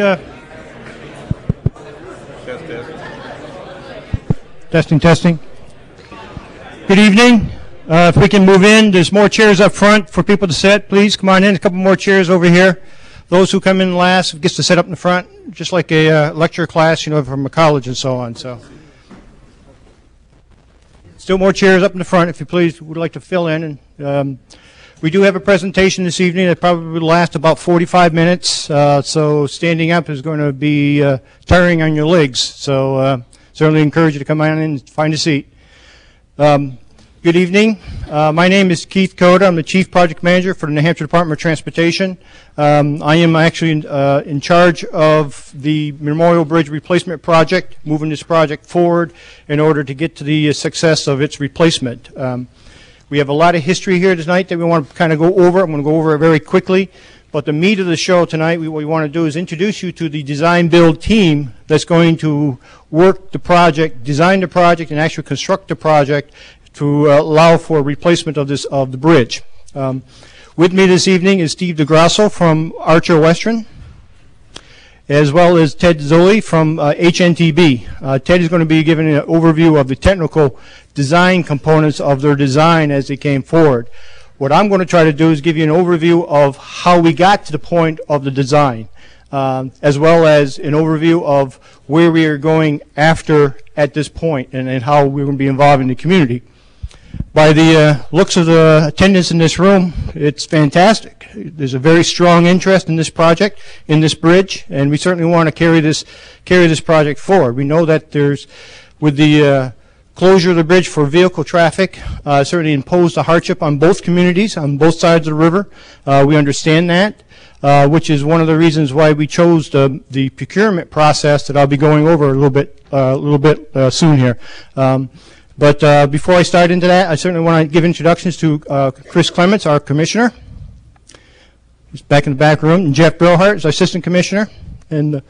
Uh, Test, test. Testing, testing. Good evening. Uh, if we can move in, there's more chairs up front for people to sit. Please come on in. A couple more chairs over here. Those who come in last gets to sit up in the front, just like a uh, lecture class, you know, from a college and so on. So, still more chairs up in the front. If you please would like to fill in. And um, we do have a presentation this evening that probably will last about 45 minutes. Uh, so standing up is going to be uh, tiring on your legs. So uh, certainly encourage you to come on in and find a seat. Um, good evening. Uh, my name is Keith Cota. I'm the Chief Project Manager for the New Hampshire Department of Transportation. Um, I am actually in, uh, in charge of the Memorial Bridge Replacement Project, moving this project forward in order to get to the success of its replacement. Um, we have a lot of history here tonight that we want to kind of go over. I'm going to go over it very quickly. But the meat of the show tonight, we, what we want to do is introduce you to the design build team that's going to work the project, design the project, and actually construct the project to uh, allow for replacement of this of the bridge. Um, with me this evening is Steve DeGrasso from Archer Western, as well as Ted Zoli from uh, HNTB. Uh, Ted is going to be giving an overview of the technical design components of their design as they came forward. What I'm going to try to do is give you an overview of how we got to the point of the design, um, as well as an overview of where we are going after at this point and, and how we're going to be involved in the community. By the uh, looks of the attendance in this room, it's fantastic. There's a very strong interest in this project, in this bridge, and we certainly want to carry this carry this project forward. We know that there's, with the uh, closure of the bridge for vehicle traffic, uh, certainly imposed a hardship on both communities, on both sides of the river. Uh, we understand that. Uh, which is one of the reasons why we chose the, the procurement process that I'll be going over a little bit, uh, a little bit uh, soon here. Um, but uh, before I start into that, I certainly want to give introductions to uh, Chris Clements, our commissioner. He's back in the back room. And Jeff Brillhart is our assistant commissioner. And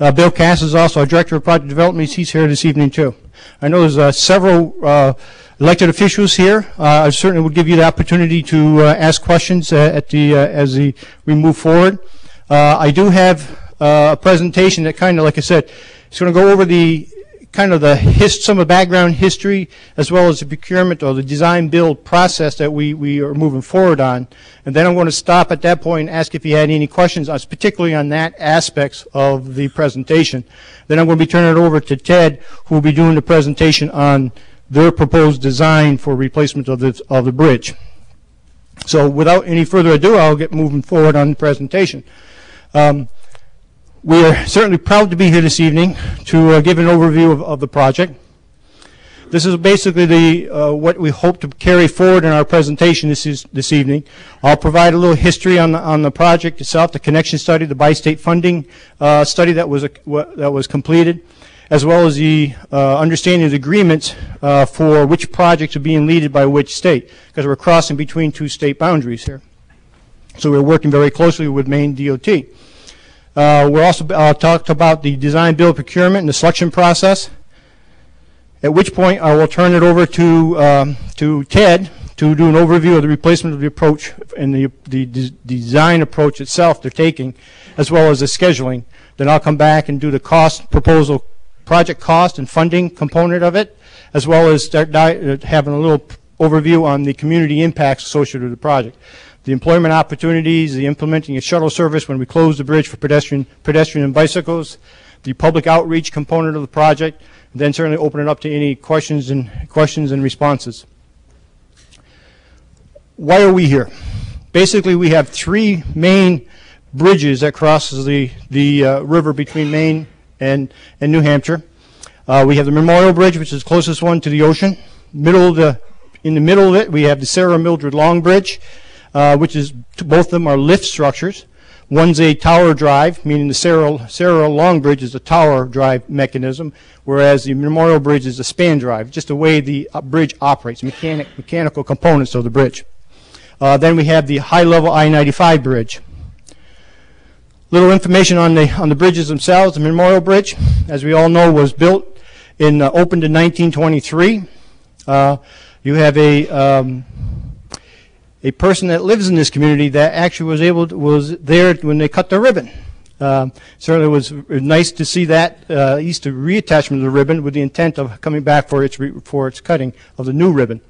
uh, Bill Cass is also our director of project development. He's here this evening, too. I know there's uh, several uh, elected officials here. Uh, I certainly would give you the opportunity to ask questions at the as the, we move forward. I do have a presentation that kind of, like I said, it's going to go over the kind of the hist, some of the background history as well as the procurement or the design build process that we, we are moving forward on. And then I'm going to stop at that point and ask if you had any questions, on, particularly on that aspects of the presentation. Then I'm going to be turning it over to Ted, who will be doing the presentation on their proposed design for replacement of the, of the bridge. So without any further ado, I'll get moving forward on the presentation. Um, we are certainly proud to be here this evening to uh, give an overview of, of, the project. This is basically the uh, what we hope to carry forward in our presentation this is, this evening. I'll provide a little history on the, on the project itself, the connection study, the bi-state funding uh, study that was a, that was completed, as well as the uh, understanding of the agreements uh, for which projects are being leaded by which state, because we're crossing between two state boundaries here. So we're working very closely with Maine DOT. Uh, we're also uh, talked about the design, build, procurement, and the selection process. At which point I will turn it over to um, to Ted to do an overview of the replacement of the approach and the, the design approach itself they're taking, as well as the scheduling. Then I'll come back and do the cost proposal, project cost and funding component of it, as well as start uh, having a little overview on the community impacts associated with the project the employment opportunities, the implementing a shuttle service when we close the bridge for pedestrian, pedestrian and bicycles, the public outreach component of the project, and then certainly open it up to any questions and questions and responses. Why are we here? Basically, we have three main bridges that crosses the, the uh, river between Maine and, and New Hampshire. Uh, we have the Memorial Bridge, which is the closest one to the ocean. Middle of the, in the middle of it, we have the Sarah Mildred Long Bridge, uh, which is both of them are lift structures. One's a tower drive, meaning the Sarah, Sarah Long Bridge is a tower drive mechanism, whereas the Memorial Bridge is a span drive, just the way the uh, bridge operates, mechanic, mechanical components of the bridge. Uh, then we have the high-level I-95 bridge. Little information on the on the bridges themselves. The Memorial Bridge, as we all know, was built in uh, opened in 1923. Uh, you have a um, a person that lives in this community that actually was able to, was there when they cut the ribbon. Um, certainly was nice to see that uh, Easter reattachment of the ribbon with the intent of coming back for its re- for its cutting of the new ribbon.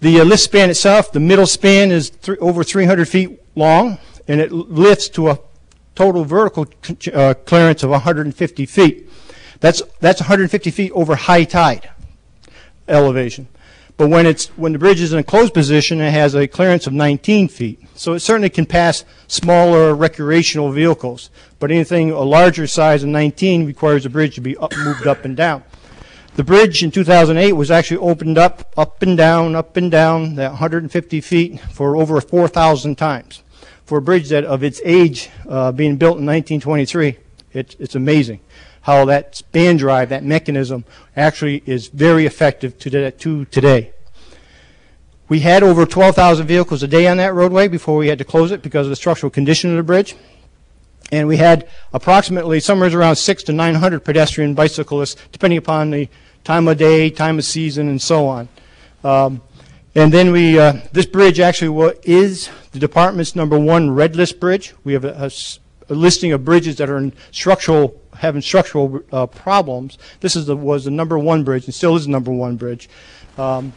The uh, lift span itself, the middle span is th- over 300 feet long, and it lifts to a total vertical uh, clearance of 150 feet. That's that's 150 feet over high tide elevation. But when it's when the bridge is in a closed position, it has a clearance of 19 feet. So it certainly can pass smaller recreational vehicles. But anything a larger size of 19 requires the bridge to be up, moved up and down. The bridge in 2008 was actually opened up, up and down, up and down, that 150 feet for over 4,000 times. For a bridge that of its age, uh, being built in 1923, it, it's amazing how that span drive, that mechanism, actually is very effective to, to today. We had over 12,000 vehicles a day on that roadway before we had to close it because of the structural condition of the bridge. And we had approximately somewhere around six to 900 pedestrian bicyclists, depending upon the time of day, time of season, and so on. Um, and then we, uh, this bridge actually is the department's number one red list bridge. We have a, a, a listing of bridges that are in structural having structural uh, problems. This is the, was the number one bridge and still is the number one bridge. Um,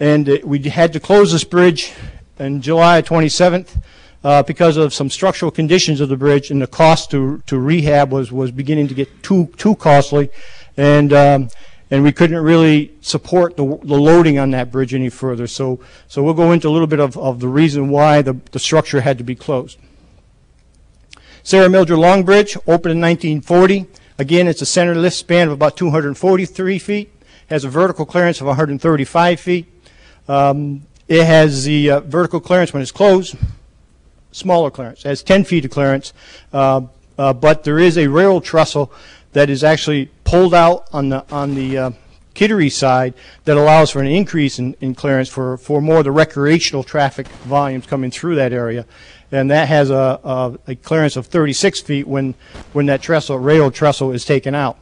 and it, we had to close this bridge on July 27th uh, because of some structural conditions of the bridge and the cost to, to rehab was, was beginning to get too, too costly. And, um, and we couldn't really support the, the loading on that bridge any further. So, so we'll go into a little bit of, of the reason why the, the structure had to be closed. Sarah Mildred Long Bridge, opened in 1940. Again, it's a center lift span of about 243 feet, has a vertical clearance of 135 feet. Um, it has the uh, vertical clearance when it's closed, smaller clearance. It has 10 feet of clearance, uh, uh, but there is a rail trestle that is actually pulled out on the on the uh, Kittery side that allows for an increase in, in clearance for, for more of the recreational traffic volumes coming through that area and that has a, a, a clearance of 36 feet when, when that trestle, rail trestle is taken out.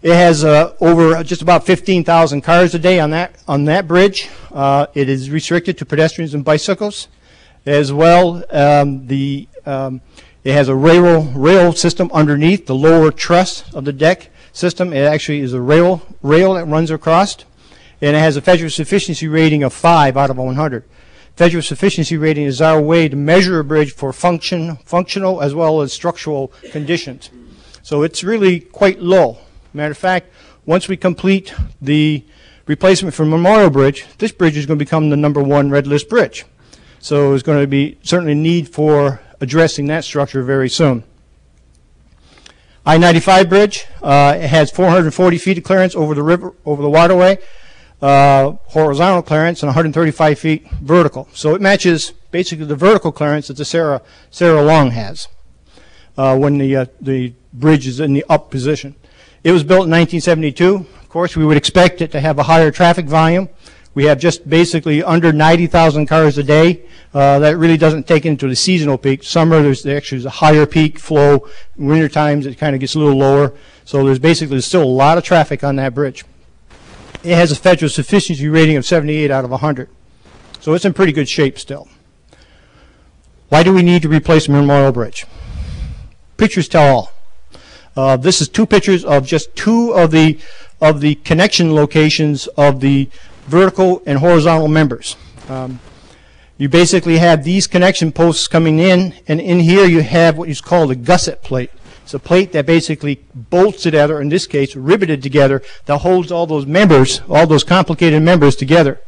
It has uh, over just about 15,000 cars a day on that on that bridge. Uh, it is restricted to pedestrians and bicycles, as well. Um, the um, it has a rail rail system underneath the lower truss of the deck system. It actually is a rail rail that runs across, and it has a federal sufficiency rating of five out of 100. Federal sufficiency rating is our way to measure a bridge for function, functional as well as structural conditions. So it's really quite low. Matter of fact, once we complete the replacement for Memorial Bridge, this bridge is going to become the number one red list bridge. So there's going to be certainly a need for addressing that structure very soon. I-95 bridge, uh, it has 440 feet of clearance over the river, over the waterway uh, horizontal clearance and 135 feet vertical. So it matches basically the vertical clearance that the Sarah, Sarah Long has uh, when the, uh, the bridge is in the up position. It was built in 1972. Of course, we would expect it to have a higher traffic volume. We have just basically under 90,000 cars a day. Uh, that really doesn't take into the seasonal peak. Summer, there's actually a higher peak flow. Winter times, it kind of gets a little lower. So there's basically still a lot of traffic on that bridge. It has a federal sufficiency rating of 78 out of 100. So it's in pretty good shape still. Why do we need to replace Memorial Bridge? Pictures tell all. Uh, this is two pictures of just two of the of the connection locations of the vertical and horizontal members. Um, you basically have these connection posts coming in, and in here you have what is called a gusset plate. It's a plate that basically bolts together, in this case, riveted together, that holds all those members, all those complicated members together.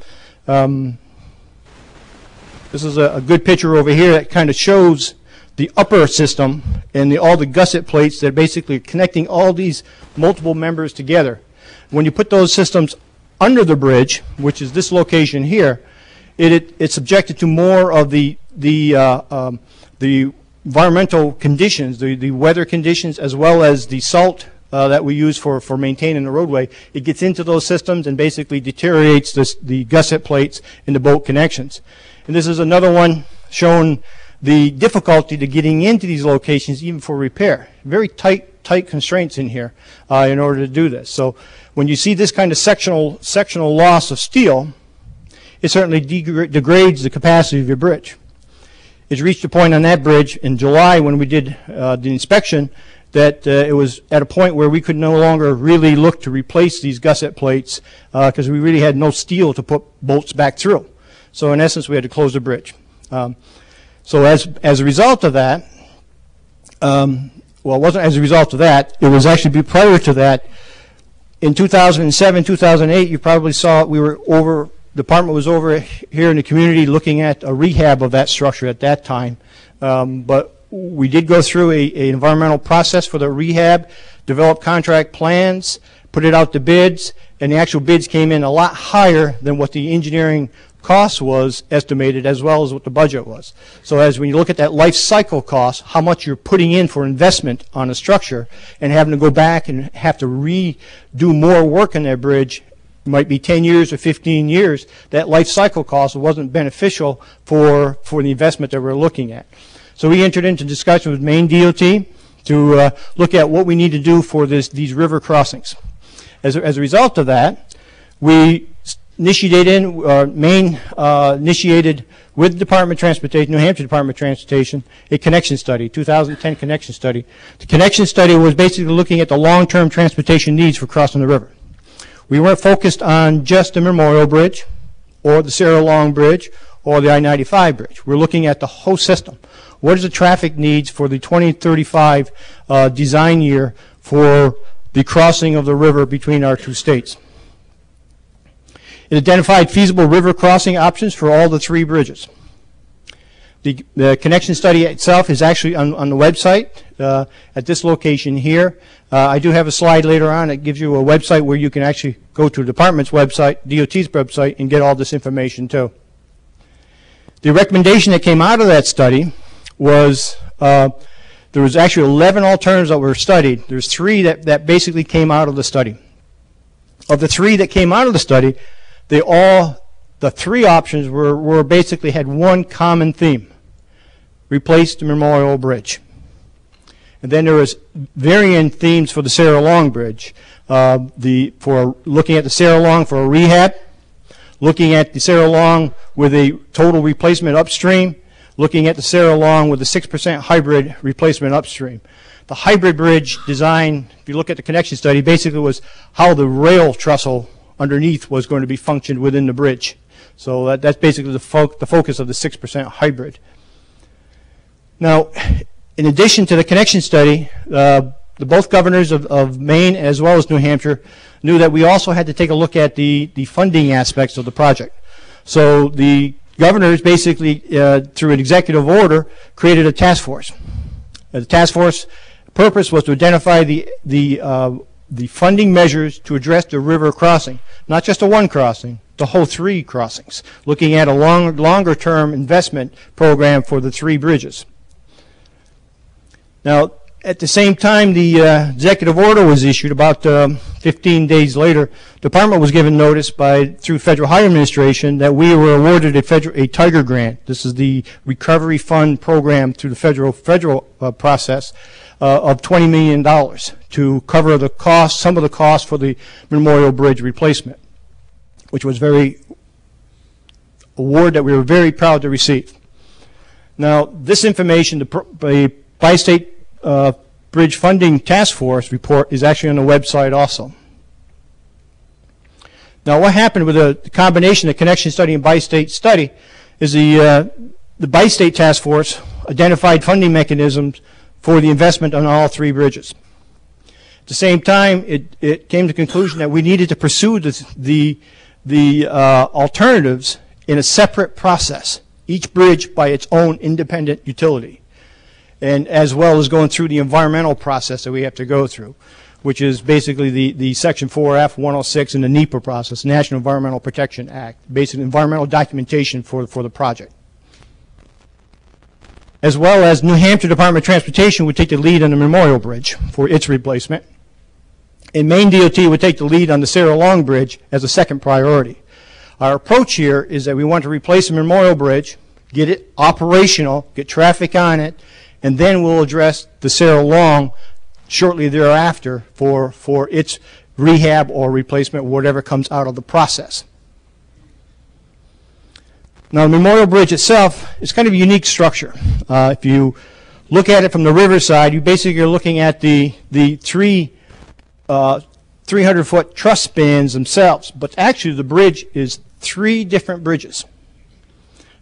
Um, this is a, a, good picture over here that kind of shows the upper system and the, all the gusset plates that are basically connecting all these multiple members together. When you put those systems under the bridge, which is this location here, it, it it's subjected to more of the the uh, um, the environmental conditions, the, the weather conditions, as well as the salt uh, that we use for, for maintaining the roadway, it gets into those systems and basically deteriorates this, the gusset plates and the bolt connections. And this is another one showing the difficulty to getting into these locations even for repair. Very tight, tight constraints in here uh, in order to do this. So when you see this kind of sectional, sectional loss of steel, it certainly degrades the capacity of your bridge. It's reached a point on that bridge in July when we did uh, the inspection that uh, it was at a point where we could no longer really look to replace these gusset plates because we really had no steel to put bolts back through. So in essence, we had to close the bridge. Um, so as as a result of that, um, well, it wasn't as a result of that. It was actually prior to that. In 2007, 2008, you probably saw we were over. Department was over here in the community looking at a rehab of that structure at that time. Um, but we did go through a, a environmental process for the rehab, develop contract plans, put it out to bids, and the actual bids came in a lot higher than what the engineering cost was estimated as well as what the budget was. So as when you look at that life cycle cost, how much you're putting in for investment on a structure and having to go back and have to redo more work in that bridge, might be 10 years or 15 years, that life cycle cost wasn't beneficial for, for the investment that we're looking at. So we entered into discussion with Maine DOT to uh, look at what we need to do for this, these river crossings. As a, as a result of that, we initiated, uh, Maine uh, initiated with Department of Transportation, New Hampshire Department of Transportation, a connection study, 2010 connection study. The connection study was basically looking at the long-term transportation needs for crossing the river. We weren't focused on just the Memorial Bridge or the Sarah Long Bridge or the I-95 bridge. We're looking at the whole system. What is the traffic needs for the 2035 uh, design year for the crossing of the river between our two states? It identified feasible river crossing options for all the three bridges. The, the connection study itself is actually on, on the website uh, at this location here. Uh, I do have a slide later on that gives you a website where you can actually go to the department's website, DOT's website, and get all this information too. The recommendation that came out of that study was uh, there was actually 11 alternatives that were studied. There's three that, that basically came out of the study. Of the three that came out of the study, they all, the three options were, were basically had one common theme. Replace the Memorial Bridge. And then there was varying themes for the Sarah Long Bridge. Uh, the, for looking at the Sarah Long for a rehab, looking at the Sarah Long with a total replacement upstream, looking at the Sarah Long with a 6% hybrid replacement upstream. The hybrid bridge design, if you look at the connection study, basically was how the rail trestle underneath was going to be functioned within the bridge. So that, that's basically the, fo the focus of the 6% hybrid. Now, in addition to the connection study, uh, the both governors of, of Maine as well as New Hampshire knew that we also had to take a look at the, the funding aspects of the project. So the governors basically, uh, through an executive order, created a task force. The task force purpose was to identify the, the, uh, the funding measures to address the river crossing not just a one crossing, the whole three crossings, looking at a long, longer term investment program for the three bridges. Now, at the same time the uh, executive order was issued, about um, 15 days later, department was given notice by through Federal Highway Administration that we were awarded a, federal, a Tiger grant. This is the recovery fund program through the federal federal uh, process uh, of $20 million to cover the cost, some of the cost for the Memorial Bridge replacement, which was very award that we were very proud to receive. Now, this information, the, the Bi-State uh, Bridge Funding Task Force report is actually on the website also. Now, what happened with the, combination of connection study and bi-state study is the, uh, the bi-state task force identified funding mechanisms for the investment on all three bridges. At the same time, it, it came to the conclusion that we needed to pursue the, the, the uh, alternatives in a separate process, each bridge by its own independent utility, and as well as going through the environmental process that we have to go through, which is basically the, the Section 4F 106 and the NEPA process, National Environmental Protection Act, basically environmental documentation for, for the project as well as New Hampshire Department of Transportation would take the lead on the Memorial Bridge for its replacement. And Maine DOT would take the lead on the Sarah Long Bridge as a second priority. Our approach here is that we want to replace the Memorial Bridge, get it operational, get traffic on it, and then we'll address the Sarah Long shortly thereafter for, for its rehab or replacement, whatever comes out of the process. Now, the Memorial Bridge itself is kind of a unique structure. Uh, if you look at it from the riverside, you basically are looking at the, the three uh, 300 foot truss spans themselves, but actually the bridge is three different bridges.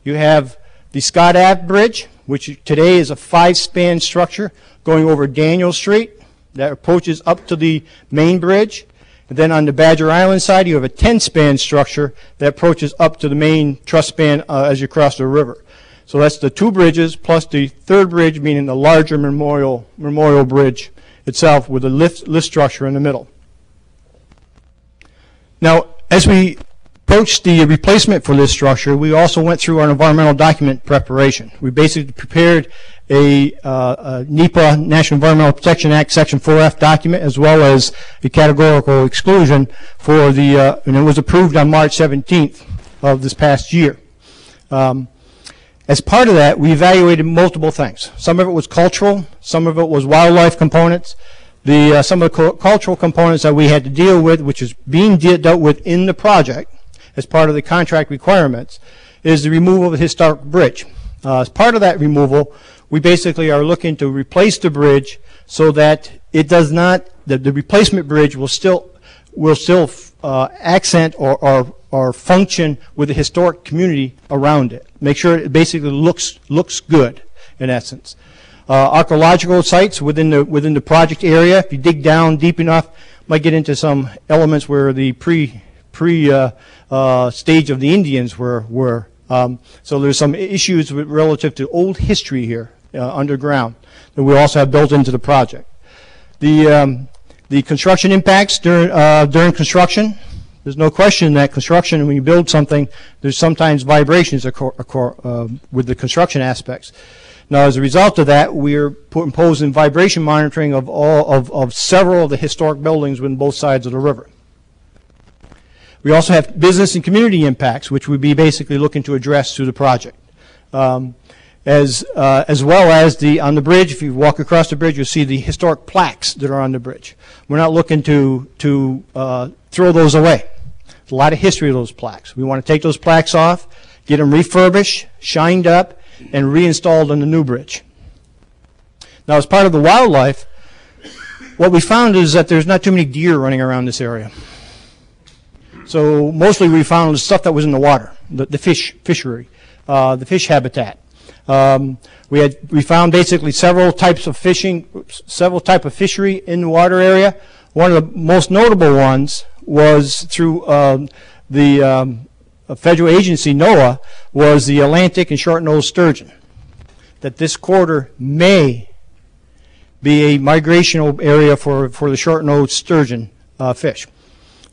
You have the Scott Ave Bridge, which today is a five span structure going over Daniel Street that approaches up to the main bridge. And then on the Badger Island side, you have a 10 span structure that approaches up to the main truss span uh, as you cross the river. So that's the two bridges plus the third bridge, meaning the larger memorial, memorial bridge itself with a lift, lift structure in the middle. Now, as we approached the replacement for this structure, we also went through our environmental document preparation. We basically prepared a, uh, a, NEPA, National Environmental Protection Act, Section 4F document, as well as a categorical exclusion for the, uh, and it was approved on March 17th of this past year. Um, as part of that, we evaluated multiple things. Some of it was cultural, some of it was wildlife components, the, uh, some of the cultural components that we had to deal with, which is being de dealt with in the project as part of the contract requirements, is the removal of the historic bridge. Uh, as part of that removal, we basically are looking to replace the bridge so that it does not, the, the replacement bridge will still, will still uh, accent or, or, or function with the historic community around it. Make sure it basically looks, looks good, in essence. Uh, archaeological sites within the, within the project area, if you dig down deep enough, might get into some elements where the pre, pre uh, uh, stage of the Indians were, were um, so there's some issues with, relative to old history here uh, underground that we also have built into the project. The, um, the construction impacts during, uh, during construction, there's no question that construction, when you build something, there's sometimes vibrations uh, with the construction aspects. Now, as a result of that, we're imposing vibration monitoring of all of, of several of the historic buildings within both sides of the river. We also have business and community impacts, which we'd be basically looking to address through the project. Um, as, uh, as well as the, on the bridge, if you walk across the bridge, you'll see the historic plaques that are on the bridge. We're not looking to, to uh, throw those away. There's a lot of history of those plaques. We want to take those plaques off, get them refurbished, shined up, and reinstalled on the new bridge. Now, as part of the wildlife, what we found is that there's not too many deer running around this area. So mostly we found stuff that was in the water, the, the fish fishery, uh, the fish habitat. Um, we had we found basically several types of fishing, several type of fishery in the water area. One of the most notable ones was through um, the um, federal agency NOAA was the Atlantic and short-nosed sturgeon. That this quarter may be a migrational area for for the short-nosed sturgeon uh, fish.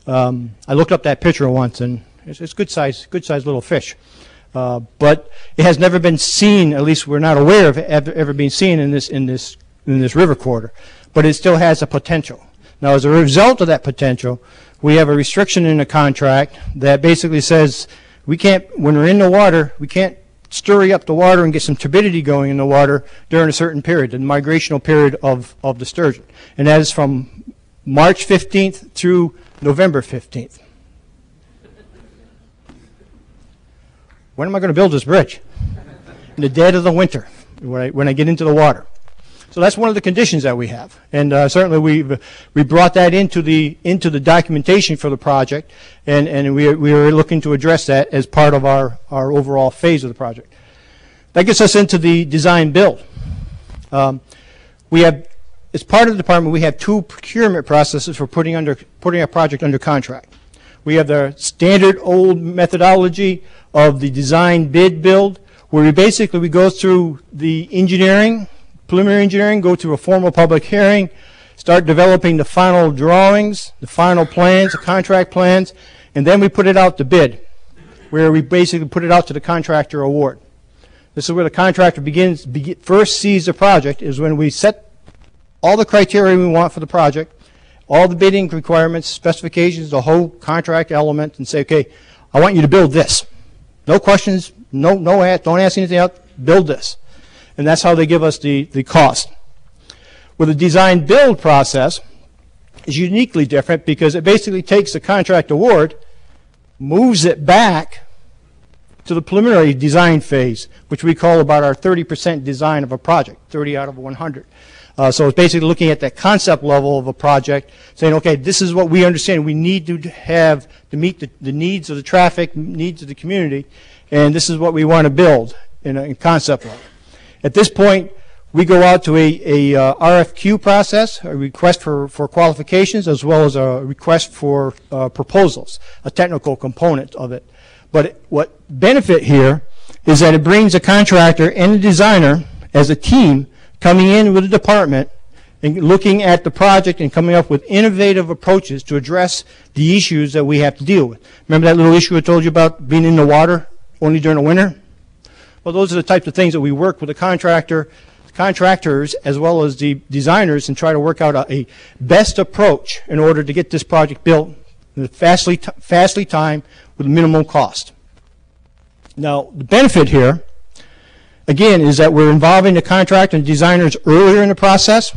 Um, I looked up that picture once, and it's, it's good size, good size little fish. Uh, but it has never been seen, at least we're not aware of ever, ever being seen in this, in, this, in this river quarter. But it still has a potential. Now, as a result of that potential, we have a restriction in the contract that basically says we can't, when we're in the water, we can't stir up the water and get some turbidity going in the water during a certain period, the migrational period of, of the sturgeon. And that is from March 15th through November 15th. when am I going to build this bridge? In the dead of the winter, when I, when I get into the water. So that's one of the conditions that we have, and uh, certainly we we brought that into the into the documentation for the project, and and we we are looking to address that as part of our our overall phase of the project. That gets us into the design build. Um, we have, as part of the department, we have two procurement processes for putting under putting a project under contract. We have the standard old methodology of the design bid build, where we basically we go through the engineering, preliminary engineering, go through a formal public hearing, start developing the final drawings, the final plans, the contract plans, and then we put it out to bid, where we basically put it out to the contractor award. This is where the contractor begins, first sees the project, is when we set all the criteria we want for the project, all the bidding requirements, specifications, the whole contract element, and say, okay, I want you to build this. No questions, no, no, don't ask anything else, build this. And that's how they give us the, the cost. With the design build process, is uniquely different because it basically takes the contract award, moves it back to the preliminary design phase, which we call about our 30% design of a project, 30 out of 100. Uh, so it's basically looking at that concept level of a project, saying, okay, this is what we understand we need to have to meet the, the needs of the traffic, needs of the community, and this is what we want to build in a in concept level. At this point, we go out to a, a uh, RFQ process, a request for, for qualifications, as well as a request for uh, proposals, a technical component of it. But what benefit here is that it brings a contractor and a designer as a team coming in with a department and looking at the project and coming up with innovative approaches to address the issues that we have to deal with. Remember that little issue I told you about being in the water only during the winter? Well, those are the types of things that we work with the contractor, contractors, as well as the designers and try to work out a, a best approach in order to get this project built in fastly, fastly time with minimal cost. Now, the benefit here, again, is that we're involving the contractor and designers earlier in the process,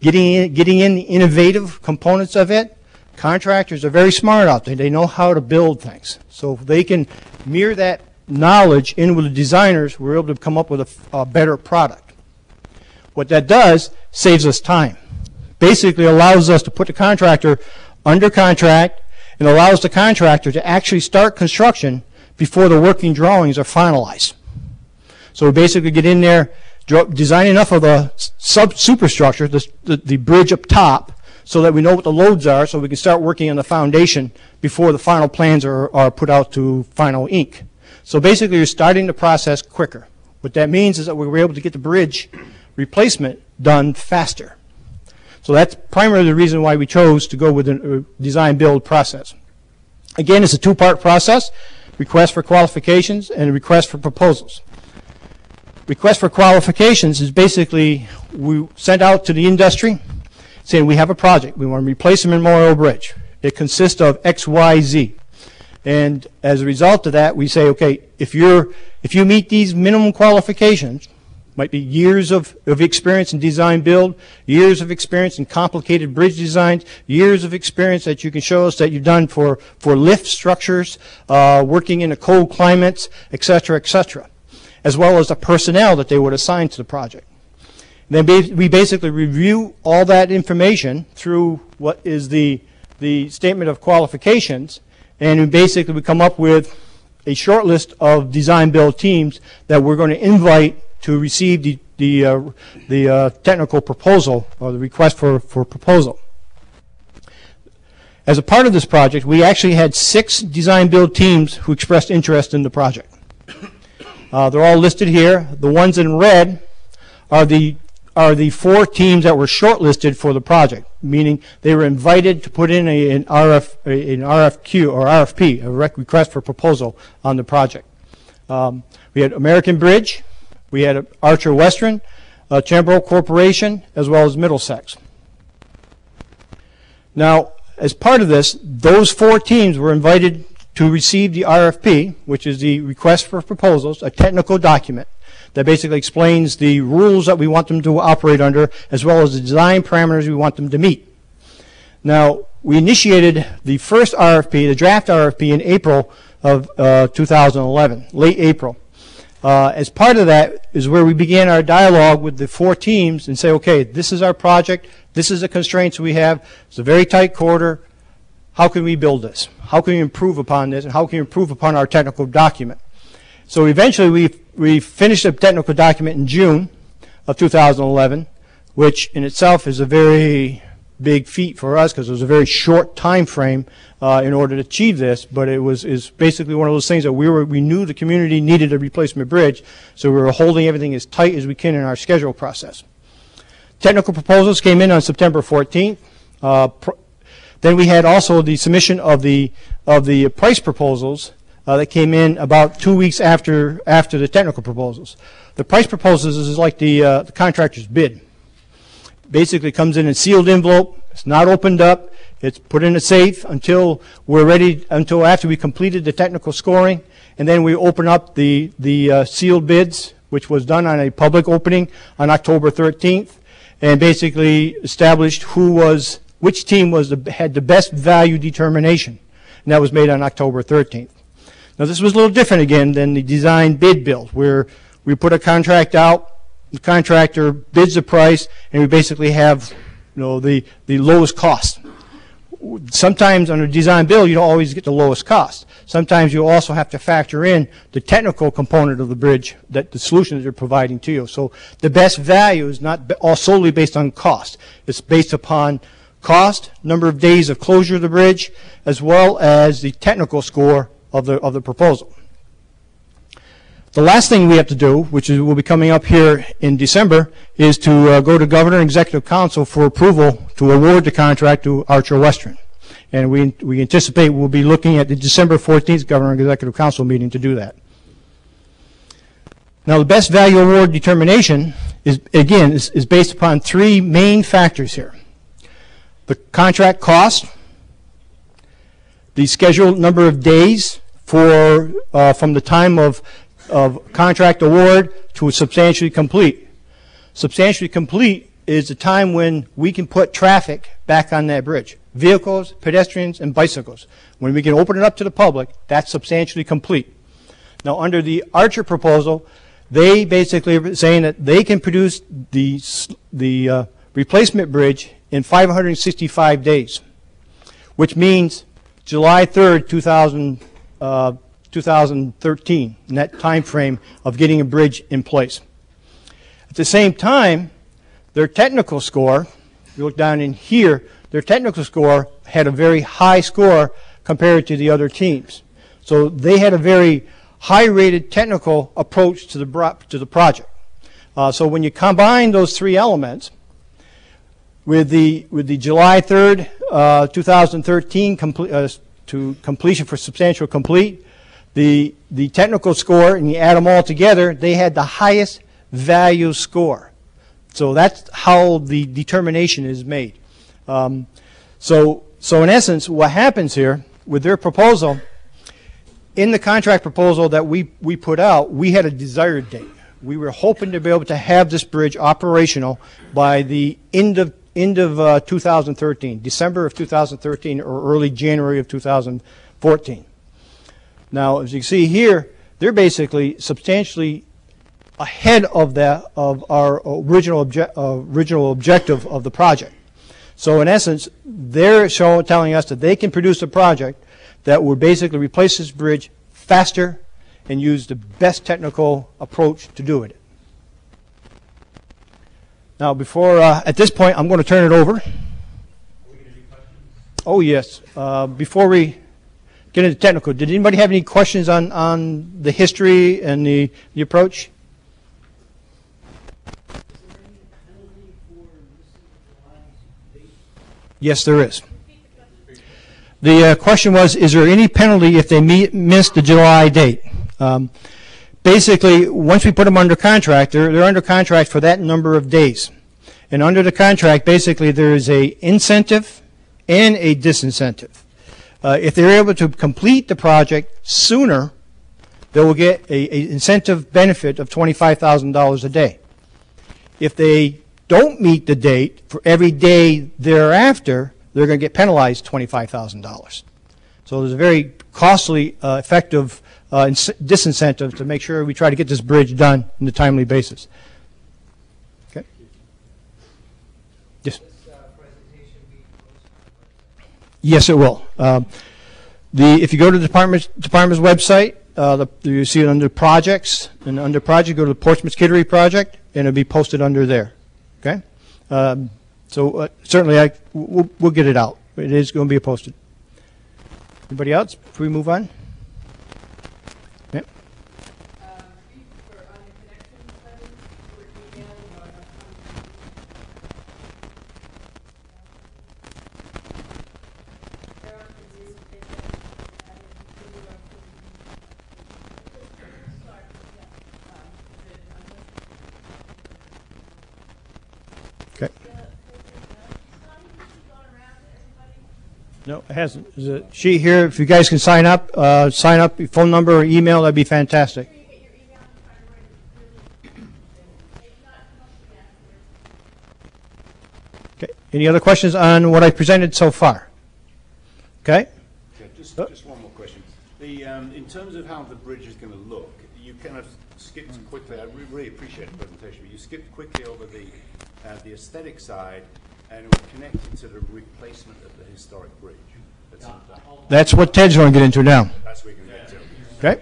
getting in, getting in the innovative components of it. Contractors are very smart out there. They know how to build things. So if they can mirror that knowledge in with the designers, we're able to come up with a, a better product. What that does saves us time. Basically allows us to put the contractor under contract and allows the contractor to actually start construction before the working drawings are finalized. So we basically get in there, design enough of the sub superstructure, the, the, the bridge up top, so that we know what the loads are, so we can start working on the foundation before the final plans are, are put out to final ink. So basically, you're starting the process quicker. What that means is that we were able to get the bridge replacement done faster. So that's primarily the reason why we chose to go with a uh, design build process. Again, it's a two-part process, request for qualifications and request for proposals. Request for qualifications is basically we sent out to the industry saying we have a project. We want to replace a Memorial Bridge. It consists of X, Y, Z. And as a result of that, we say, okay, if you're if you meet these minimum qualifications, might be years of, of experience in design build, years of experience in complicated bridge designs, years of experience that you can show us that you've done for, for lift structures, uh, working in a cold climates, et cetera, et cetera, as well as the personnel that they would assign to the project. then we basically review all that information through what is the, the statement of qualifications, and we basically we come up with a short list of design build teams that we're going to invite to receive the, the, uh, the uh, technical proposal or the request for, for proposal. As a part of this project, we actually had six design build teams who expressed interest in the project. Uh, they're all listed here. The ones in red are the are the four teams that were shortlisted for the project, meaning they were invited to put in a, an, RF, an RFQ or RFP, a request for proposal on the project. Um, we had American Bridge, we had Archer Western, uh, Cianbro Corporation, as well as Middlesex. Now, as part of this, those four teams were invited to receive the RFP, which is the request for proposals, a technical document that basically explains the rules that we want them to operate under, as well as the design parameters we want them to meet. Now, we initiated the first RFP, the draft RFP, in April of uh, 2011, late April. Uh, as part of that is where we began our dialogue with the four teams and say, okay, this is our project. This is the constraints we have. It's a very tight quarter. How can we build this? How can we improve upon this? And how can we improve upon our technical document? So eventually we, we finished a technical document in June of 2011, which in itself is a very big feat for us because it was a very short time frame uh, in order to achieve this. But it was is basically one of those things that we were we knew the community needed a replacement bridge, so we were holding everything as tight as we can in our schedule process. Technical proposals came in on September 14th. Uh, then we had also the submission of the of the price proposals uh, that came in about two weeks after after the technical proposals. The price proposals is like the, uh, the contractor's bid basically comes in a sealed envelope. It's not opened up. It's put in a safe until we're ready, until after we completed the technical scoring. And then we open up the, the uh, sealed bids, which was done on a public opening on October 13th, and basically established who was, which team was the, had the best value determination. And that was made on October 13th. Now, this was a little different again than the design bid build, where we put a contract out, the contractor bids the price, and we basically have, you know, the, the lowest cost. Sometimes on a design build, you don't always get the lowest cost. Sometimes you also have to factor in the technical component of the bridge, that the solution that they're providing to you. So the best value is not solely based on cost. It's based upon cost, number of days of closure of the bridge, as well as the technical score of the, of the proposal. The last thing we have to do, which is, will be coming up here in December, is to uh, go to Governor and Executive Council for approval to award the contract to Archer Western. And we, we anticipate we'll be looking at the December 14th Governor and Executive Council meeting to do that. Now, the best value award determination is, again, is, is based upon three main factors here. The contract cost, the scheduled number of days for, uh, from the time of, of contract award to substantially complete. Substantially complete is the time when we can put traffic back on that bridge. Vehicles, pedestrians, and bicycles. When we can open it up to the public, that's substantially complete. Now, under the Archer proposal, they basically are saying that they can produce the, the uh, replacement bridge in 565 days, which means July 3rd, 2000, uh, 2013, in that time frame of getting a bridge in place. At the same time, their technical score, if you look down in here, their technical score had a very high score compared to the other teams. So they had a very high-rated technical approach to the, to the project. Uh, so when you combine those three elements with the, with the July 3rd, uh, 2013 comple- uh, to completion for substantial complete, the, the technical score, and you add them all together, they had the highest value score. So that's how the determination is made. Um, so, so in essence, what happens here with their proposal, in the contract proposal that we, we put out, we had a desired date. We were hoping to be able to have this bridge operational by the end of, end of uh, 2013, December of 2013 or early January of 2014. Now, as you can see here, they're basically substantially ahead of that of our original obje- uh, original objective of the project. So in essence, they're showing, telling us that they can produce a project that would basically replace this bridge faster and use the best technical approach to do it. Now, before uh, at this point, I'm going to turn it over. Oh yes. Uh, before we get into technical, did anybody have any questions on on the history and the the approach? Yes, there is. The uh, question was, is there any penalty if they me- miss the July date? Um, basically, once we put them under contract, they're, they're under contract for that number of days. And under the contract, basically, there is a incentive and a disincentive. Uh, if they're able to complete the project sooner, they will get a, a incentive benefit of $25,000 a day. If they don't meet the date for every day thereafter, they're going to get penalized $25,000. So there's a very costly, uh, effective uh, disincentive to make sure we try to get this bridge done in a timely basis. Okay? Yes. Yes, it will. Um, the if you go to the department's department's website, uh, the, you see it under projects, and under project, go to the Portsmouth Kittery project, and it'll be posted under there. Okay. Um, so uh, certainly, I we'll, we'll get it out. It is going to be posted. Anybody else? Before we move on. Yep. Um, for on the connection studies, we're emailing or Carol, could you take that and continue our Sorry, yeah, um, is it unlisted? Okay. No, it hasn't. Is it sheet here? If you guys can sign up, uh, sign up, your phone number or email, that'd be fantastic. You get your email and try to write it really, if not, come up with the afterwards. Okay. Any other questions on what I presented so far? Okay. Yeah, Just, just one more question. The, um, in terms of how the bridge is going to look, you kind of skipped quickly. I re- really appreciate the presentation, but you skipped quickly over the uh, the aesthetic side, and it was connected to the replacement of the historic bridge. At some time. That's what Ted's going to get into now. That's what we can get to. Okay?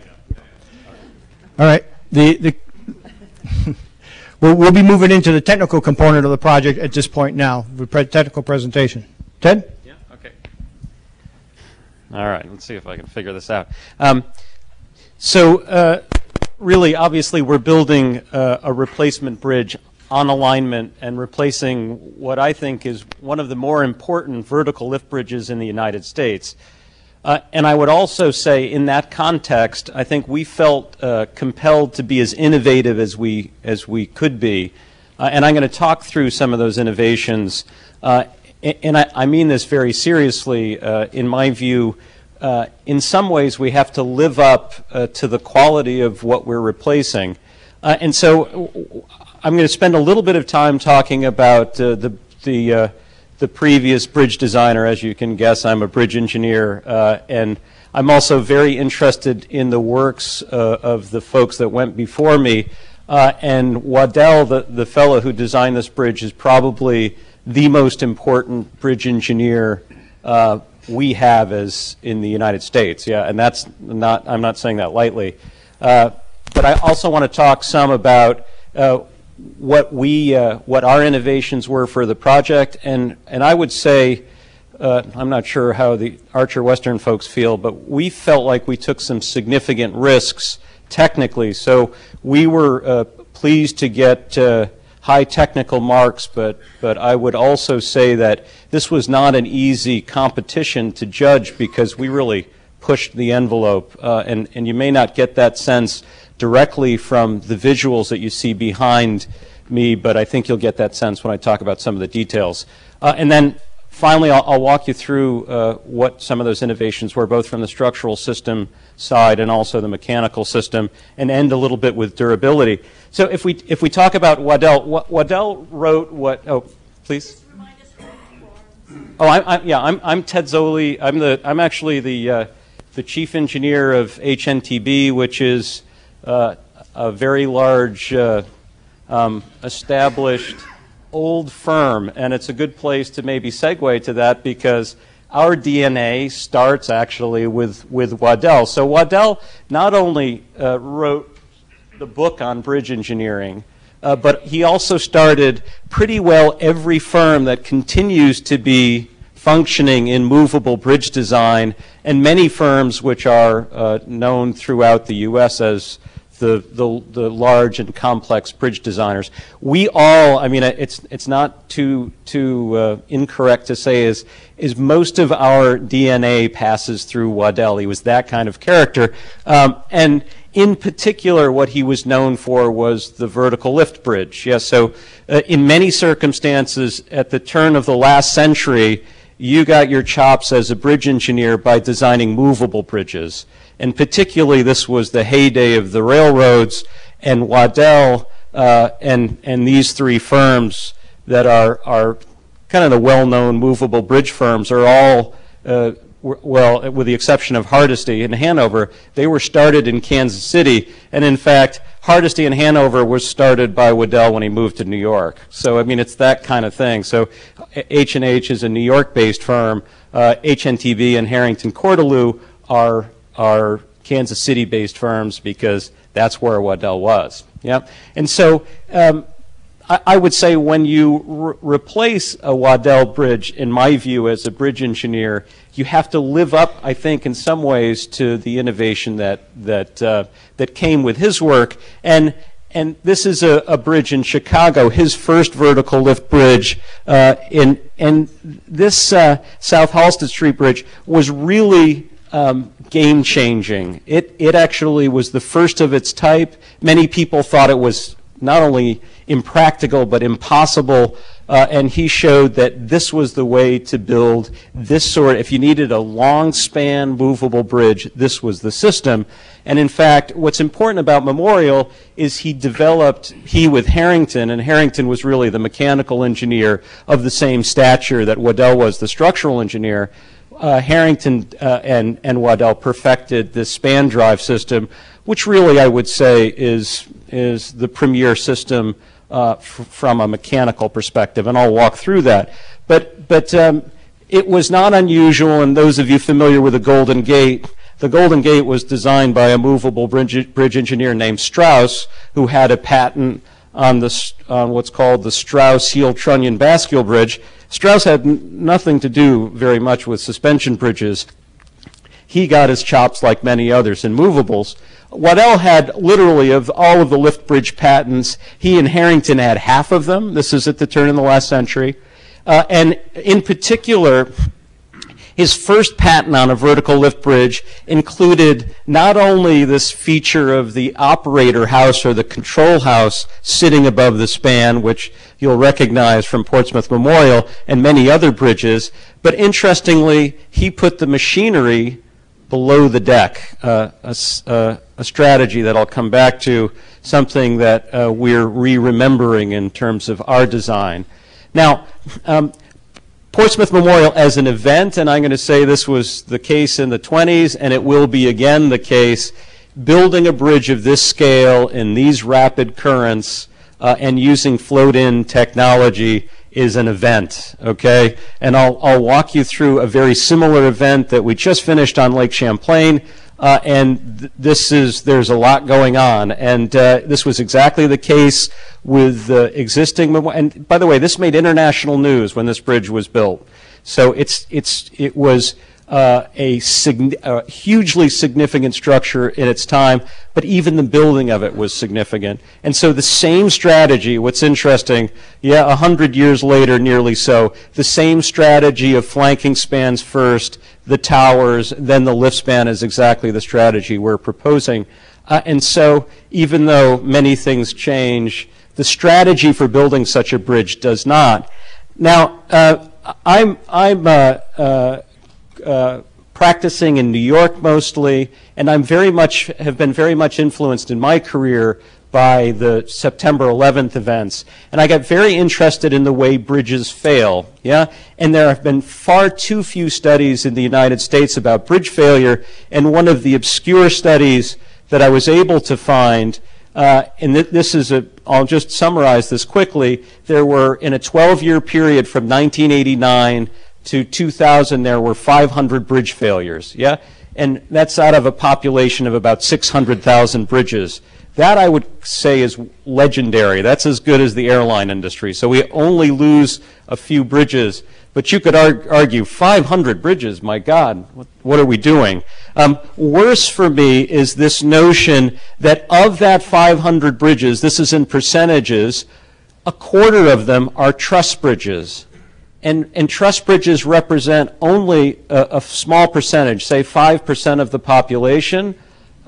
All right. The, the, we'll, we'll be moving into the technical component of the project at this point now, the pre- technical presentation. Ted? Yeah, okay. All right, let's see if I can figure this out. Um, so, uh, really, obviously, we're building uh, a replacement bridge on alignment and replacing what I think is one of the more important vertical lift bridges in the United States. Uh, and I would also say, in that context, I think we felt uh, compelled to be as innovative as we as we could be. Uh, and I'm going to talk through some of those innovations. Uh, and I, I mean this very seriously. Uh, in my view, uh, in some ways, we have to live up to the quality of what we're replacing. And so, I'm going to spend a little bit of time talking about uh, the the uh, the previous bridge designer. As you can guess, I'm a bridge engineer, uh, and I'm also very interested in the works uh, of the folks that went before me. Uh, and Waddell, the, the fellow who designed this bridge, is probably the most important bridge engineer uh, we have as in the United States. Yeah, and that's not. I'm not saying that lightly. But I also want to talk some about what we, uh, what our innovations were for the project, and and I would say, uh, I'm not sure how the Archer Western folks feel, but we felt like we took some significant risks technically. So we were uh, pleased to get uh, high technical marks, but but I would also say that this was not an easy competition to judge because we really pushed the envelope, uh, and and you may not get that sense directly from the visuals that you see behind me, but I think you'll get that sense when I talk about some of the details. Uh, and then finally, I'll, I'll walk you through uh, what some of those innovations were, both from the structural system side and also the mechanical system, and end a little bit with durability. So if we if we talk about Waddell, Wa- Waddell wrote what? Oh, please. Oh, I'm, I'm, yeah, I'm, I'm Ted Zoli. I'm the, I'm actually the, uh, the chief engineer of HNTB, which is uh, a very large, uh, um, established old firm, and it's a good place to maybe segue to that because our DNA starts actually with, with Waddell. So Waddell not only uh, wrote the book on bridge engineering, uh, but he also started pretty well every firm that continues to be functioning in movable bridge design, and many firms which are uh, known throughout the U.S. as the, the, the large and complex bridge designers. We all, I mean, it's, it's not too, too uh, incorrect to say is, is most of our DNA passes through Waddell. He was that kind of character. Um, and in particular, what he was known for was the vertical lift bridge. Yes, so uh, in many circumstances, at the turn of the last century, you got your chops as a bridge engineer by designing movable bridges. And particularly, this was the heyday of the railroads, and Waddell uh, and, and these three firms that are, are kind of the well-known movable bridge firms are all, uh, well, with the exception of Hardesty & Hanover, they were started in Kansas City, and in fact, Hardesty & Hanover was started by Waddell when he moved to New York. So I mean, it's that kind of thing. So H and H is a New York-based firm. Uh, HNTB and Harrington Cortelyou are are Kansas City-based firms because that's where Waddell was. Yeah, and so. Um, I would say when you re- replace a Waddell bridge, in my view, as a bridge engineer, you have to live up, I think, in some ways, to the innovation that that uh, that came with his work. And and this is a, a bridge in Chicago, his first vertical lift bridge. Uh, in and this uh, South Halsted Street bridge was really um, game changing. It it actually was the first of its type. Many people thought it was not only impractical but impossible. Uh, and he showed that this was the way to build this sort. If you needed a long span movable bridge, this was the system. And in fact, what's important about Memorial is he developed he with Harrington, and Harrington was really the mechanical engineer of the same stature that Waddell was the structural engineer. uh, Harrington uh, and, and Waddell perfected the span drive system, which really I would say is, is the premier system uh, from a mechanical perspective, and I'll walk through that. But, but um, it was not unusual, and those of you familiar with the Golden Gate, the Golden Gate was designed by a movable bridge, bridge engineer named Strauss, who had a patent on, the, on what's called the Strauss heel trunnion bascule bridge. Strauss had nothing to do very much with suspension bridges. He got his chops like many others in movables. Waddell had literally of all of the lift bridge patents, he and Harrington had half of them. This is at the turn of the last century. Uh, and in particular, his first patent on a vertical lift bridge included not only this feature of the operator house or the control house sitting above the span, which you'll recognize from Portsmouth Memorial and many other bridges, but interestingly, he put the machinery below the deck, uh, a, strategy that I'll come back to, something that uh, we're re-remembering in terms of our design. Now, um, Portsmouth Memorial as an event, and I'm going to say this was the case in the 20s, and it will be again the case, building a bridge of this scale in these rapid currents uh, and using float-in technology is an event, okay? And I'll, I'll walk you through a very similar event that we just finished on Lake Champlain, uh, and th- this is, there's a lot going on. And uh, this was exactly the case with the existing, and by the way, this made international news when this bridge was built. So it's, it's, it was uh, a, sig- a, hugely significant structure in its time, but even the building of it was significant. And so the same strategy, what's interesting, yeah, a hundred years later, nearly so, the same strategy of flanking spans first, the towers, then the lift span is exactly the strategy we're proposing. Uh, and so even though many things change, the strategy for building such a bridge does not. Now, uh, I'm, I'm uh, uh uh, practicing in New York mostly, and I'm very much have been very much influenced in my career by the September 11th events. And I got very interested in the way bridges fail. Yeah? And there have been far too few studies in the United States about bridge failure. And one of the obscure studies that I was able to find, uh, and th- this is a, I'll just summarize this quickly. There were, in a 12 year period from 1989 to 2000, there were 500 bridge failures. Yeah? And that's out of a population of about 600,000 bridges. That I would say is legendary. That's as good as the airline industry. So we only lose a few bridges. But you could argue 500 bridges, my God, what, what are we doing? Um, worse for me is this notion that of that 500 bridges, this is in percentages, a quarter of them are truss bridges. And, and truss bridges represent only a, a small percentage, say 5% of the population.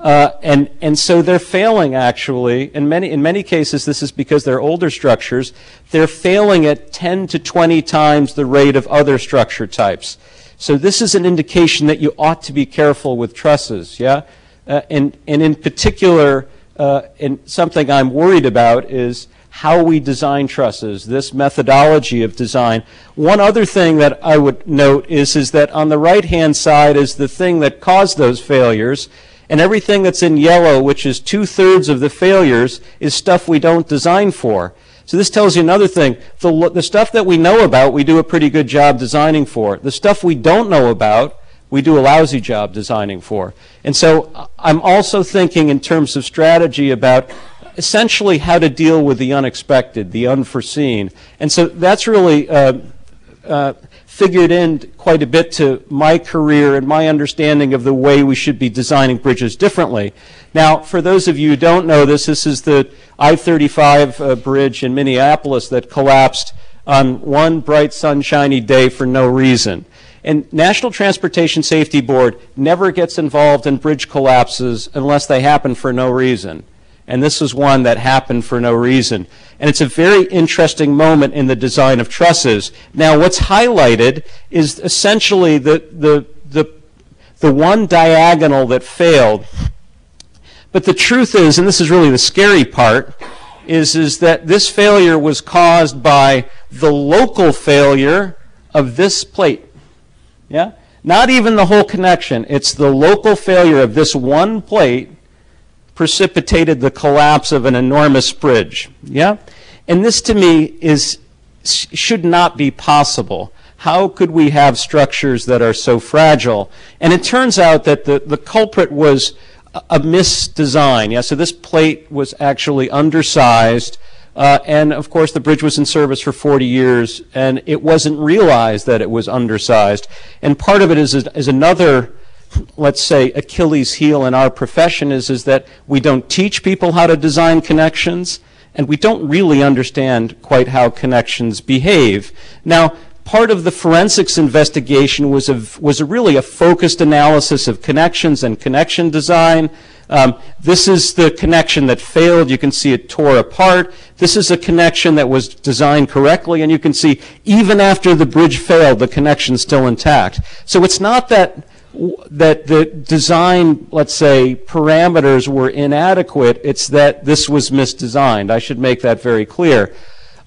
Uh, and, and so they're failing actually. In many, in many cases, this is because they're older structures. They're failing at 10 to 20 times the rate of other structure types. So this is an indication that you ought to be careful with trusses, yeah? Uh, and, and in particular, uh, and something I'm worried about is how we design trusses, this methodology of design. One other thing that I would note is, is that on the right hand side is the thing that caused those failures. And everything that's in yellow, which is two thirds of the failures, is stuff we don't design for. So this tells you another thing. The, the stuff that we know about, we do a pretty good job designing for. The stuff we don't know about, we do a lousy job designing for. And so I'm also thinking in terms of strategy about essentially how to deal with the unexpected, the unforeseen. And so that's really uh, uh, figured in quite a bit to my career and my understanding of the way we should be designing bridges differently. Now, for those of you who don't know this, this is the I-35 uh, bridge in Minneapolis that collapsed on one bright, sunshiny day for no reason. And National Transportation Safety Board never gets involved in bridge collapses unless they happen for no reason and this is one that happened for no reason. And it's a very interesting moment in the design of trusses. Now, what's highlighted is essentially the, the, the, the one diagonal that failed. But the truth is, and this is really the scary part, is, is that this failure was caused by the local failure of this plate. Yeah? Not even the whole connection. It's the local failure of this one plate precipitated the collapse of an enormous bridge. Yeah? And this to me is should not be possible. How could we have structures that are so fragile? And it turns out that the, the culprit was a, misdesign. Yeah, so this plate was actually undersized. Uh, and of course, the bridge was in service for 40 years, and it wasn't realized that it was undersized. And part of it is, is another, let's say, Achilles heel in our profession is, is that we don't teach people how to design connections, and we don't really understand quite how connections behave. Now, part of the forensics investigation was a, was a really a focused analysis of connections and connection design. Um, this is the connection that failed. You can see it tore apart. This is a connection that was designed correctly, and you can see even after the bridge failed, the connection's still intact. So it's not that that the design, let's say, parameters were inadequate. It's that this was misdesigned. I should make that very clear.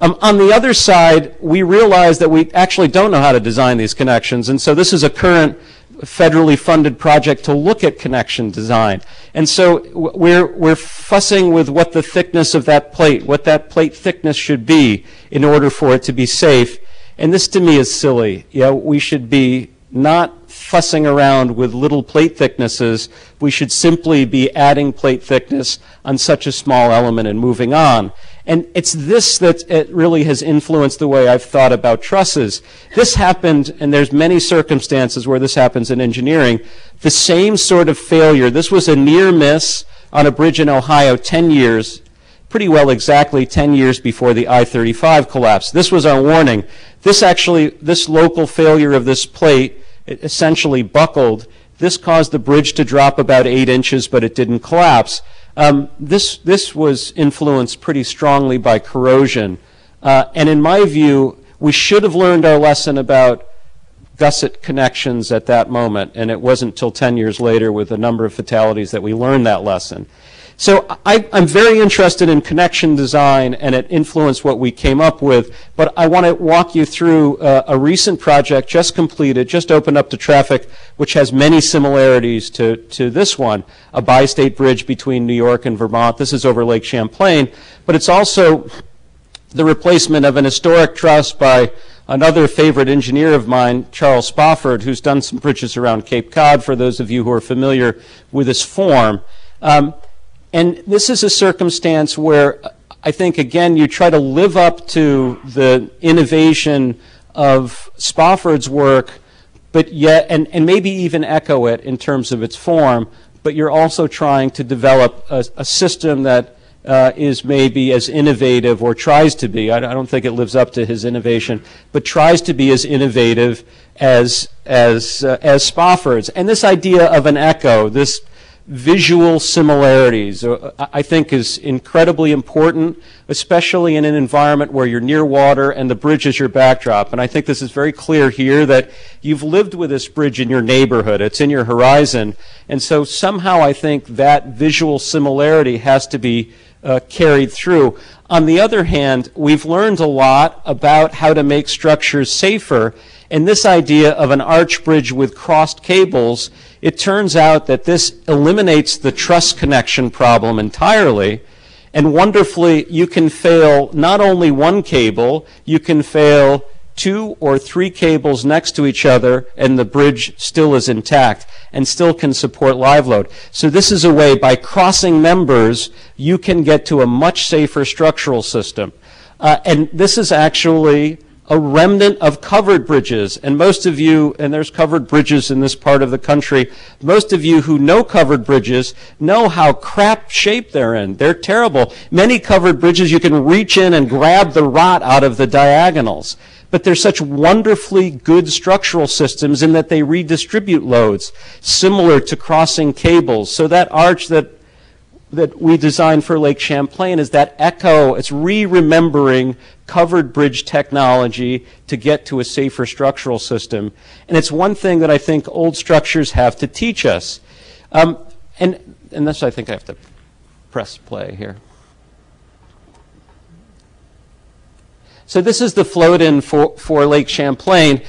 Um, on the other side, we realize that we actually don't know how to design these connections, and so this is a current federally funded project to look at connection design. And so we're, we're fussing with what the thickness of that plate, what that plate thickness should be in order for it to be safe. And this to me is silly. You know, we should be not fussing around with little plate thicknesses. We should simply be adding plate thickness on such a small element and moving on. And it's this that it really has influenced the way I've thought about trusses. This happened, and there's many circumstances where this happens in engineering. The same sort of failure. This was a near miss on a bridge in Ohio 10 years, pretty well exactly 10 years before the I-35 collapse. This was our warning. This actually, this local failure of this plate essentially buckled. This caused the bridge to drop about eight inches, but it didn't collapse. Um, this, this was influenced pretty strongly by corrosion. Uh, and in my view, we should have learned our lesson about gusset connections at that moment. And it wasn't until 10 years later with a number of fatalities that we learned that lesson. So I, am very interested in connection design, and it influenced what we came up with. But I want to walk you through uh, a recent project just completed, just opened up to traffic, which has many similarities to, to this one, a bi-state bridge between New York and Vermont. This is over Lake Champlain, but it's also the replacement of an historic truss by another favorite engineer of mine, Charles Spofford, who's done some bridges around Cape Cod, for those of you who are familiar with this form. Um, and this is a circumstance where I think, again, you try to live up to the innovation of Spofford's work, but yet, and, and maybe even echo it in terms of its form, but you're also trying to develop a, a system that uh, is maybe as innovative or tries to be. I, I, don't think it lives up to his innovation, but tries to be as innovative as as uh, as Spofford's. And this idea of an echo, this visual similarities, uh, I think is incredibly important, especially in an environment where you're near water and the bridge is your backdrop. And I think this is very clear here that you've lived with this bridge in your neighborhood. It's in your horizon. And so somehow I think that visual similarity has to be uh, carried through. On the other hand, we've learned a lot about how to make structures safer. And this idea of an arch bridge with crossed cables it turns out that this eliminates the truss connection problem entirely. And wonderfully, you can fail not only one cable, you can fail two or three cables next to each other and the bridge still is intact and still can support live load. So this is a way by crossing members, you can get to a much safer structural system. Uh, and this is actually a remnant of covered bridges. And most of you, and there's covered bridges in this part of the country, most of you who know covered bridges know how crap shape they're in. They're terrible. Many covered bridges, you can reach in and grab the rot out of the diagonals. But they're such wonderfully good structural systems in that they redistribute loads, similar to crossing cables. So that arch that that we designed for Lake Champlain is that echo, it's re-remembering covered bridge technology to get to a safer structural system. And it's one thing that I think old structures have to teach us. Um, and, and this I think I have to press play here. So this is the float-in for, for Lake Champlain.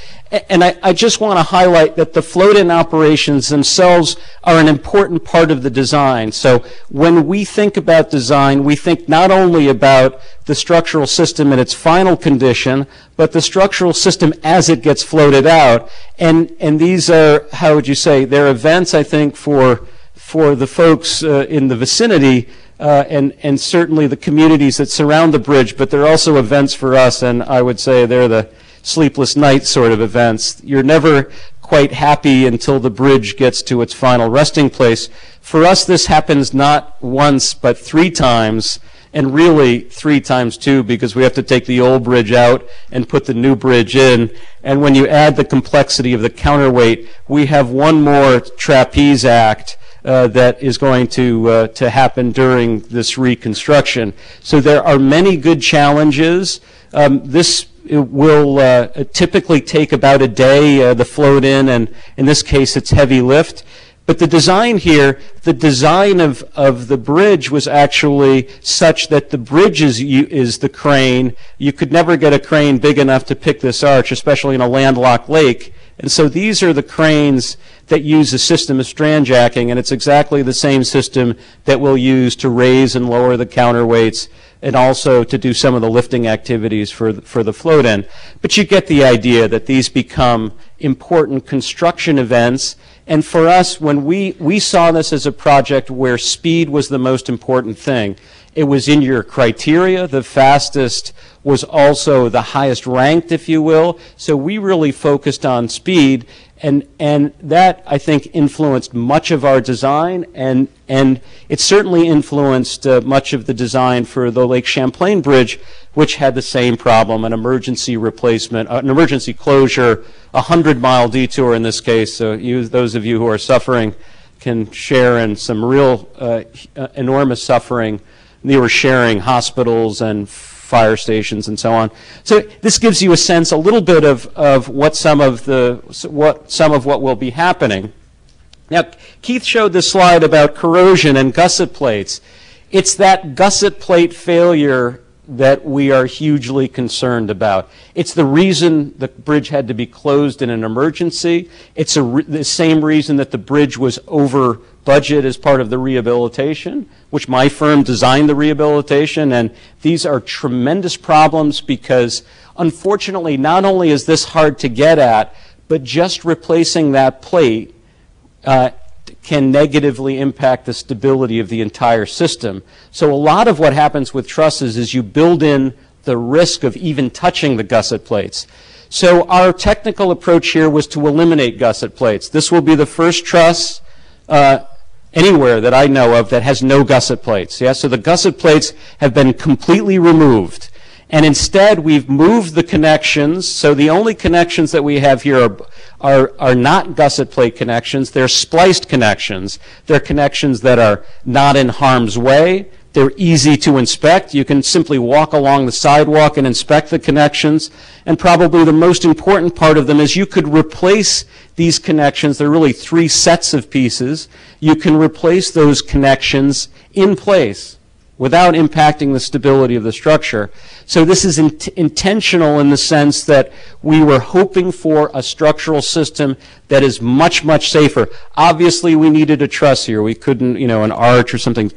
And I, I just want to highlight that the float-in operations themselves are an important part of the design. So when we think about design, we think not only about the structural system in its final condition, but the structural system as it gets floated out. And, and these are, how would you say, they're events, I think, for, for the folks uh, in the vicinity uh, and, and certainly the communities that surround the bridge, but they're also events for us, and I would say they're the sleepless night sort of events. You're never quite happy until the bridge gets to its final resting place. For us, this happens not once, but three times, and really three times two, because we have to take the old bridge out and put the new bridge in. And when you add the complexity of the counterweight, we have one more trapeze act uh, that is going to uh, to happen during this reconstruction. So there are many good challenges. Um, this will uh, typically take about a day, uh, the float in, and in this case, it's heavy lift. But the design here, the design of, of the bridge was actually such that the bridge is, is the crane. You could never get a crane big enough to pick this arch, especially in a landlocked lake. And so these are the cranes that use a system of strand jacking, and it's exactly the same system that we'll use to raise and lower the counterweights and also to do some of the lifting activities for the, for the float-in. But you get the idea that these become important construction events. And for us, when we, we saw this as a project where speed was the most important thing, it was in your criteria. The fastest was also the highest ranked, if you will. So we really focused on speed. And, and that, I think, influenced much of our design, and, and it certainly influenced uh, much of the design for the Lake Champlain Bridge, which had the same problem, an emergency replacement, uh, an emergency closure, a 100-mile detour in this case. So you, those of you who are suffering can share in some real uh, uh, enormous suffering. They were sharing hospitals and fire stations and so on. So this gives you a sense, a little bit of, of what some of the what some of what will be happening. Now, Keith showed this slide about corrosion and gusset plates. It's that gusset plate failure that we are hugely concerned about. It's the reason the bridge had to be closed in an emergency. It's re- the same reason that the bridge was over budget as part of the rehabilitation, which my firm designed the rehabilitation. And these are tremendous problems because, unfortunately, not only is this hard to get at, but just replacing that plate uh, can negatively impact the stability of the entire system. So a lot of what happens with trusses is you build in the risk of even touching the gusset plates. So our technical approach here was to eliminate gusset plates. This will be the first truss uh, anywhere that I know of that has no gusset plates. Yeah, so the gusset plates have been completely removed. And instead, we've moved the connections. So the only connections that we have here are, are, are not gusset plate connections. They're spliced connections. They're connections that are not in harm's way. They're easy to inspect. You can simply walk along the sidewalk and inspect the connections. And probably the most important part of them is you could replace these connections. There are really three sets of pieces. You can replace those connections in place without impacting the stability of the structure. So this is in- intentional in the sense that we were hoping for a structural system that is much, much safer. Obviously, we needed a truss here. We couldn't, you know, an arch or something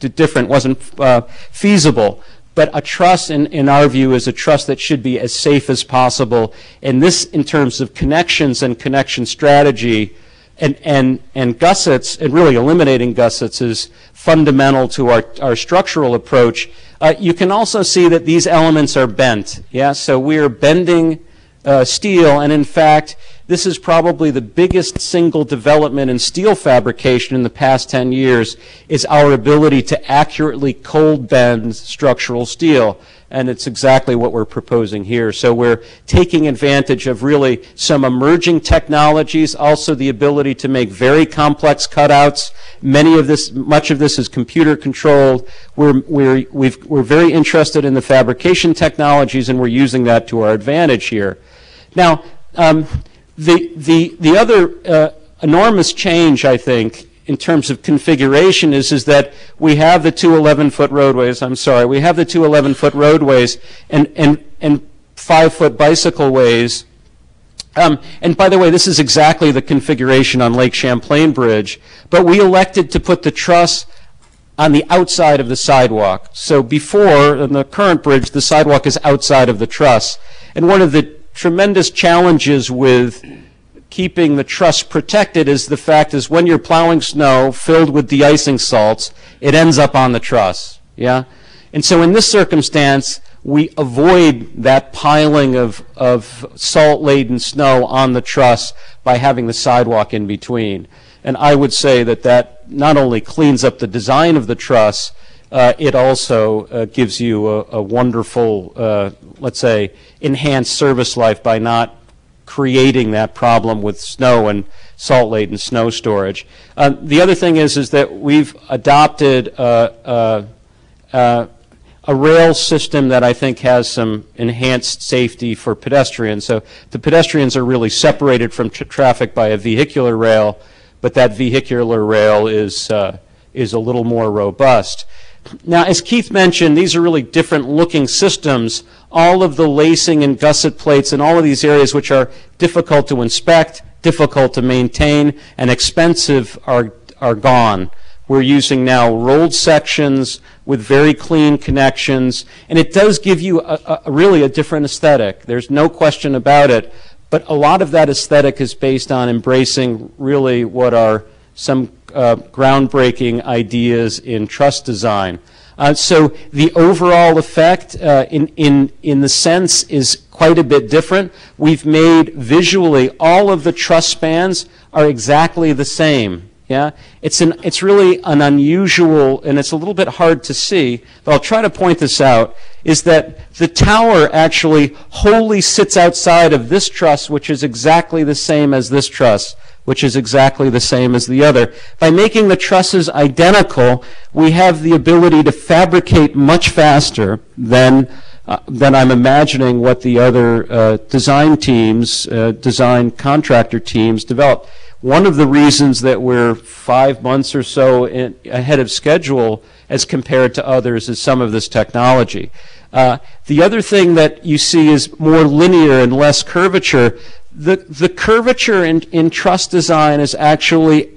different wasn't uh, feasible. But a truss, in, in our view, is a truss that should be as safe as possible. And this, in terms of connections and connection strategy, and, and, and gussets, and really eliminating gussets is fundamental to our, our structural approach. Uh, you can also see that these elements are bent. Yeah, so we are bending uh, steel, and in fact, this is probably the biggest single development in steel fabrication in the past 10 years is our ability to accurately cold bend structural steel. And it's exactly what we're proposing here. So we're taking advantage of really some emerging technologies, also the ability to make very complex cutouts. Many of this, much of this is computer controlled. We're, we're, we've, we're very interested in the fabrication technologies and we're using that to our advantage here. Now, um, the, the, the other uh, enormous change, I think, in terms of configuration is, is that we have the two 11-foot roadways, I'm sorry, we have the two 11-foot roadways, and, and and five-foot bicycle ways. Um, and by the way, this is exactly the configuration on Lake Champlain Bridge, but we elected to put the truss on the outside of the sidewalk. So before, in the current bridge, the sidewalk is outside of the truss. And one of the tremendous challenges with keeping the truss protected is the fact is when you're plowing snow filled with de-icing salts, it ends up on the truss. Yeah? And so in this circumstance, we avoid that piling of, of salt-laden snow on the truss by having the sidewalk in between. And I would say that that not only cleans up the design of the truss, uh, it also uh, gives you a, a wonderful, uh, let's say, enhanced service life by not creating that problem with snow and salt-laden snow storage. Uh, the other thing is, is that we've adopted uh, uh, uh, a rail system that I think has some enhanced safety for pedestrians. So the pedestrians are really separated from tra- traffic by a vehicular rail, but that vehicular rail is is a little more robust. Now, as Keith mentioned, these are really different looking systems. All of the lacing and gusset plates and all of these areas which are difficult to inspect, difficult to maintain, and expensive are, are gone. We're using now rolled sections with very clean connections, and it does give you a, a, really a different aesthetic. There's no question about it. But a lot of that aesthetic is based on embracing really what are some uh, groundbreaking ideas in truss design. Uh, so the overall effect uh, in, in, in the sense is quite a bit different. We've made visually all of the truss spans are exactly the same. Yeah, it's an it's really an unusual and it's a little bit hard to see. But I'll try to point this out. Is that the tower actually wholly sits outside of this truss, which is exactly the same as this truss, which is exactly the same as the other. By making the trusses identical, we have the ability to fabricate much faster than uh, than I'm imagining what the other uh, design teams, uh, design contractor teams developed. One of the reasons that we're five months or so in, ahead of schedule as compared to others is some of this technology. Uh, the other thing that you see is more linear and less curvature. The, the curvature in, in truss design is actually,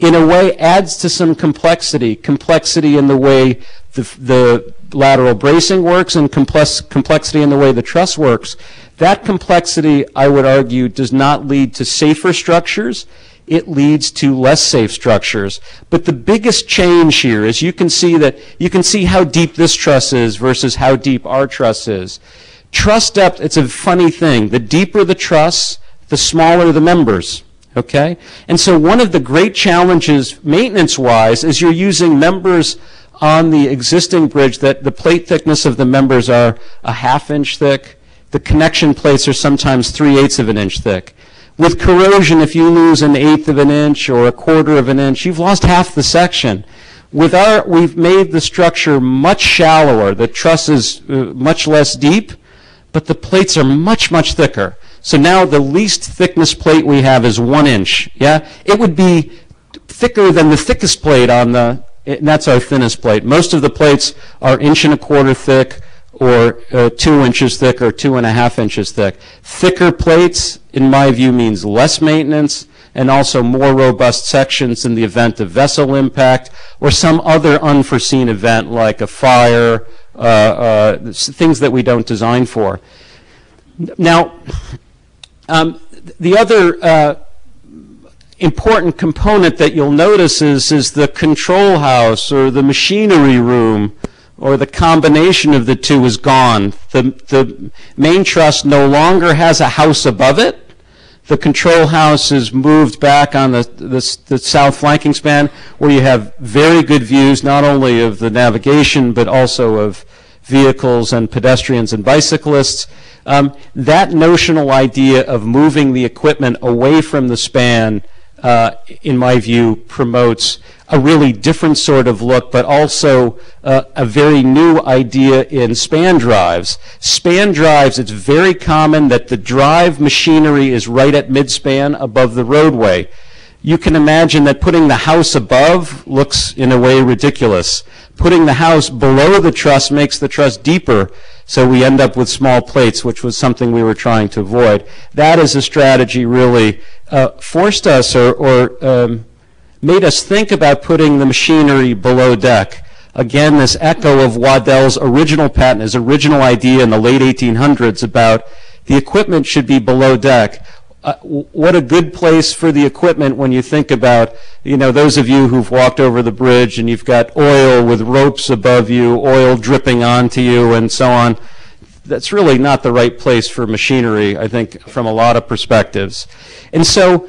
in a way, adds to some complexity. Complexity in the way the, the lateral bracing works and complex, complexity in the way the truss works. That complexity, I would argue, does not lead to safer structures. It leads to less safe structures. But the biggest change here is you can see that you can see how deep this truss is versus how deep our truss is. Truss depth, it's a funny thing. The deeper the truss, the smaller the members. Okay? And so one of the great challenges maintenance wise is you're using members on the existing bridge that the plate thickness of the members are a half inch thick the connection plates are sometimes three-eighths of an inch thick. With corrosion, if you lose an eighth of an inch or a quarter of an inch, you've lost half the section. With our, we've made the structure much shallower. The truss is uh, much less deep, but the plates are much, much thicker. So now the least thickness plate we have is one inch. Yeah, it would be thicker than the thickest plate on the. That's our thinnest plate. Most of the plates are inch and a quarter thick or uh, two inches thick or two and a half inches thick. Thicker plates, in my view, means less maintenance and also more robust sections in the event of vessel impact or some other unforeseen event like a fire, things that we don't design for. Now, um, the other uh, important component that you'll notice is, is the control house or the machinery room or the combination of the two is gone. The, the main truss no longer has a house above it. The control house is moved back on the, the, the, south flanking span where you have very good views not only of the navigation but also of vehicles and pedestrians and bicyclists. Um, that notional idea of moving the equipment away from the span, uh, in my view, promotes a really different sort of look, but also uh, a very new idea in span drives. Span drives, it's very common that the drive machinery is right at midspan above the roadway. You can imagine that putting the house above looks in a way ridiculous. putting the house below the truss makes the truss deeper, so we end up with small plates, which was something we were trying to avoid. That is a strategy really uh, forced us or, or um, made us think about putting the machinery below deck. Again, this echo of Waddell's original patent, his original idea in the late 1800s about the equipment should be below deck. Uh, what a good place for the equipment when you think about, you know, those of you who've walked over the bridge and you've got oil with ropes above you, oil dripping onto you, and so on. That's really not the right place for machinery, I think, from a lot of perspectives. And so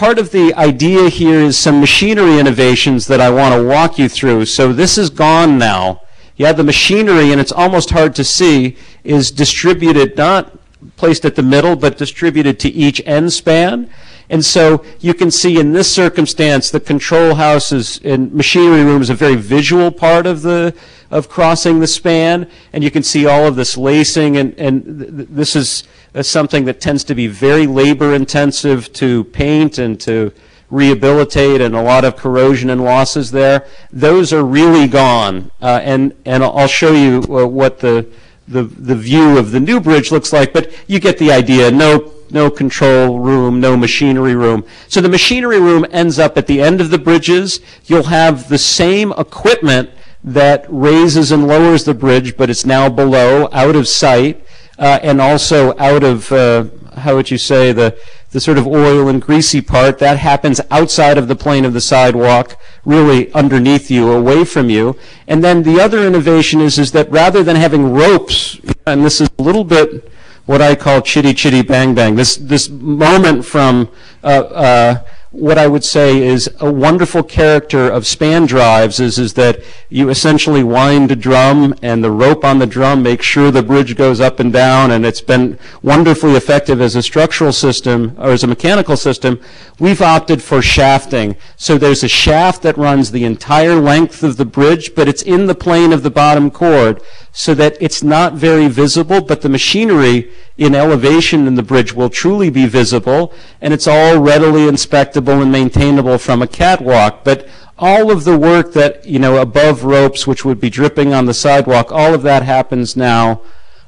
part of the idea here is some machinery innovations that I want to walk you through. So this is gone now. You have the machinery, and it's almost hard to see, is distributed not placed at the middle, but distributed to each end span. And so you can see in this circumstance, the control house is, and machinery room is a very visual part of the, of crossing the span. And you can see all of this lacing, and, and th- this is uh, something that tends to be very labor intensive to paint and to rehabilitate and a lot of corrosion and losses there. Those are really gone. Uh, and, and I'll show you uh, what the, the, the view of the new bridge looks like, but you get the idea. No, no control room, no machinery room. So the machinery room ends up at the end of the bridges. You'll have the same equipment that raises and lowers the bridge, but it's now below, out of sight, uh, and also out of, uh, how would you say, the, the sort of oil and greasy part. That happens outside of the plane of the sidewalk really underneath you, away from you. And then the other innovation is, is that rather than having ropes, and this is a little bit what I call chitty chitty bang bang, this, this moment from uh, uh, what I would say is a wonderful character of span drives is, is that you essentially wind a drum and the rope on the drum makes sure the bridge goes up and down and it's been wonderfully effective as a structural system or as a mechanical system. We've opted for shafting. So there's a shaft that runs the entire length of the bridge, but it's in the plane of the bottom chord so that it's not very visible, but the machinery in elevation in the bridge will truly be visible, and it's all readily inspectable and maintainable from a catwalk. But all of the work that, you know, above ropes, which would be dripping on the sidewalk, all of that happens now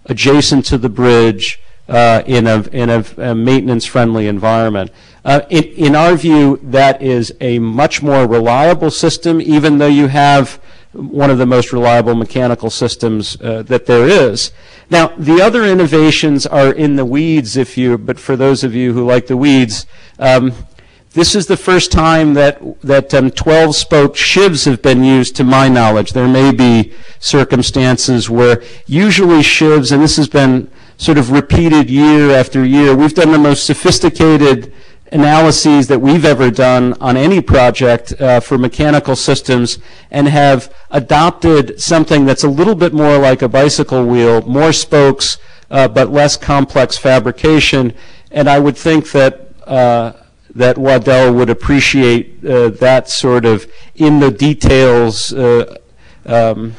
adjacent to the bridge uh, in a, in a, a maintenance-friendly environment. Uh, in, in our view, that is a much more reliable system, even though you have one of the most reliable mechanical systems uh, that there is. Now, the other innovations are in the weeds, if you, but for those of you who like the weeds, um, this is the first time that that um, 12 spoke sheaves have been used, to my knowledge. There may be circumstances where usually sheaves, and this has been sort of repeated year after year. We've done the most sophisticated analyses that we've ever done on any project uh, for mechanical systems and have adopted something that's a little bit more like a bicycle wheel, more spokes, uh, but less complex fabrication. And I would think that uh, that Waddell would appreciate uh, that sort of in the details uh, um,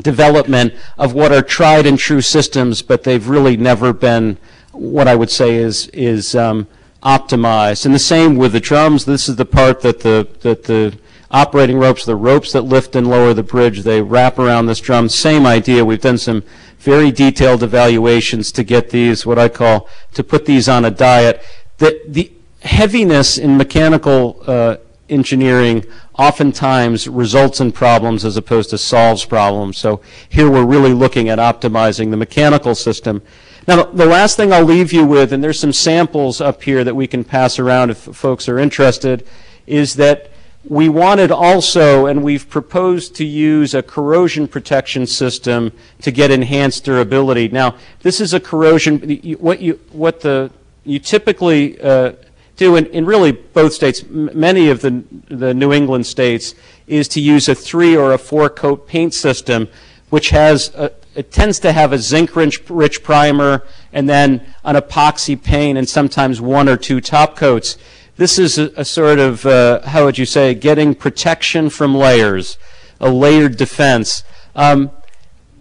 development of what are tried and true systems, but they've really never been what I would say is is um, optimized. And the same with the drums. This is the part that the that the operating ropes, the ropes that lift and lower the bridge, they wrap around this drum. Same idea. We've done some very detailed evaluations to get these, what I call, to put these on a diet. The, the heaviness in mechanical uh, engineering oftentimes results in problems as opposed to solves problems. So here we're really looking at optimizing the mechanical system. Now, the last thing I'll leave you with, and there's some samples up here that we can pass around if folks are interested, is that we wanted also, and we've proposed to use a corrosion protection system to get enhanced durability. Now, this is a corrosion, what you, what the, you typically uh, do in, in really both states, many of the, the New England states, is to use a three or a four coat paint system, which has a, it tends to have a zinc rich primer and then an epoxy paint and sometimes one or two top coats. This is a, a sort of, uh, how would you say, getting protection from layers, a layered defense. Um,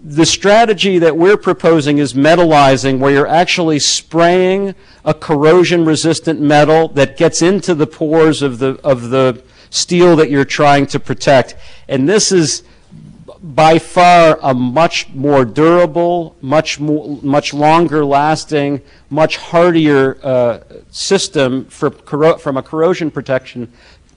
the strategy that we're proposing is metallizing, where you're actually spraying a corrosion resistant metal that gets into the pores of the, of the steel that you're trying to protect. And this is by far a much more durable, much more, much longer lasting, much hardier uh, system for from a corrosion protection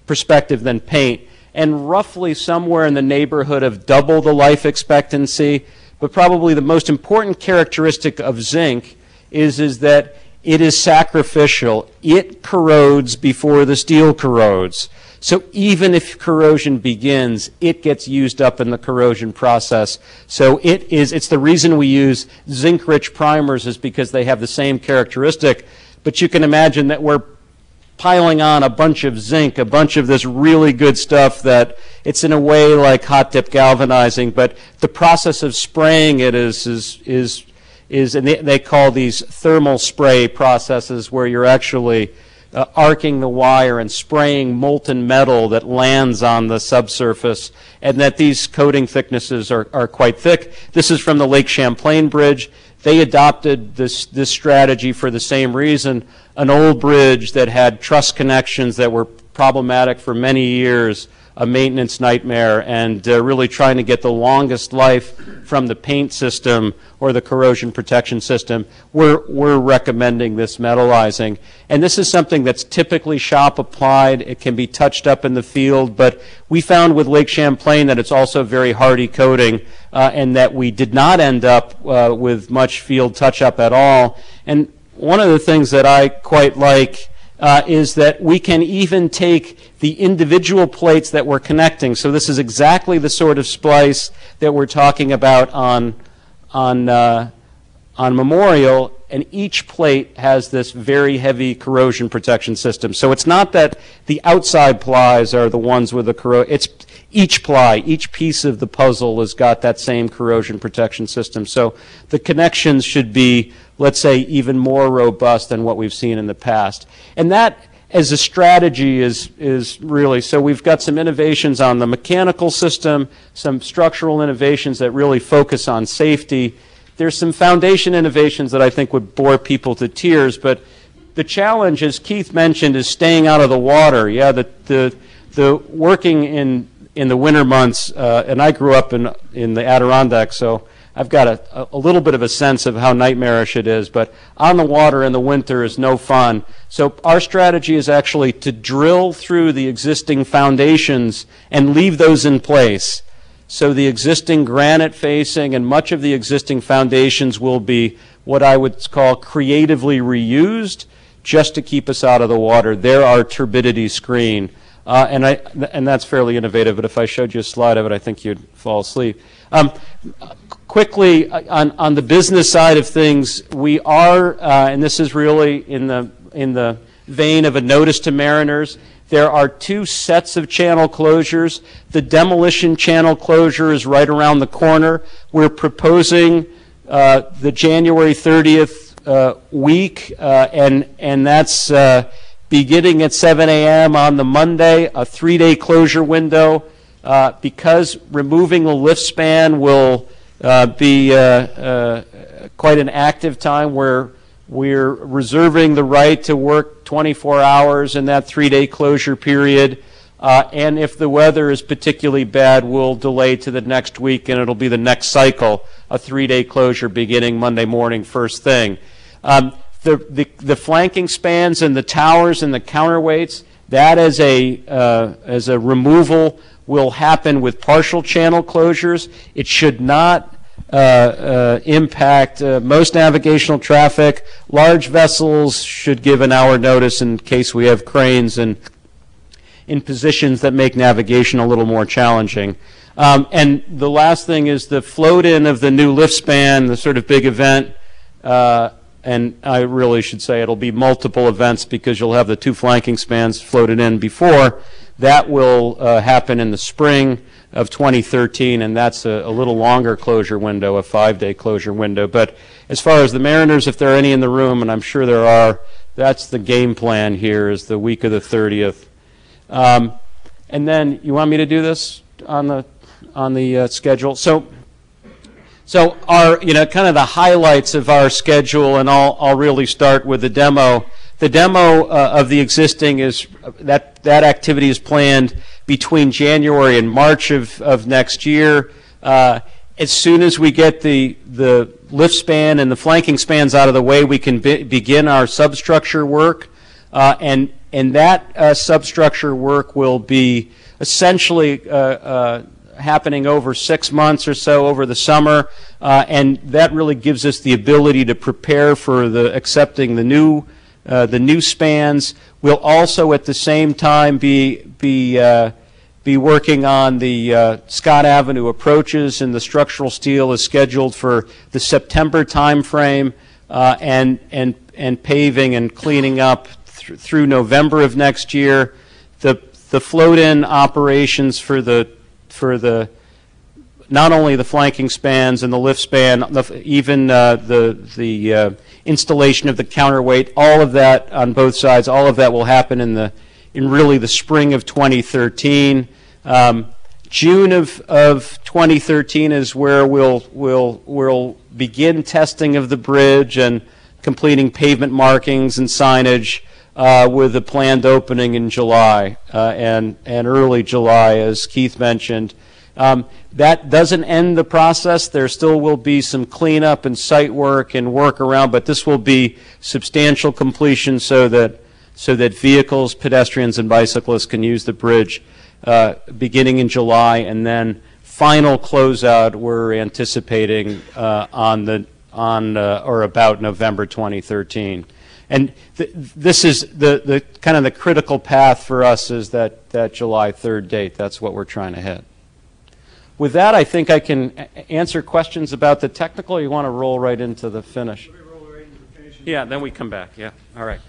perspective than paint, and roughly somewhere in the neighborhood of double the life expectancy. But probably the most important characteristic of zinc is, is that it is sacrificial. It corrodes before the steel corrodes. So even if corrosion begins, it gets used up in the corrosion process. So it is, it's the reason we use zinc-rich primers is because they have the same characteristic. But you can imagine that we're piling on a bunch of zinc, a bunch of this really good stuff that it's in a way like hot dip galvanizing, but the process of spraying it is, is, is, is and they, they call these thermal spray processes where you're actually uh, arcing the wire and spraying molten metal that lands on the subsurface, and that these coating thicknesses are, are quite thick. This is from the Lake Champlain Bridge. They adopted this, this strategy for the same reason. An old bridge that had truss connections that were problematic for many years a maintenance nightmare and uh, really trying to get the longest life from the paint system or the corrosion protection system, we're, we're recommending this metallizing. And this is something that's typically shop applied. It can be touched up in the field, but we found with Lake Champlain that it's also very hardy coating uh, and that we did not end up uh, with much field touch up at all. And one of the things that I quite like uh, is that we can even take the individual plates that we're connecting. So this is exactly the sort of splice that we're talking about on, on, uh, on Memorial, and each plate has this very heavy corrosion protection system. So it's not that the outside plies are the ones with the corrosion. It's each ply, each piece of the puzzle has got that same corrosion protection system. So the connections should be, let's say, even more robust than what we've seen in the past. And that, as a strategy, is, is really so we've got some innovations on the mechanical system, some structural innovations that really focus on safety. There's some foundation innovations that I think would bore people to tears, but the challenge, as Keith mentioned, is staying out of the water. Yeah, the, the, the working in in the winter months, uh, and I grew up in in the Adirondacks, so I've got a, a little bit of a sense of how nightmarish it is. But on the water in the winter is no fun. So our strategy is actually to drill through the existing foundations and leave those in place. So the existing granite facing and much of the existing foundations will be what I would call creatively reused just to keep us out of the water. There our turbidity screen. Uh, and, I, and that's fairly innovative, but if I showed you a slide of it, I think you'd fall asleep. Um, quickly, uh, on, on the business side of things, we are, uh, and this is really in the, in the vein of a notice to mariners, there are two sets of channel closures. The demolition channel closure is right around the corner. We're proposing uh, the January 30th uh, week, uh, and, and that's beginning at 7 a.m. on the Monday, a three day closure window. Uh, because removing the lift span will uh, be uh, uh, quite an active time where we're reserving the right to work 24 hours in that three day closure period. Uh, and if the weather is particularly bad, we'll delay to the next week and it'll be the next cycle, a three day closure beginning Monday morning, first thing. Um, the, the, the flanking spans and the towers and the counterweights, that is a, uh, as a removal will happen with partial channel closures. It should not uh, uh, impact uh, most navigational traffic. Large vessels should give an hour notice in case we have cranes and in positions that make navigation a little more challenging. Um, and the last thing is the float in of the new lift span, the sort of big event. And I really should say it'll be multiple events because you'll have the two flanking spans floated in before. That will uh, happen in the spring of 2013, and that's a, a little longer closure window, a five-day closure window. But as far as the Mariners, if there are any in the room, and I'm sure there are, that's the game plan here is the week of the 30th. Um, and then you want me to do this on the on the uh, schedule? So so our, you know, kind of the highlights of our schedule, and I'll, I'll really start with the demo. The demo uh, of the existing is that that activity is planned between January and March of, of next year. Uh, As soon as we get the, the lift span and the flanking spans out of the way, we can be- begin our substructure work. Uh, And, and that uh, substructure work will be essentially uh, uh, happening over six months or so over the summer. Uh, And that really gives us the ability to prepare for the, accepting the new, uh, the new spans. We'll also, at the same time, be, be, uh, be working on the uh, Scott Avenue approaches, and the structural steel is scheduled for the September timeframe, uh, and, and, and paving and cleaning up thr- through November of next year. The, the float-in operations for the, for the, not only the flanking spans and the lift span, the- even uh, the, the uh, installation of the counterweight, all of that on both sides, all of that will happen in the, in really the spring of 2013. Um, June of, of 2013 is where we'll, we'll, we'll begin testing of the bridge and completing pavement markings and signage uh, with a planned opening in July uh, and, and early July, as Keith mentioned. Um, That doesn't end the process. There still will be some cleanup and site work and work around, but this will be substantial completion so that, so that vehicles, pedestrians, and bicyclists can use the bridge uh, beginning in July, and then final closeout, we're anticipating uh, on the, on, uh, or about November 2013. And th- this is the, the, kind of the critical path for us is that, that July 3rd date. That's what we're trying to hit. With that, I think I can a- answer questions about the technical, or you want to roll right into the finish? Yeah, then we come back, yeah, all right.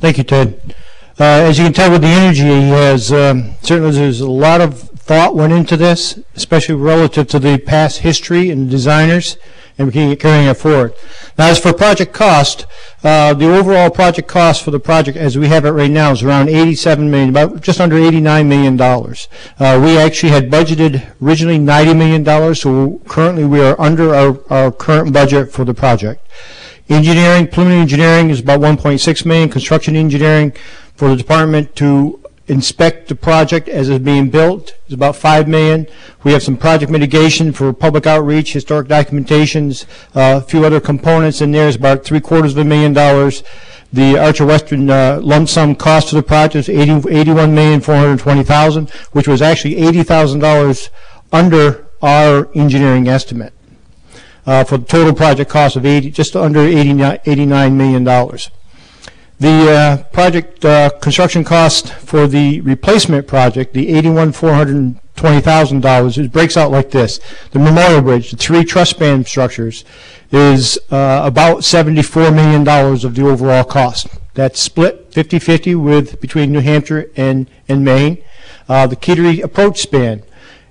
Thank you, Ted. Uh, As you can tell with the energy he has, um, certainly there's a lot of thought went into this, especially relative to the past history and designers, and we can carrying it forward. Now, as for project cost, uh, the overall project cost for the project, as we have it right now, is around 87 million, about just under 89 million dollars. Uh, We actually had budgeted originally 90 million dollars, so currently we are under our our current budget for the project. Engineering, preliminary engineering is about 1.6 million. Construction engineering for the department to inspect the project as it's being built It's about 5 million. We have some project mitigation for public outreach, historic documentations, uh, a few other components in there is about three quarters of a million dollars. The Archer Western uh, lump sum cost of the project is 80 81,420,000, which was actually $80,000 under our engineering estimate uh, for the total project cost of 80, just under 89 $89 million. The uh, project uh, construction cost for the replacement project, the $81,420,000, it breaks out like this. The Memorial Bridge, the three truss span structures, is uh, about $74 million of the overall cost. That's split 50-50 with, between New Hampshire and, and Maine. Uh, The Kittery approach span,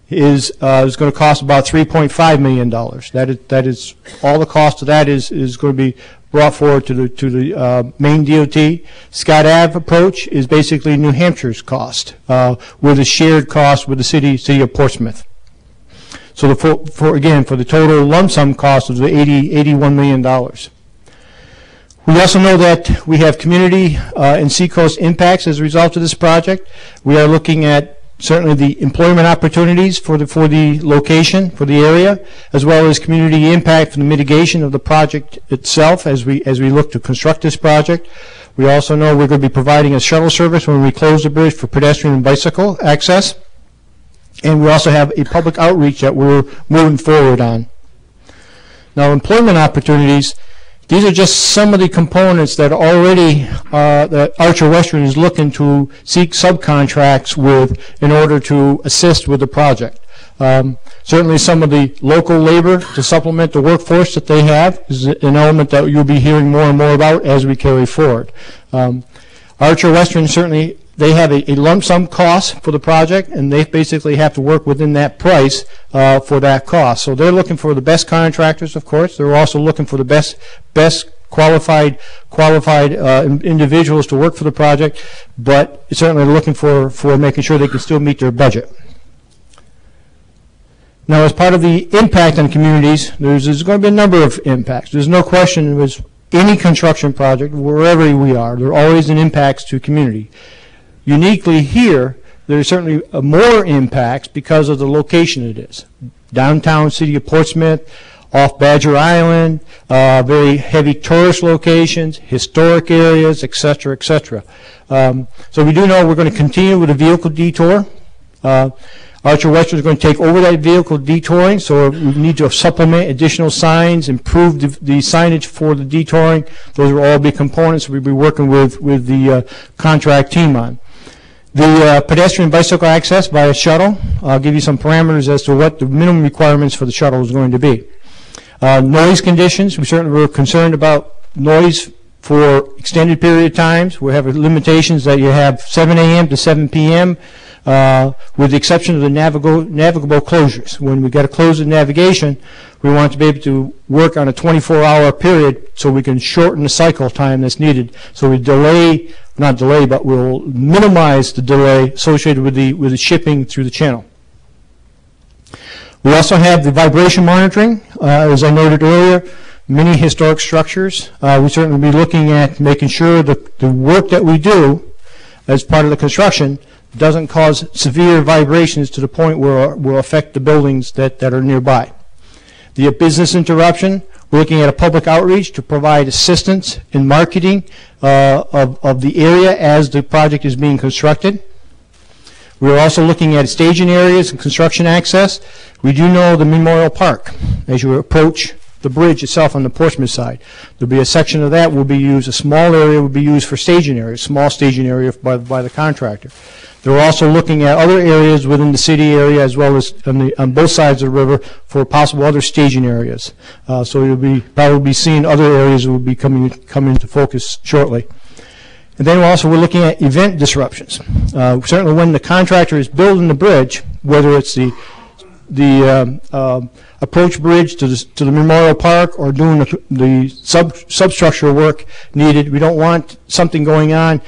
is, uh, is going to cost about $3.5 million. That is, that is, all the cost of that is, is going to be brought forward to the, to the uh, Maine DOT. Scott Ave approach is basically New Hampshire's cost, uh, with a shared cost with the city, city of Portsmouth. So the, for, for, again, for the total lump sum cost of the 80, $81 million. We also know that we have community uh, and seacoast impacts as a result of this project. We are looking at certainly the employment opportunities for the, for the location, for the area, as well as community impact from the mitigation of the project itself as we, as we look to construct this project. We also know we're going to be providing a shuttle service when we close the bridge for pedestrian and bicycle access. And we also have a public outreach that we're moving forward on. Now, employment opportunities, these are just some of the components that already, uh, that Archer Western is looking to seek subcontracts with in order to assist with the project. Um, Certainly, some of the local labor to supplement the workforce that they have is an element that you'll be hearing more and more about as we carry forward. Um, Archer Western certainly, they have a a lump sum cost for the project, and they basically have to work within that price uh, for that cost. So they're looking for the best contractors, of course. They're also looking for the best, best qualified, qualified uh, individuals to work for the project, but certainly looking for, for making sure they can still meet their budget. Now, as part of the impact on communities, there's, there's going to be a number of impacts. There's no question with any construction project, wherever we are, there are always an impacts to community. Uniquely here, there's certainly more impacts because of the location it is. downtown city of Portsmouth, off Badger Island, uh, very heavy tourist locations, historic areas, et cetera, et cetera. Um, So we do know we're going to continue with a vehicle detour. Uh, Archer Western is going to take over that vehicle detouring, so we need to supplement additional signs, improve the the signage for the detouring. Those will all be components we'll be working with, with the uh, contract team on. The uh, pedestrian bicycle access via shuttle, I'll give you some parameters as to what the minimum requirements for the shuttle is going to be. Uh, Noise conditions, we certainly were concerned about noise for extended period of times. We have limitations that you have 7 a.m. to 7 p.m., uh, with the exception of the navigable, navigable closures. When we got to close the navigation, we want to be able to work on a 24-hour period so we can shorten the cycle time that's needed. So we delay, not delay, but we'll minimize the delay associated with the, with the shipping through the channel. We also have the vibration monitoring, uh, as I noted earlier, many historic structures. Uh, We certainly be looking at making sure that the work that we do as part of the construction doesn't cause severe vibrations to the point where it will affect the buildings that, that are nearby. The business interruption, we're looking at a public outreach to provide assistance in marketing uh, of, of the area as the project is being constructed. We are also looking at staging areas and construction access. We do know the Memorial Park, as you approach the bridge itself on the Portsmouth side. There'll be a section of that will be used, a small area will be used for staging area, small staging area by, by the contractor. They're also looking at other areas within the city area as well as on the, on both sides of the river for possible other staging areas. Uh, so you'll be, probably be seeing other areas that will be coming, coming into focus shortly. And then also, we're looking at event disruptions. Uh, Certainly, when the contractor is building the bridge, whether it's the, the um, approach bridge to the, to the Memorial Park or doing the, the sub, substructural work needed, we don't want something going on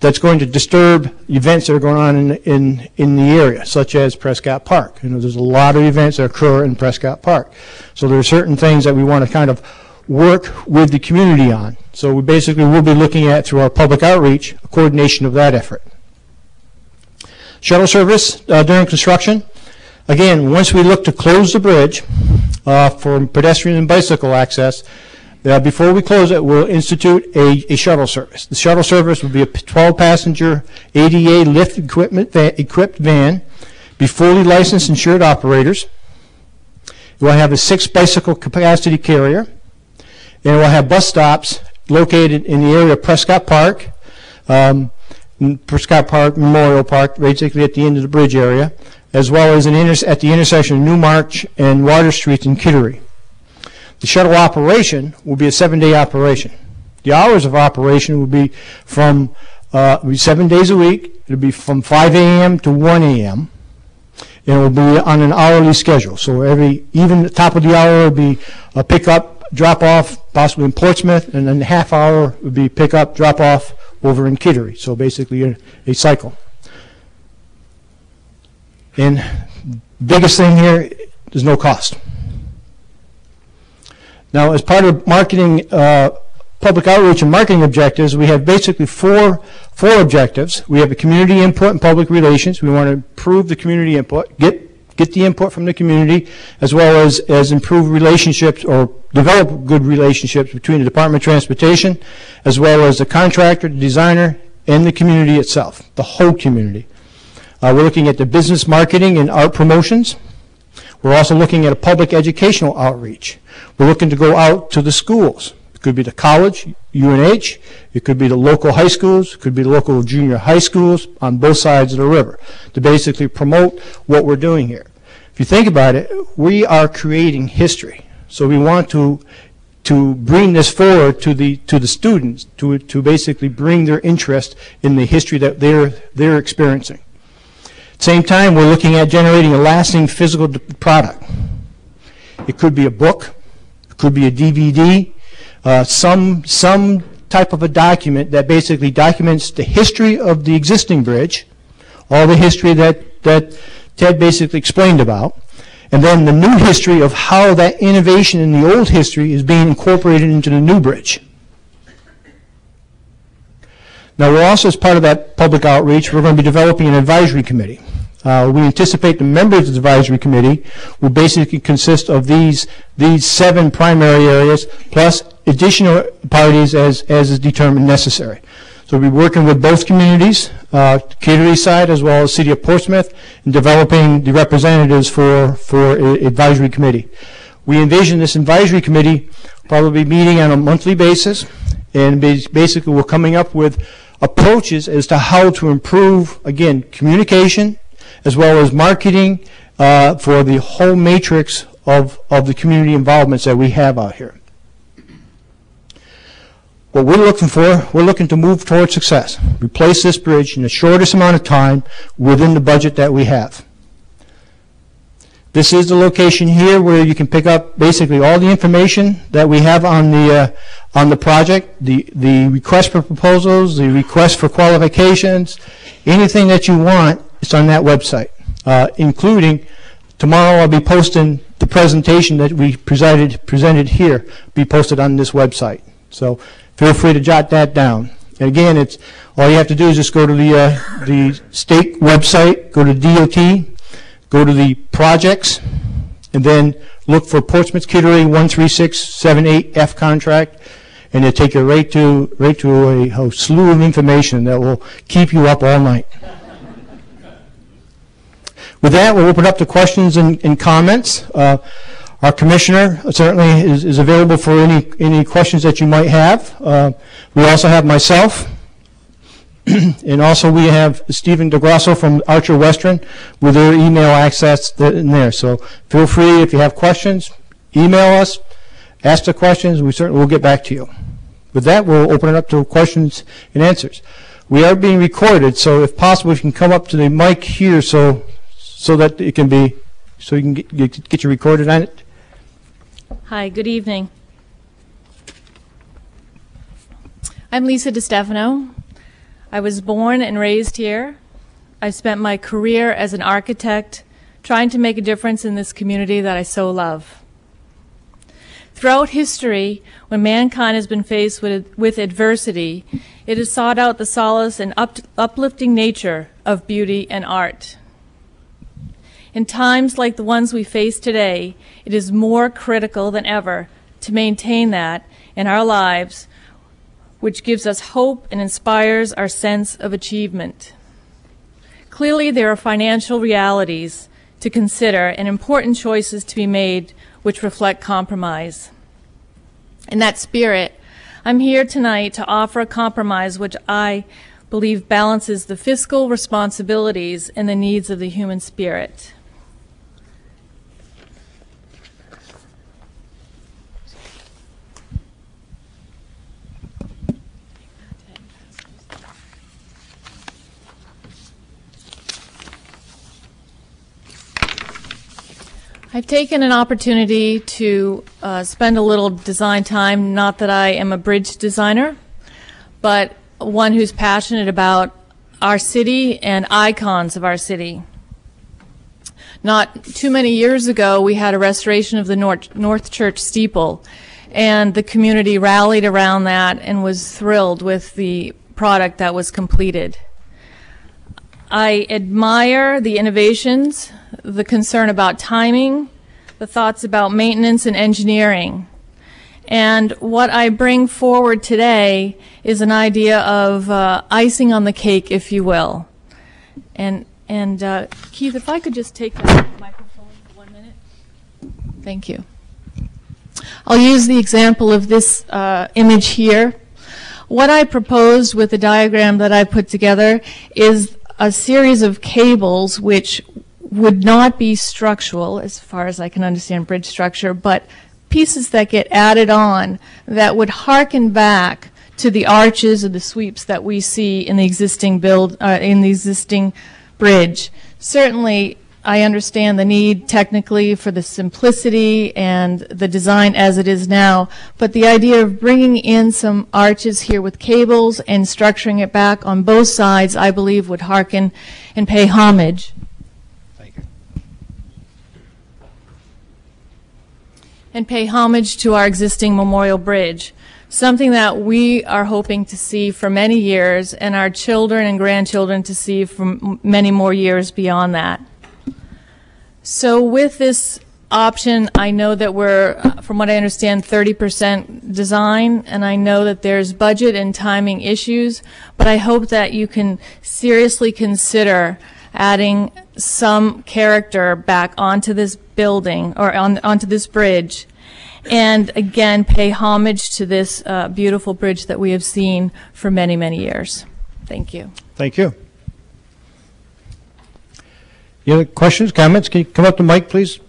that's going to disturb events that are going on in, in, in the area, such as Prescott Park. You know, there's a lot of events that occur in Prescott Park. So there are certain things that we want to kind of work with the community on. So we basically will be looking at, through our public outreach, coordination of that effort. Shuttle service uh, during construction. Again, once we look to close the bridge uh, for pedestrian and bicycle access, uh, before we close it, we'll institute a, a shuttle service. The shuttle service will be a 12-passenger ADA lift equipment va- equipped van, be fully licensed insured operators. It will have a six bicycle capacity carrier, and it will have bus stops located in the area of Prescott Park, um, Prescott Park, Memorial Park, basically at the end of the bridge area, as well as at the intersection of Newmarch and Water Streets in Kittery. The shuttle operation will be a seven-day operation. The hours of operation will be from, uh, will be seven days a week. It'll be from 5 a.m. to 1 a.m. And it will be on an hourly schedule. So every, even the top of the hour will be a pickup, drop off, possibly in Portsmouth, and then the half hour would be pick up, drop off over in Kittery. So basically a, a cycle. And biggest thing here, there's no cost. Now, as part of marketing, uh, public outreach and marketing objectives, we have basically four, four objectives. We have a community input and public relations. We want to improve the community input, get, get the input from the community, as well as, as improve relationships or develop good relationships between the Department of Transportation, as well as the contractor, the designer, and the community itself, the whole community. Uh, we're looking at the business marketing and art promotions. We're also looking at a public educational outreach. We're looking to go out to the schools. Could be the college, UNH. It could be the local high schools. It could be the local junior high schools on both sides of the river to basically promote what we're doing here. If you think about it, we are creating history. So we want to to bring this forward to the to the students to to basically bring their interest in the history that they're they're experiencing. At the same time, we're looking at generating a lasting physical product. It could be a book, it could be a DVD, uh, some some type of a document that basically documents the history of the existing bridge, all the history that that Ted basically explained about, and then the new history of how that innovation in the old history is being incorporated into the new bridge. Now, we're also, as part of that public outreach, we're going to be developing an advisory committee. Uh, We anticipate the members of the advisory committee will basically consist of these, these seven primary areas, plus additional parties as, as is determined necessary. So we'll be working with both communities, uh, Kittery side as well as City of Portsmouth, in developing the representatives for, for advisory committee. We envision this advisory committee probably meeting on a monthly basis, and basically we're coming up with approaches as to how to improve, again, communication, as well as marketing uh, for the whole matrix of, of the community involvements that we have out here. What we're looking for, we're looking to move towards success. Replace this bridge in the shortest amount of time within the budget that we have. This is the location here where you can pick up basically all the information that we have on the, uh, on the project, the, the request for proposals, the request for qualifications, anything that you want, it's on that website, uh, including, tomorrow I'll be posting the presentation that we presented, presented here, be posted on this website. So feel free to jot that down. And again, it's, all you have to do is just go to the, uh, the state website, go to DOT, go to the projects, and then look for Portsmouth Kittery 13678F contract, and it'll take you right to, right to a whole slew of information that will keep you up all night. With that, we'll open up to questions and, and comments. Uh, Our commissioner certainly is, is available for any, any questions that you might have. Uh, We also have myself, and also we have Stephen DeGrasso from Archer Western with their email access in there. So feel free, if you have questions, email us, ask the questions, we certainly will get back to you. With that, we'll open it up to questions and answers. We are being recorded, so if possible, if you can come up to the mic here so, so that it can be, so you can get, get you recorded on it. Hi, good evening. I'm Lisa DeStefano. I was born and raised here. I spent my career as an architect trying to make a difference in this community that I so love. Throughout history, when mankind has been faced with, with adversity, it has sought out the solace and up, uplifting nature of beauty and art. In times like the ones we face today, it is more critical than ever to maintain that in our lives, which gives us hope and inspires our sense of achievement. Clearly, there are financial realities to consider and important choices to be made which reflect compromise. In that spirit, I'm here tonight to offer a compromise which I believe balances the fiscal responsibilities and the needs of the human spirit. I've taken an opportunity to uh, spend a little design time, not that I am a bridge designer, but one who's passionate about our city and icons of our city. Not too many years ago, we had a restoration of the North, North Church steeple, and the community rallied around that and was thrilled with the product that was completed. I admire the innovations, the concern about timing, the thoughts about maintenance and engineering. And what I bring forward today is an idea of uh, icing on the cake, if you will. And, and uh, Keith, if I could just take that microphone for one minute. Thank you. I'll use the example of this uh, image here. What I proposed with the diagram that I put together is a series of cables which would not be structural, as far as I can understand bridge structure, but pieces that get added on that would harken back to the arches or the sweeps that we see in the existing build, uh, in the existing bridge. Certainly, I understand the need technically for the simplicity and the design as it is now, but the idea of bringing in some arches here with cables and structuring it back on both sides, I believe would hearken and pay homage. Thank you. and pay homage to our existing Memorial Bridge. something that we are hoping to see for many years and our children and grandchildren to see for many more years beyond that. So with this option, I know that we're, uh, from what I understand, 30% design, and I know that there's budget and timing issues, but I hope that you can seriously consider adding some character back onto this building, or on, onto this bridge, and again, pay homage to this uh, beautiful bridge that we have seen for many, many years. Thank you. Thank you. Any other questions, comments? Can you come up to mic, please?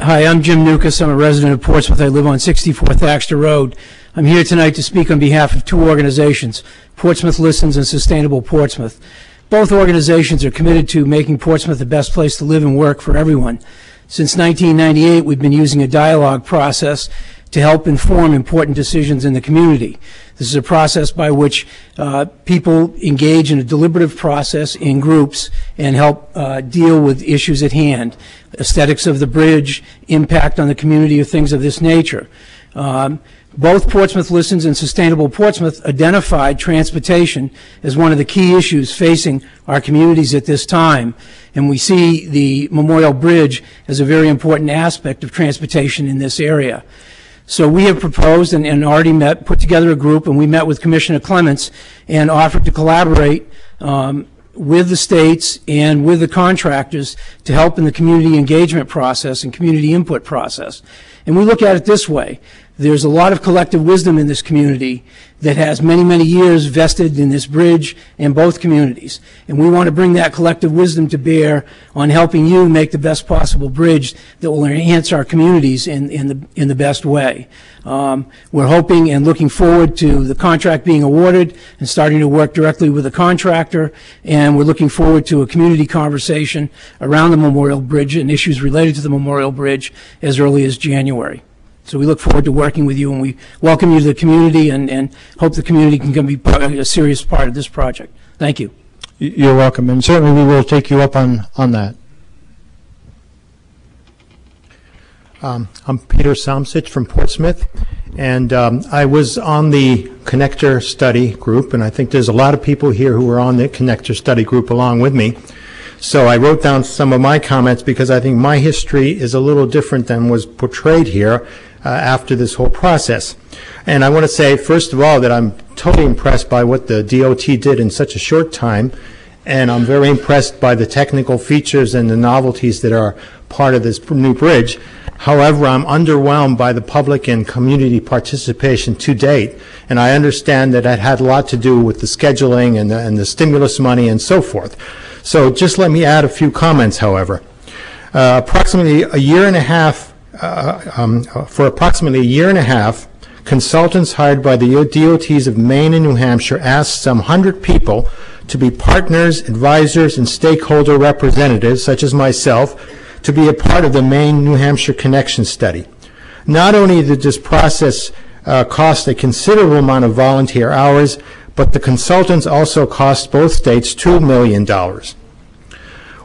Hi, I'm Jim Noucas. I'm a resident of Portsmouth. I live on 64th Axter Road. I'm here tonight to speak on behalf of two organizations, Portsmouth Listens and Sustainable Portsmouth. Both organizations are committed to making Portsmouth the best place to live and work for everyone. Since 1998, we've been using a dialogue process to help inform important decisions in the community. This is a process by which uh, people engage in a deliberative process in groups and help uh, deal with issues at hand, aesthetics of the bridge, impact on the community, or things of this nature. Um, both Portsmouth Listens and Sustainable Portsmouth identified transportation as one of the key issues facing our communities at this time. And we see the Memorial Bridge as a very important aspect of transportation in this area. So we have proposed and, and already met, put together a group, and we met with Commissioner Clements and offered to collaborate um, with the states and with the contractors to help in the community engagement process and community input process. And we look at it this way. There's a lot of collective wisdom in this community that has many, many years vested in this bridge and both communities. And we want to bring that collective wisdom to bear on helping you make the best possible bridge that will enhance our communities in, in, the, in the best way. Um, we're hoping and looking forward to the contract being awarded and starting to work directly with the contractor. And we're looking forward to a community conversation around the Memorial Bridge and issues related to the Memorial Bridge as early as January. So we look forward to working with you, and we welcome you to the community and, and hope the community can be a serious part of this project. Thank you. You're welcome, and certainly we will take you up on, on that. Um, I'm Peter Somssich from Portsmouth, and um, I was on the Connector Study Group, and I think there's a lot of people here who were on the Connector Study Group along with me. So I wrote down some of my comments because I think my history is a little different than was portrayed here uh, after this whole process. And I want to say, first of all, that I'm totally impressed by what the DOT did in such a short time, and I'm very impressed by the technical features and the novelties that are part of this new bridge. However, I'm underwhelmed by the public and community participation to date, and I understand that that had a lot to do with the scheduling and the, and the stimulus money and so forth. So just let me add a few comments, however. Uh, approximately a year and a half, uh, um, for approximately a year and a half, consultants hired by the DOTs of Maine and New Hampshire asked some hundred people to be partners, advisors, and stakeholder representatives, such as myself, to be a part of the Maine-New Hampshire Connection Study. Not only did this process uh, cost a considerable amount of volunteer hours, but the consultants also cost both states $2 million.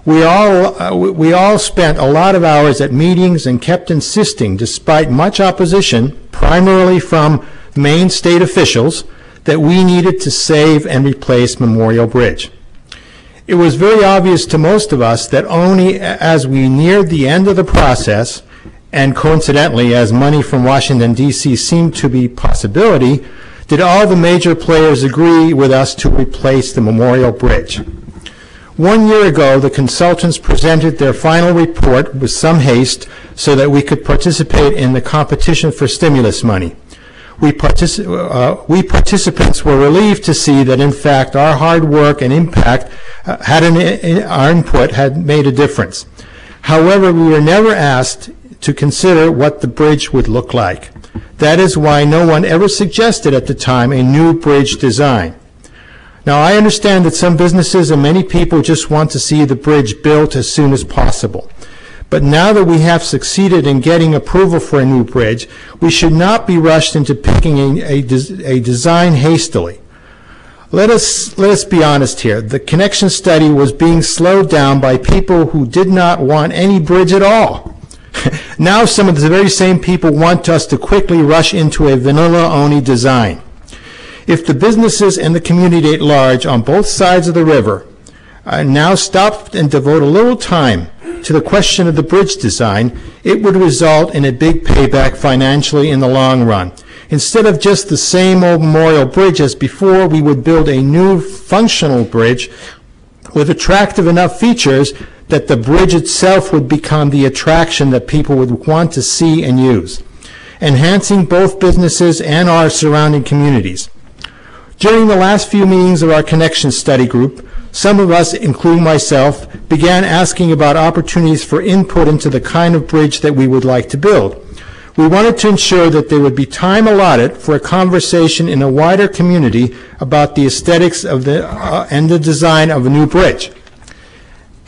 We all, uh, we- all spent a lot of hours at meetings and kept insisting, despite much opposition, primarily from Maine state officials, that we needed to save and replace Memorial Bridge. It was very obvious to most of us that only as we neared the end of the process, and coincidentally, as money from Washington DC seemed to be possibility, did all the major players agree with us to replace the Memorial Bridge. One year ago, the consultants presented their final report with some haste so that we could participate in the competition for stimulus money. We, uh, we participants were relieved to see that, in fact, our hard work and impact uh, had an, i- our input had made a difference. However, we were never asked to consider what the bridge would look like. That is why no one ever suggested at the time a new bridge design. Now, I understand that some businesses and many people just want to see the bridge built as soon as possible. But now that we have succeeded in getting approval for a new bridge, we should not be rushed into picking a, a, a design hastily. Let us, let us be honest here. The connection study was being slowed down by people who did not want any bridge at all. now some of the very same people want us to quickly rush into a vanilla-only design. If the businesses and the community at large on both sides of the river uh, now stop and devote a little time to the question of the bridge design, it would result in a big payback financially in the long run. Instead of just the same old memorial bridge as before, we would build a new functional bridge with attractive enough features that the bridge itself would become the attraction that people would want to see and use, enhancing both businesses and our surrounding communities. During the last few meetings of our connection study group, some of us, including myself, began asking about opportunities for input into the kind of bridge that we would like to build. We wanted to ensure that there would be time allotted for a conversation in a wider community about the aesthetics of the, uh, and the design of a new bridge.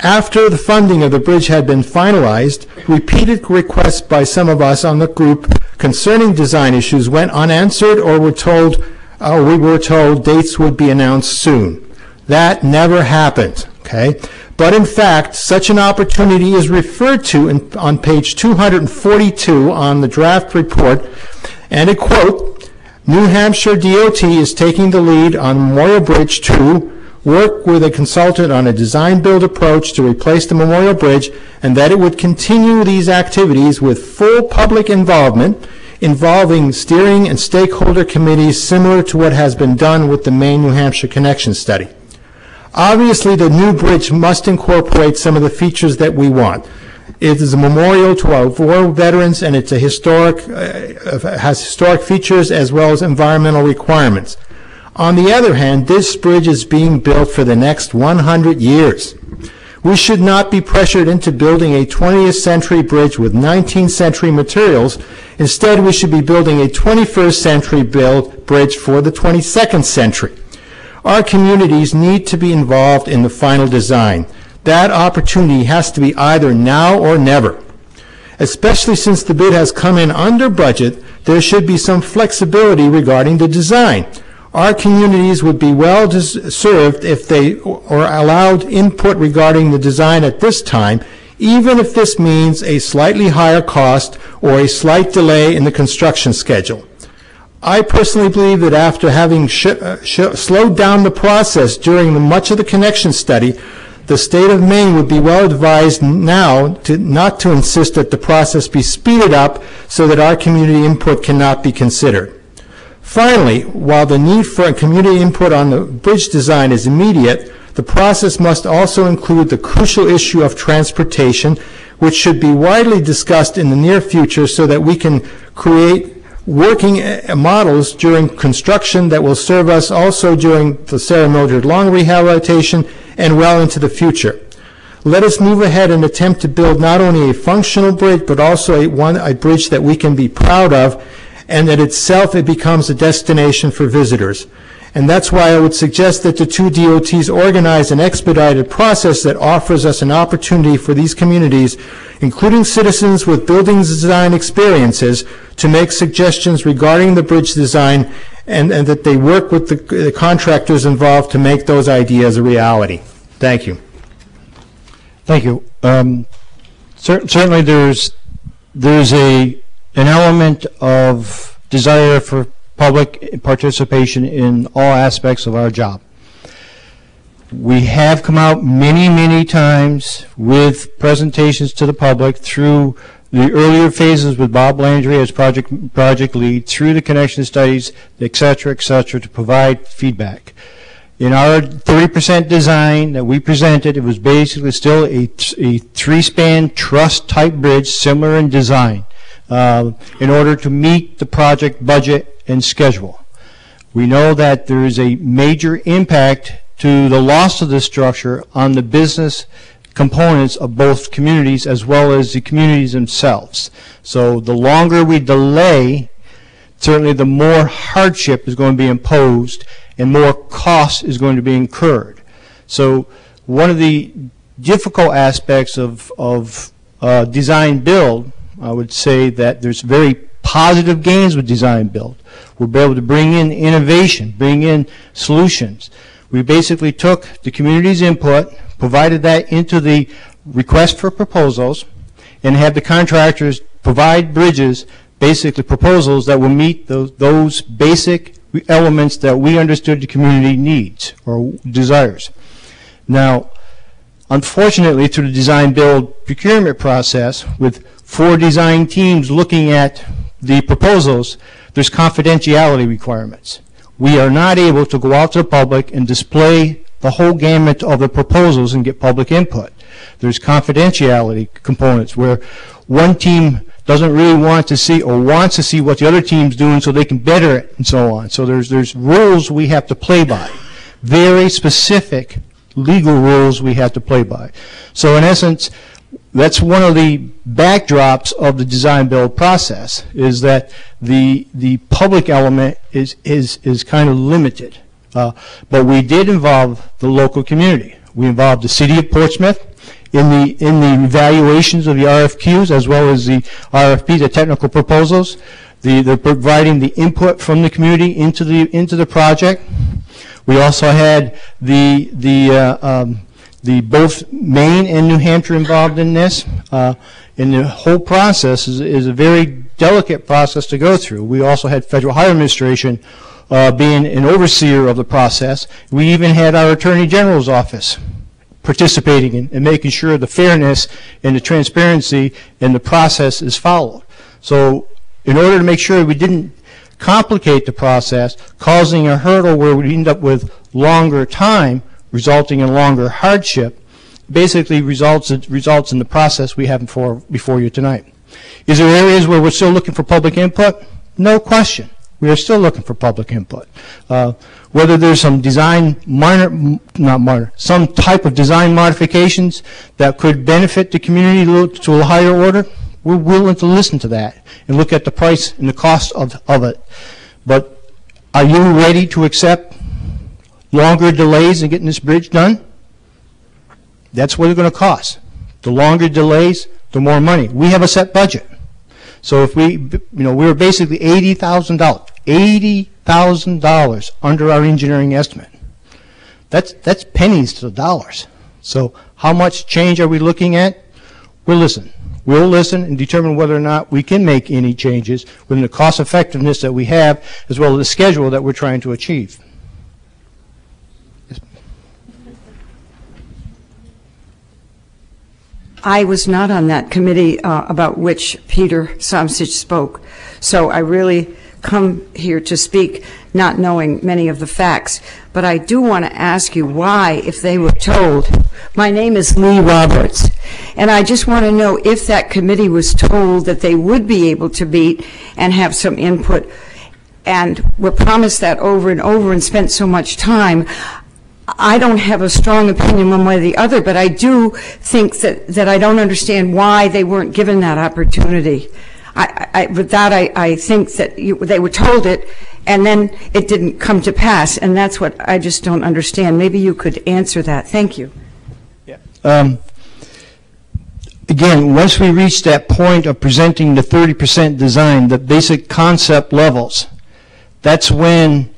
After the funding of the bridge had been finalized, repeated requests by some of us on the group concerning design issues went unanswered or were told, uh, we were told dates would be announced soon. That never happened, okay? But in fact, such an opportunity is referred to in, on page 242 on the draft report, and I quote, New Hampshire DOT is taking the lead on Memorial Bridge 2 work with a consultant on a design-build approach to replace the Memorial Bridge, and that it would continue these activities with full public involvement, involving steering and stakeholder committees similar to what has been done with the Maine New Hampshire Connection Study. Obviously, the new bridge must incorporate some of the features that we want. It is a memorial to our war veterans, and it's a historic, uh, has historic features as well as environmental requirements. On the other hand, this bridge is being built for the next 100 years. We should not be pressured into building a 20th century bridge with 19th century materials. Instead, we should be building a 21st century build bridge for the 22nd century. Our communities need to be involved in the final design. That opportunity has to be either now or never. Especially since the bid has come in under budget, there should be some flexibility regarding the design our communities would be well served if they were allowed input regarding the design at this time, even if this means a slightly higher cost or a slight delay in the construction schedule. I personally believe that after having uh, slowed down the process during much of the connection study, the state of Maine would be well advised now to not to insist that the process be speeded up so that our community input cannot be considered. Finally, while the need for a community input on the bridge design is immediate, the process must also include the crucial issue of transportation, which should be widely discussed in the near future so that we can create working uh, models during construction that will serve us also during the Sarah Mildred Long rehabilitation and well into the future. Let us move ahead and attempt to build not only a functional bridge, but also a, one, a bridge that we can be proud of and that itself it becomes a destination for visitors. And that's why I would suggest that the two DOTs organize an expedited process that offers us an opportunity for these communities, including citizens with buildings design experiences, to make suggestions regarding the bridge design and, and that they work with the, the contractors involved to make those ideas a reality. Thank you. Thank you. Um, cer certainly there's, there's a an element of desire for public participation in all aspects of our job. We have come out many, many times with presentations to the public through the earlier phases with Bob Landry as project project lead, through the connection studies, et cetera, et cetera, to provide feedback. In our 30% design that we presented, it was basically still a, a three-span truss type bridge, similar in design uh, in order to meet the project budget and schedule. We know that there is a major impact to the loss of this structure on the business components of both communities as well as the communities themselves. So the longer we delay, certainly the more hardship is going to be imposed and more cost is going to be incurred. So one of the difficult aspects of, of uh, design build I would say that there's very positive gains with design build. We'll be able to bring in innovation, bring in solutions. We basically took the community's input, provided that into the request for proposals, and had the contractors provide bridges, basically proposals that will meet those, those basic elements that we understood the community needs or desires. Now, unfortunately, through the design-build procurement process, with four design teams looking at the proposals, there's confidentiality requirements. We are not able to go out to the public and display the whole gamut of the proposals and get public input. There's confidentiality components where one team doesn't really want to see or wants to see what the other team's doing so they can better it and so on. So there's, there's rules we have to play by. Very specific legal rules we have to play by. So in essence, that's one of the backdrops of the design build process is that the the public element is is is kind of limited. Uh, but we did involve the local community. We involved the city of Portsmouth in the in the evaluations of the RFQs as well as the RFP, the technical proposals. The, the providing the input from the community into the into the project. We also had the the uh, um, the both Maine and New Hampshire involved in this. Uh, and the whole process is, is a very delicate process to go through. We also had Federal Highway Administration uh, being an overseer of the process. We even had our Attorney General's office participating in and making sure the fairness and the transparency in the process is followed. So in order to make sure we didn't complicate the process, causing a hurdle where we end up with longer time, resulting in longer hardship, basically results results in the process we have before before you tonight. Is there areas where we're still looking for public input? No question. We are still looking for public input. Uh, whether there's some design minor, not minor, some type of design modifications that could benefit the community to a higher order, we're willing to listen to that and look at the price and the cost of, of it. But are you ready to accept longer delays in getting this bridge done? That's what it's going to cost. The longer delays, the more money. We have a set budget. So if we, you know, we were basically $80,000, $80,000 under our engineering estimate. That's, that's pennies to the dollars. So how much change are we looking at? We'll listen. We'll listen and determine whether or not we can make any changes within the cost effectiveness that we have as well as the schedule that we're trying to achieve. I was not on that committee uh, about which Peter Somssich spoke, so I really come here to speak not knowing many of the facts. But I do want to ask you why, if they were told, my name is Lee Roberts, and I just want to know if that committee was told that they would be able to meet and have some input, and were promised that over and over and spent so much time, I don't have a strong opinion one way or the other, but I do think that, that I don't understand why they weren't given that opportunity. I, I, with that, I, I think that you, they were told it, and then it didn't come to pass, and that's what I just don't understand. Maybe you could answer that. Thank you. Um, again, once we reach that point of presenting the 30% design, the basic concept levels, that's when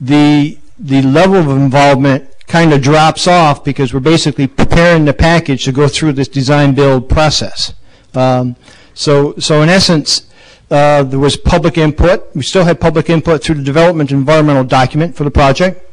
the the level of involvement kind of drops off because we're basically preparing the package to go through this design build process. Um, so, so in essence, uh, there was public input. We still had public input through the development environmental document for the project.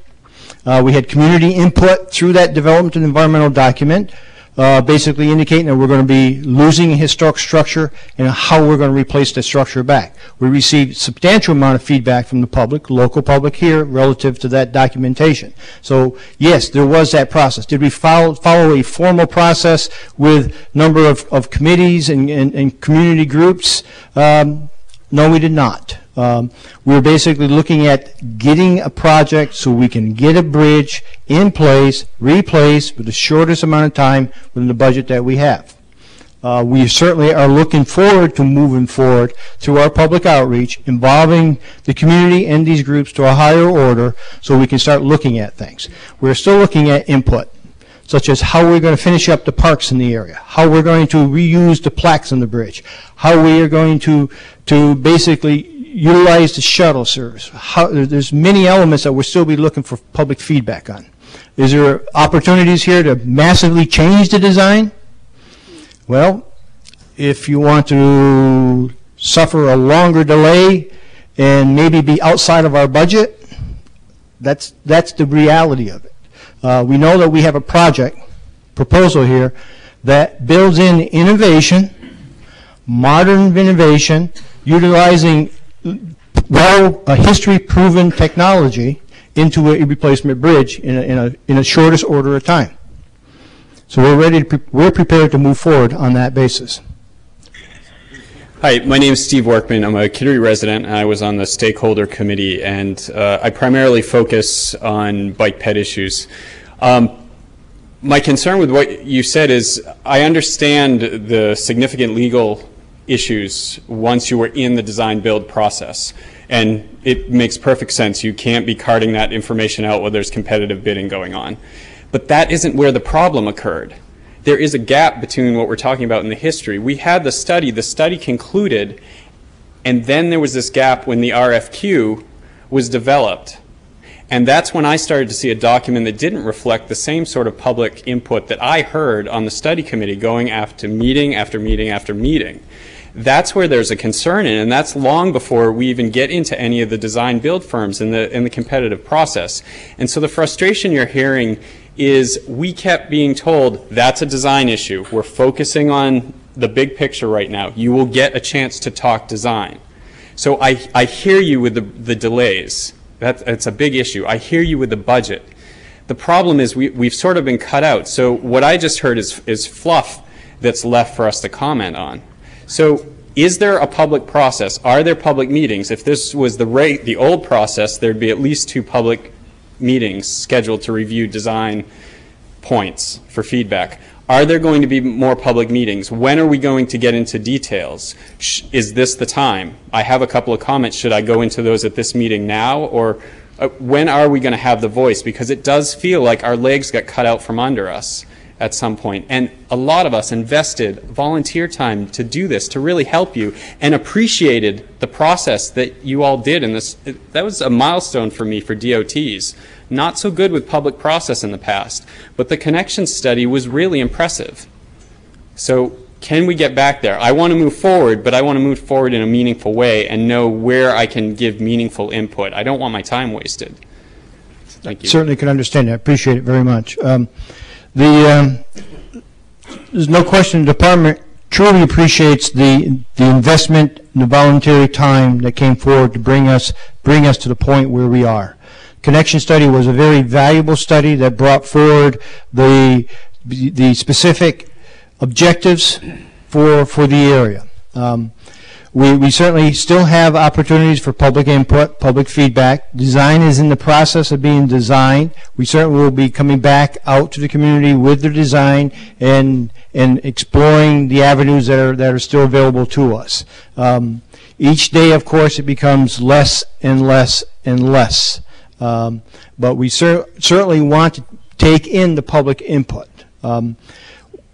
Uh, we had community input through that development and environmental document uh, basically indicating that we're going to be losing historic structure and how we're going to replace that structure back. We received substantial amount of feedback from the public, local public here, relative to that documentation. So yes, there was that process. Did we follow, follow a formal process with number of, of committees and, and, and community groups? Um, no, we did not. Um, we're basically looking at getting a project so we can get a bridge in place, replaced with the shortest amount of time within the budget that we have. Uh, we certainly are looking forward to moving forward through our public outreach, involving the community and these groups to a higher order so we can start looking at things. We're still looking at input such as how we're going to finish up the parks in the area, how we're going to reuse the plaques on the bridge, how we are going to, to basically utilize the shuttle service. How, there's many elements that we'll still be looking for public feedback on. Is there opportunities here to massively change the design? Well, if you want to suffer a longer delay and maybe be outside of our budget, that's, that's the reality of it. Uh, We know that we have a project, proposal here, that builds in innovation, modern innovation, utilizing well, a history-proven technology into a replacement bridge in a, in a, in a shortest order of time. So we're ready, pre- we're prepared to move forward on that basis. Hi, my name is Steve Workman. I'm a Kittery resident, and I was on the stakeholder committee, and uh, I primarily focus on bike ped issues. Um, my concern with what you said is I understand the significant legal issues once you were in the design build process. And it makes perfect sense. You can't be carting that information out while there's competitive bidding going on. But that isn't where the problem occurred. There is a gap between what we're talking about in the history. We had the study, the study concluded, and then there was this gap when the RFQ was developed. And that's when I started to see a document that didn't reflect the same sort of public input that I heard on the study committee going after meeting after meeting after meeting. That's where there's a concern and that's long before we even get into any of the design build firms in the in the competitive process. And so the frustration you're hearing is we kept being told that's a design issue. We're focusing on the big picture right now. You will get a chance to talk design. So I, I hear you with the, the delays. That, that's a big issue. I hear you with the budget. The problem is we, we've sort of been cut out. So what I just heard is, is fluff that's left for us to comment on. So is there a public process? Are there public meetings? If this was the rate, the old process, there'd be at least two public meetings scheduled to review design points for feedback. Are there going to be more public meetings? When are we going to get into details? Is this the time? I have a couple of comments. Should I go into those at this meeting now? Or uh, when are we going to have the voice? Because it does feel like our legs got cut out from under us at some point. And a lot of us invested volunteer time to do this, to really help you, and appreciated the process that you all did. And this, that was a milestone for me for DOTs. Not so good with public process in the past, but the connection study was really impressive. So can we get back there? I want to move forward, but I want to move forward in a meaningful way and know where I can give meaningful input. I don't want my time wasted. Thank you. Certainly can understand that. I appreciate it very much. Um, The, um, there's no question the department truly appreciates the, the investment and the voluntary time that came forward to bring us, bring us to the point where we are. Connection study was a very valuable study that brought forward the, the specific objectives for, for the area. Um, we, we certainly still have opportunities for public input, public feedback. Design is in the process of being designed. We certainly will be coming back out to the community with the design and, and exploring the avenues that are, that are still available to us. Um, each day, of course, it becomes less and less and less. Um, but we cer- certainly want to take in the public input. Um,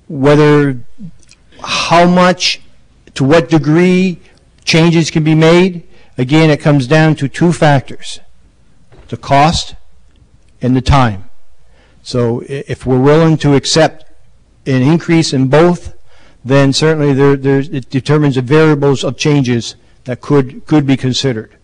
whether how much, to what degree changes can be made, again, it comes down to two factors the cost and the time. So if we're willing to accept an increase in both, then certainly there, there's, it determines the variables of changes that could, could be considered.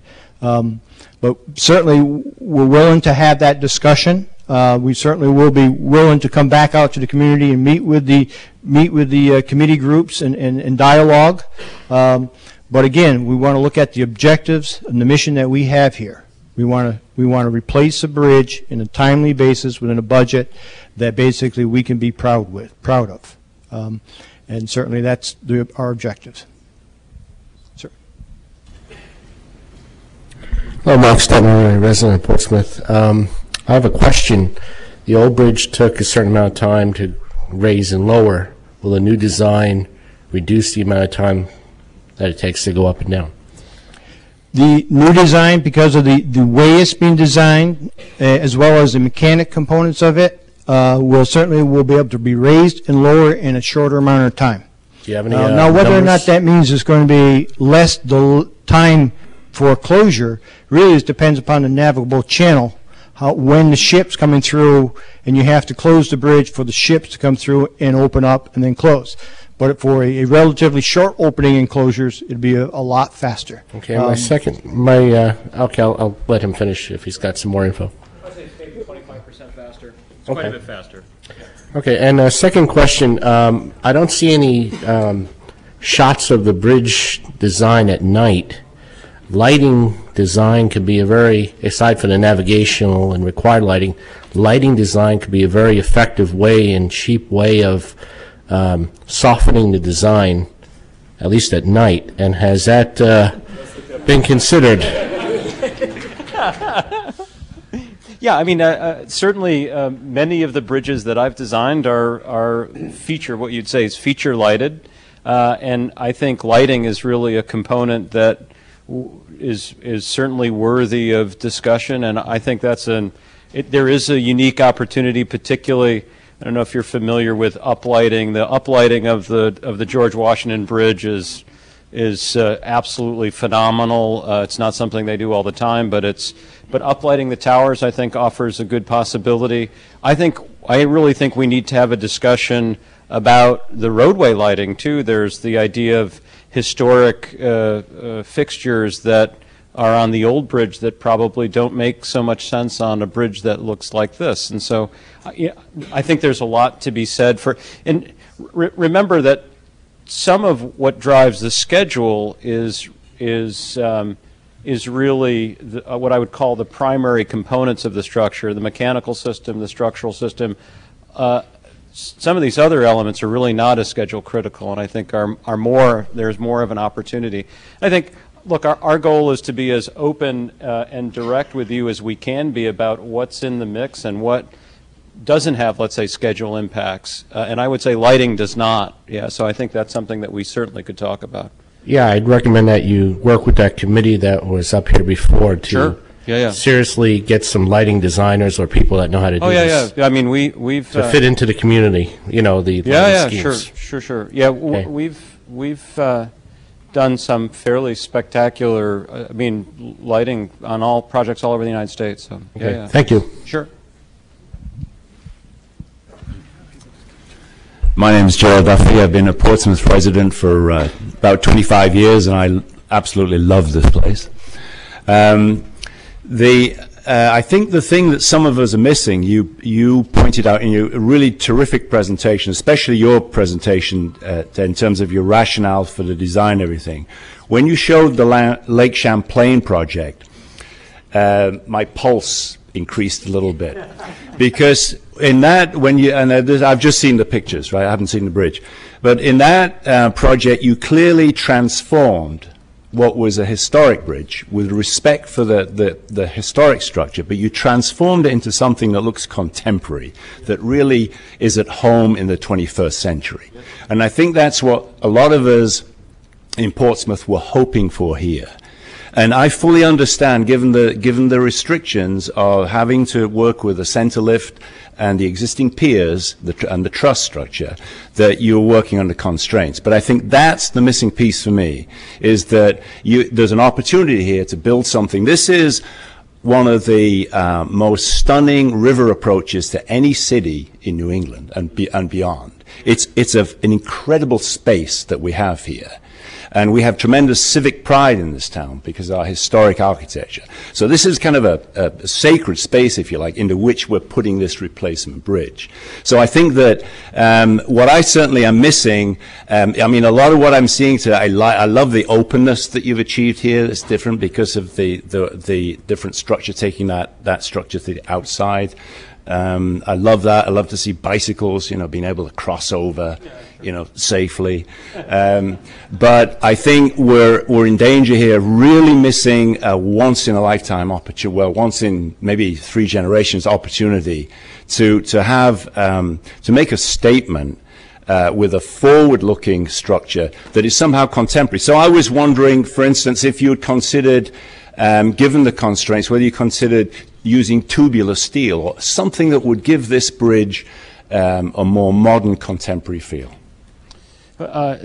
Um, but certainly, we're willing to have that discussion. Uh, we certainly will be willing to come back out to the community and meet with the, meet with the uh, committee groups and, and, and dialogue. Um, but again, we want to look at the objectives and the mission that we have here. We want to, we want to replace a bridge in a timely basis within a budget that basically we can be proud with, proud of. Um, and certainly that's the, our objectives. Sir. Hello, Mark Stedman, resident of Portsmouth. Um, I have a question. The old bridge took a certain amount of time to raise and lower. Will the new design reduce the amount of time that it takes to go up and down? The new design, because of the, the way it's being designed, uh, as well as the mechanic components of it, uh, will certainly will be able to be raised and lower in a shorter amount of time. Do you have any Uh, uh, Now, whether or not numbers? that means it's going to be less the time for closure really is depends upon the navigable channel, how, when the ship's coming through, and you have to close the bridge for the ships to come through and open up and then close. But for a a relatively short opening enclosures, it'd be a a lot faster. Okay, my Um, second, my, uh, okay, I'll, I'll let him finish if he's got some more info. I'd say it's maybe 25% faster. It's quite a bit faster. Okay, and uh second question, um, I don't see any um, shots of the bridge design at night. Lighting design could be a very, aside from the navigational and required lighting, lighting design could be a very effective way and cheap way of um, softening the design, at least at night. And has that uh, been considered? Yeah, I mean, uh, uh, certainly uh, many of the bridges that I've designed are, are feature, what you'd say is feature lighted. Uh, and I think lighting is really a component that is, is certainly worthy of discussion. And I think that's an, it, there is a unique opportunity, particularly, I don't know if you're familiar with uplighting. The uplighting of the, of the George Washington Bridge is, is uh, absolutely phenomenal. Uh, it's not something they do all the time, but it's but uplighting the towers, I think, offers a good possibility. I think I really think we need to have a discussion about the roadway lighting too. There's the idea of historic uh, uh, fixtures that are on the old bridge that probably don't make so much sense on a bridge that looks like this. And so, uh, I think there's a lot to be said for. And re- remember that some of what drives the schedule is is um, is really the, uh, what I would call the primary components of the structure: the mechanical system, the structural system. Uh, some of these other elements are really not as schedule critical, and I think are are more. There's more of an opportunity. I think. Look, our, our goal is to be as open uh, and direct with you as we can be about what's in the mix and what doesn't have, let's say, schedule impacts. Uh, and I would say lighting does not. Yeah, so I think that's something that we certainly could talk about. Yeah, I'd recommend that you work with that committee that was up here before to Sure. Yeah, yeah. seriously get some lighting designers or people that know how to do Oh yeah, this yeah. I mean, we we've to uh, fit into the community. You know the Yeah, yeah, sure, schemes. sure, sure. Yeah, w- Okay. we've we've uh, done some fairly spectacular. Uh, I mean, lighting on all projects all over the United States. So Okay, yeah. thank you. Sure. My name is Gerald Duffy. I've been a Portsmouth resident for uh, about 25 years, and I absolutely love this place. Um, the uh, I think the thing that some of us are missing, you you pointed out in your really terrific presentation, especially your presentation uh, in terms of your rationale for the design, and everything. When you showed the La- Lake Champlain project, uh, my pulse increased a little bit. Because in that when you and uh, this, I've just seen the pictures right? I haven't seen the bridge. But in that uh, project you clearly transformed what was a historic bridge with respect for the, the, the historic structure but you transformed it into something that looks contemporary that really is at home in the 21st century and I think that's what a lot of us in Portsmouth were hoping for here. And I fully understand, given the, given the restrictions of having to work with a centre lift and the existing piers the, and the truss structure, that you're working under constraints. But I think that's the missing piece for me, is that you, there's an opportunity here to build something. This is one of the uh, most stunning river approaches to any city in New England and, be, and beyond. It's, it's a, an incredible space that we have here. And we have tremendous civic pride in this town because of our historic architecture. So this is kind of a, a sacred space, if you like, into which we're putting this replacement bridge. So I think that um, what I certainly am missing, um, I mean, a lot of what I'm seeing today, I, I love the openness that you've achieved here. It's different because of the, the, the different structure, taking that, that structure to the outside. Um, I love that. I love to see bicycles, you know, being able to cross over, you know, safely. Um, but I think we're, we're in danger here of really missing a once in a lifetime opportunity, well, once in maybe three generations opportunity to, to have, um, to make a statement uh, with a forward-looking structure that is somehow contemporary. So I was wondering, for instance, if you had considered, um, given the constraints, whether you considered using tubular steel or something that would give this bridge um, a more modern, contemporary feel. Uh,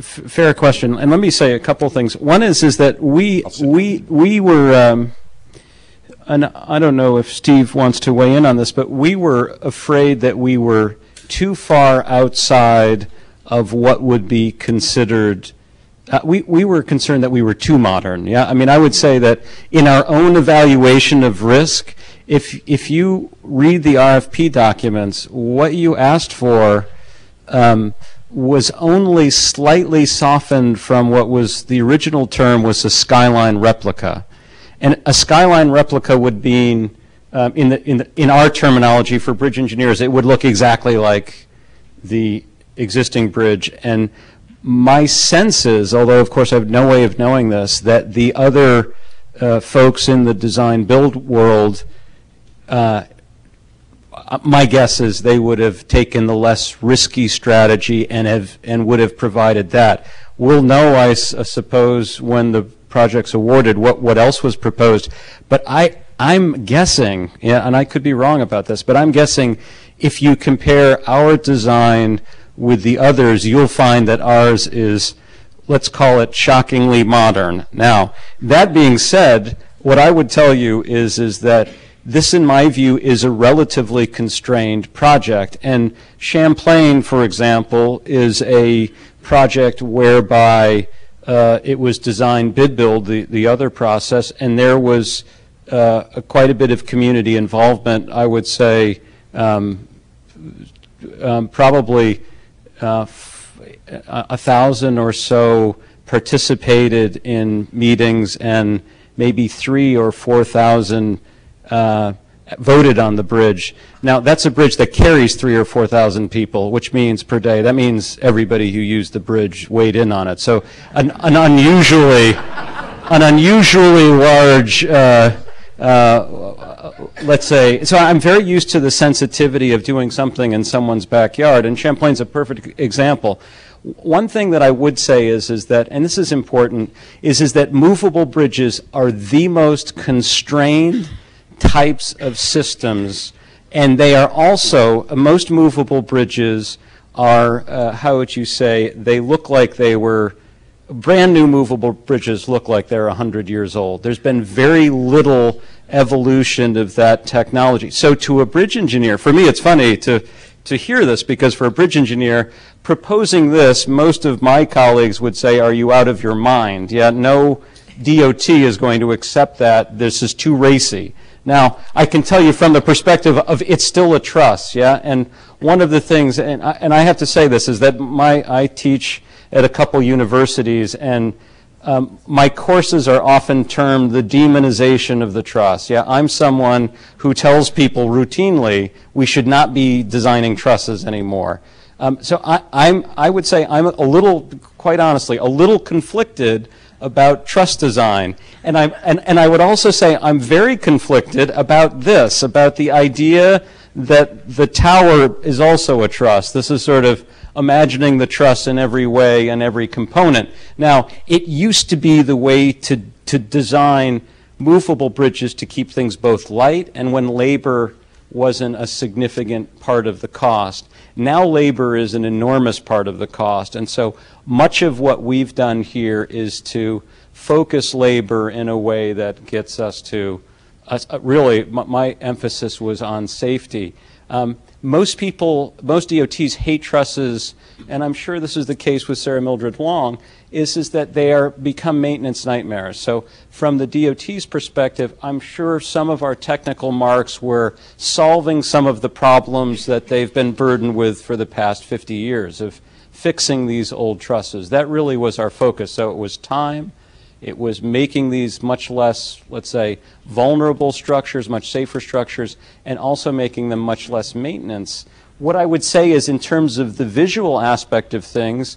fair question, and let me say a couple things. One is is that we we we were, um, and I don't know if Steve wants to weigh in on this, but we were afraid that we were too far outside of what would be considered uh, we, we were concerned that we were too modern. Yeah, I mean, I would say that in our own evaluation of risk, if if you read the RFP documents, what you asked for um, was only slightly softened from what was the original term was a skyline replica, and a skyline replica would mean um, in the in the, in our terminology for bridge engineers, it would look exactly like the existing bridge. And my sense is, although of course I have no way of knowing this, that the other uh, folks in the design build world, uh, Uh, my guess is they would have taken the less risky strategy and have and would have provided that. We'll know, I, I uh, suppose, when the project's awarded, what what else was proposed. But I I'm guessing, yeah, and I could be wrong about this, but I'm guessing if you compare our design with the others, you'll find that ours is, let's call it shockingly modern. Now, that being said, what I would tell you is, is that this, in my view, is a relatively constrained project. And Champlain, for example, is a project whereby uh, it was design bid build, the, the other process, and there was uh, a, quite a bit of community involvement. I would say um, um, probably uh, a thousand or so participated in meetings, and maybe three or four thousand uh, voted on the bridge. Now, that's a bridge that carries three or four thousand people, which means per day. That means everybody who used the bridge weighed in on it. So, an, an unusually, an unusually large. Uh, uh, let's say, so I'm very used to the sensitivity of doing something in someone's backyard, and Champlain's a perfect example. One thing that I would say is, is that, and this is important, is, is that movable bridges are the most constrained types of systems, and they are also, most movable bridges are, uh, how would you say, they look like they were brand new movable bridges look like they're 100 years old. There's been very little evolution of that technology. So to a bridge engineer, for me it's funny to, to hear this because for a bridge engineer, proposing this, most of my colleagues would say, are you out of your mind? Yeah, no DOT is going to accept that. This is too racy. Now, I can tell you from the perspective of it's still a truss, yeah? And one of the things, and I, and I have to say this, is that my, I teach at a couple universities, and um, my courses are often termed the demonization of the truss. Yeah, I'm someone who tells people routinely we should not be designing trusses anymore. Um, so I, I'm, I would say I'm a little, quite honestly, a little conflicted about truss design. And, I'm, and, and I would also say I'm very conflicted about this, about the idea that the tower is also a truss. This is sort of imagining the truss in every way and every component. Now, it used to be the way to, to design movable bridges to keep things both light and when labor wasn't a significant part of the cost. Now labor is an enormous part of the cost. And so much of what we've done here is to focus labor in a way that gets us to, uh, really, my, emphasis was on safety. Um, most people, most DOTs hate trusses, and I'm sure this is the case with Sarah Mildred Long, is, is that they are become maintenance nightmares. So from the DOT's perspective, I'm sure some of our technical marks were solving some of the problems that they've been burdened with for the past 50 years of fixing these old trusses. That really was our focus. So it was time, it was making these much less, let's say, vulnerable structures, much safer structures, and also making them much less maintenance. What I would say is, in terms of the visual aspect of things,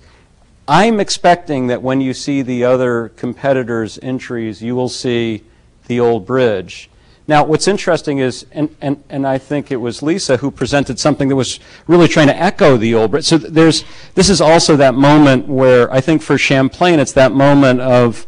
I'm expecting that when you see the other competitors' entries, you will see the old bridge. Now, what's interesting is, and, and, and I think it was Lisa who presented something that was really trying to echo the old bridge. So there's, this is also that moment where I think for Champlain, it's that moment of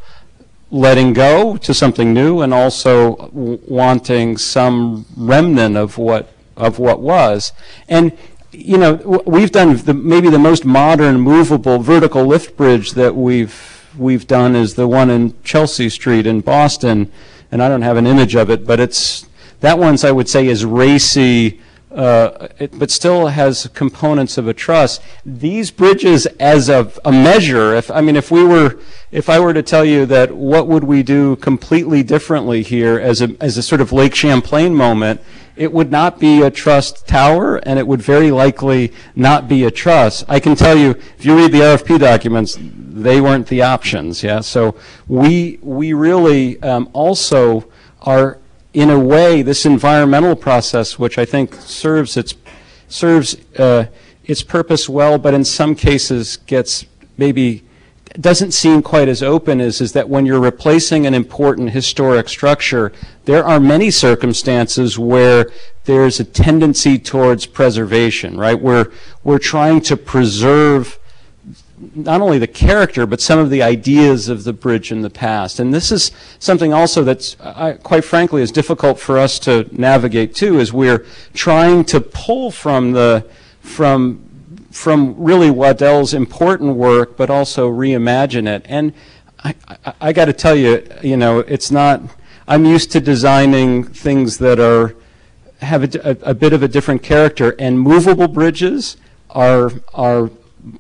letting go to something new and also wanting some remnant of what of what was. And you know, we've done the, maybe the most modern movable vertical lift bridge that we've we've done is the one in Chelsea Street in Boston. And I don't have an image of it, but it's that one's I would say is racy uh, it, but still has components of a truss. These bridges, as a, a measure, if I mean, if we were, if I were to tell you that what would we do completely differently here as a as a sort of Lake Champlain moment, it would not be a truss tower, and it would very likely not be a truss. I can tell you, if you read the RFP documents, they weren't the options. Yeah, so we we really um, also are in a way, this environmental process, which I think serves its serves uh, its purpose well, but in some cases gets maybe doesn't seem quite as open is, is that when you're replacing an important historic structure, there are many circumstances where there's a tendency towards preservation, right? We're, we're trying to preserve not only the character, but some of the ideas of the bridge in the past. And this is something also that's, quite frankly, is difficult for us to navigate too, is we're trying to pull from the, from, from really Waddell's important work, but also reimagine it. And I, I, I got to tell you, you know, it's not, I'm used to designing things that are, have a, a, a bit of a different character, and movable bridges are, are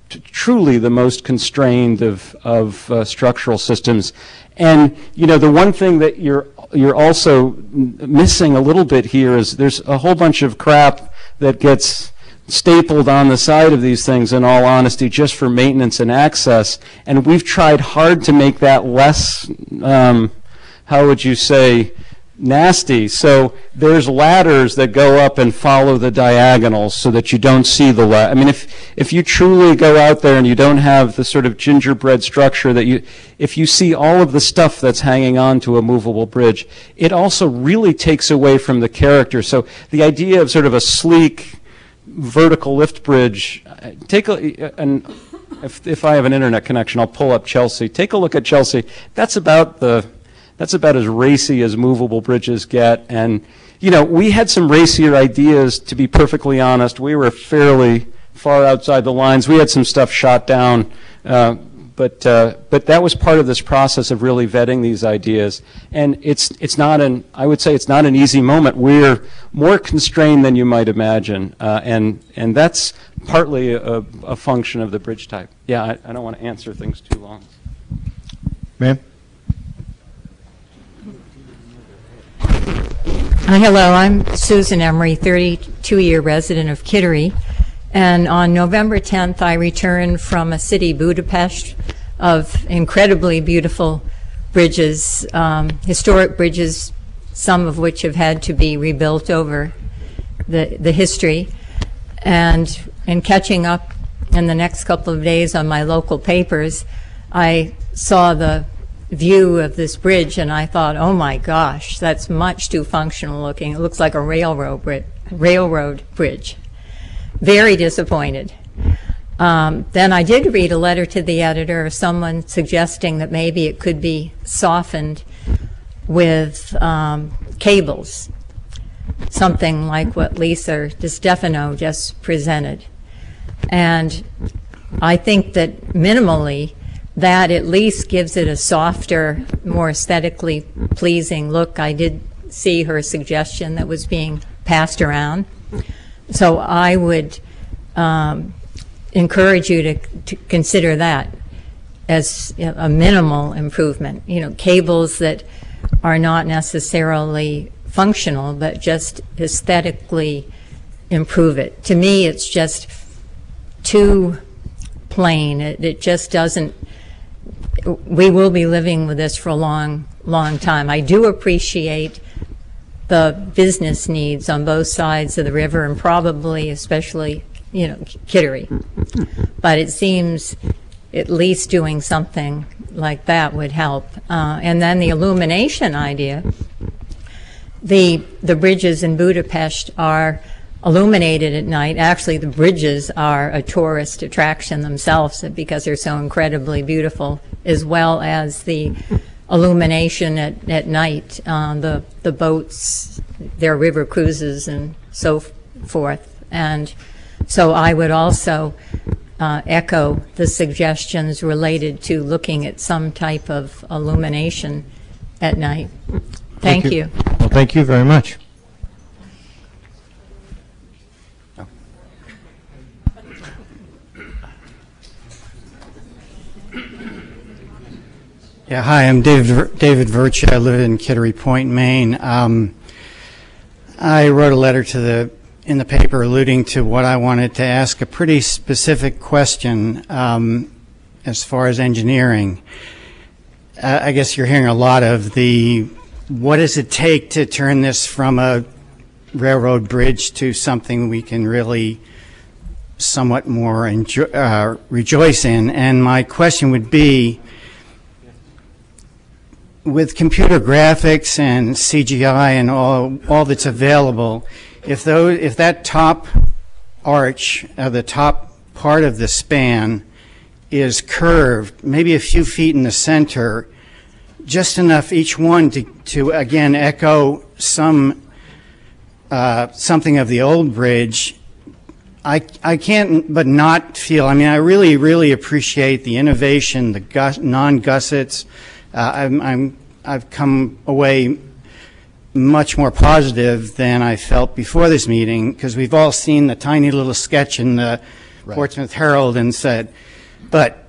truly the most constrained of, of uh, structural systems. And, you know, the one thing that you're, you're also missing a little bit here is there's a whole bunch of crap that gets stapled on the side of these things, in all honesty, just for maintenance and access. And we've tried hard to make that less, um, how would you say, nasty. So there's ladders that go up and follow the diagonals so that you don't see the la- I mean, if if you truly go out there and you don't have the sort of gingerbread structure that you, if you see all of the stuff that's hanging on to a movable bridge, it also really takes away from the character. So the idea of sort of a sleek vertical lift bridge, take a, and if, if I have an internet connection, I'll pull up Chelsea. Take a look at Chelsea. That's about the that's about as racy as movable bridges get. And, you know, we had some racier ideas, to be perfectly honest. We were fairly far outside the lines. We had some stuff shot down. Uh, but, uh, but that was part of this process of really vetting these ideas. And it's, it's not an, I would say it's not an easy moment. We're more constrained than you might imagine. Uh, and, and that's partly a, a function of the bridge type. Yeah, I, I don't want to answer things too long. Ma'am? Uh, hello, I'm Susan Emery, 32-year resident of Kittery. And on November 10th, I returned from a city, Budapest, of incredibly beautiful bridges, um, historic bridges, some of which have had to be rebuilt over the, the history. And in catching up in the next couple of days on my local papers, I saw the view of this bridge, and I thought, oh my gosh, that's much too functional looking. It looks like a railroad, bri- railroad bridge. Very disappointed. Um, then I did read a letter to the editor of someone suggesting that maybe it could be softened with um, cables, something like what Lisa DeStefano just presented. And I think that minimally, that at least gives it a softer, more aesthetically pleasing look. I did see her suggestion that was being passed around. So I would um, encourage you to, to consider that as a minimal improvement. You know, cables that are not necessarily functional, but just aesthetically improve it. To me, it's just too plain. It, it just doesn't we will be living with this for a long, long time. I do appreciate the business needs on both sides of the river and probably especially, you know, Kittery. But it seems at least doing something like that would help. Uh, and then the illumination idea. The, the bridges in Budapest are illuminated at night. Actually, the bridges are a tourist attraction themselves because they're so incredibly beautiful, as well as the illumination at, at night on the, the boats, their river cruises, and so forth. And so I would also uh, echo the suggestions related to looking at some type of illumination at night. Thank, you. Well, thank you very much. Yeah, hi, I'm David, David Virtue. I live in Kittery Point, Maine. Um, I wrote a letter to the, in the paper alluding to what I wanted to ask, a pretty specific question um, as far as engineering. Uh, I guess you're hearing a lot of the, what does it take to turn this from a railroad bridge to something we can really somewhat more enjoy, uh, rejoice in? And my question would be, with computer graphics and CGI and all, all that's available, if those, if that top arch, uh, the top part of the span is curved, maybe a few feet in the center, just enough each one to, to again echo some, uh, something of the old bridge, I, I can't but not feel, I mean, I really, really appreciate the innovation, the non-gussets. Uh, I'm, I'm, I've come away much more positive than I felt before this meeting because we've all seen the tiny little sketch in the Portsmouth Herald and said, but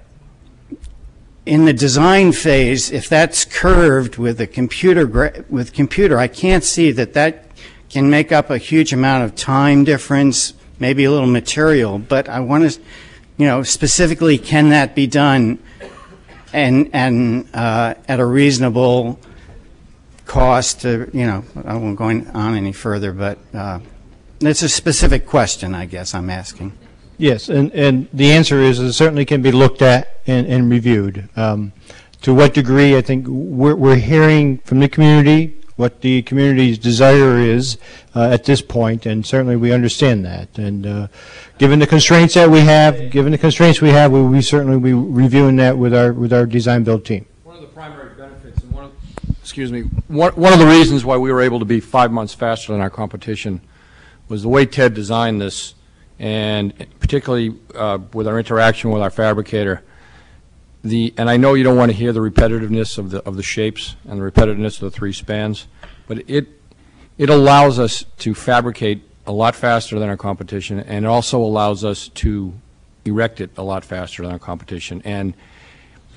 in the design phase, if that's curved with a computer with computer, I can't see that that can make up a huge amount of time difference, maybe a little material. But I want to, you know, specifically, can that be done and and uh, at a reasonable cost? To, you know, I won't go on any further, but uh, it's a specific question, I guess I'm asking. Yes, and, and the answer is it certainly can be looked at and, and reviewed. Um, to what degree, I think we're, we're hearing from the community what the community's desire is uh, at this point, and certainly we understand that. And uh, given the constraints that we have, given the constraints we have, we, we certainly be reviewing that with our with our design build team. One of the primary benefits, and one of, excuse me, one, one of the reasons why we were able to be five months faster than our competition was the way Ted designed this, and particularly uh, with our interaction with our fabricator. The, and I know you don't want to hear the repetitiveness of the, of the shapes and the repetitiveness of the three spans, but it, it allows us to fabricate a lot faster than our competition, and it also allows us to erect it a lot faster than our competition. And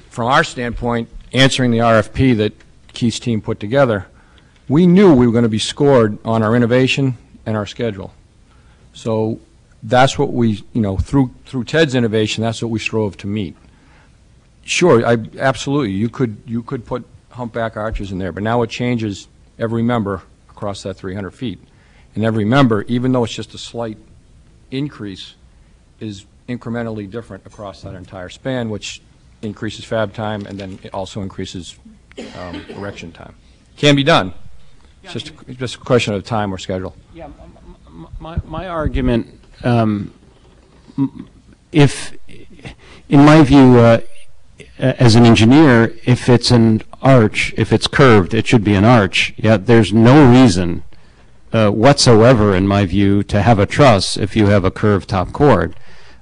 from our standpoint, answering the RFP that Keith's team put together, we knew we were going to be scored on our innovation and our schedule. So that's what we, you know, through, through Ted's innovation, that's what we strove to meet. Sure, I, absolutely, you could, you could put humpback arches in there, but now it changes every member across that 300 feet. And every member, even though it's just a slight increase, is incrementally different across that entire span, which increases fab time and then it also increases um, erection time. Can be done. It's just, just a question of time or schedule. Yeah, my, my argument, um, if, in my view, uh, as an engineer, if it's an arch, if it's curved, it should be an arch. Yeah, there's no reason uh, whatsoever, in my view, to have a truss if you have a curved top chord.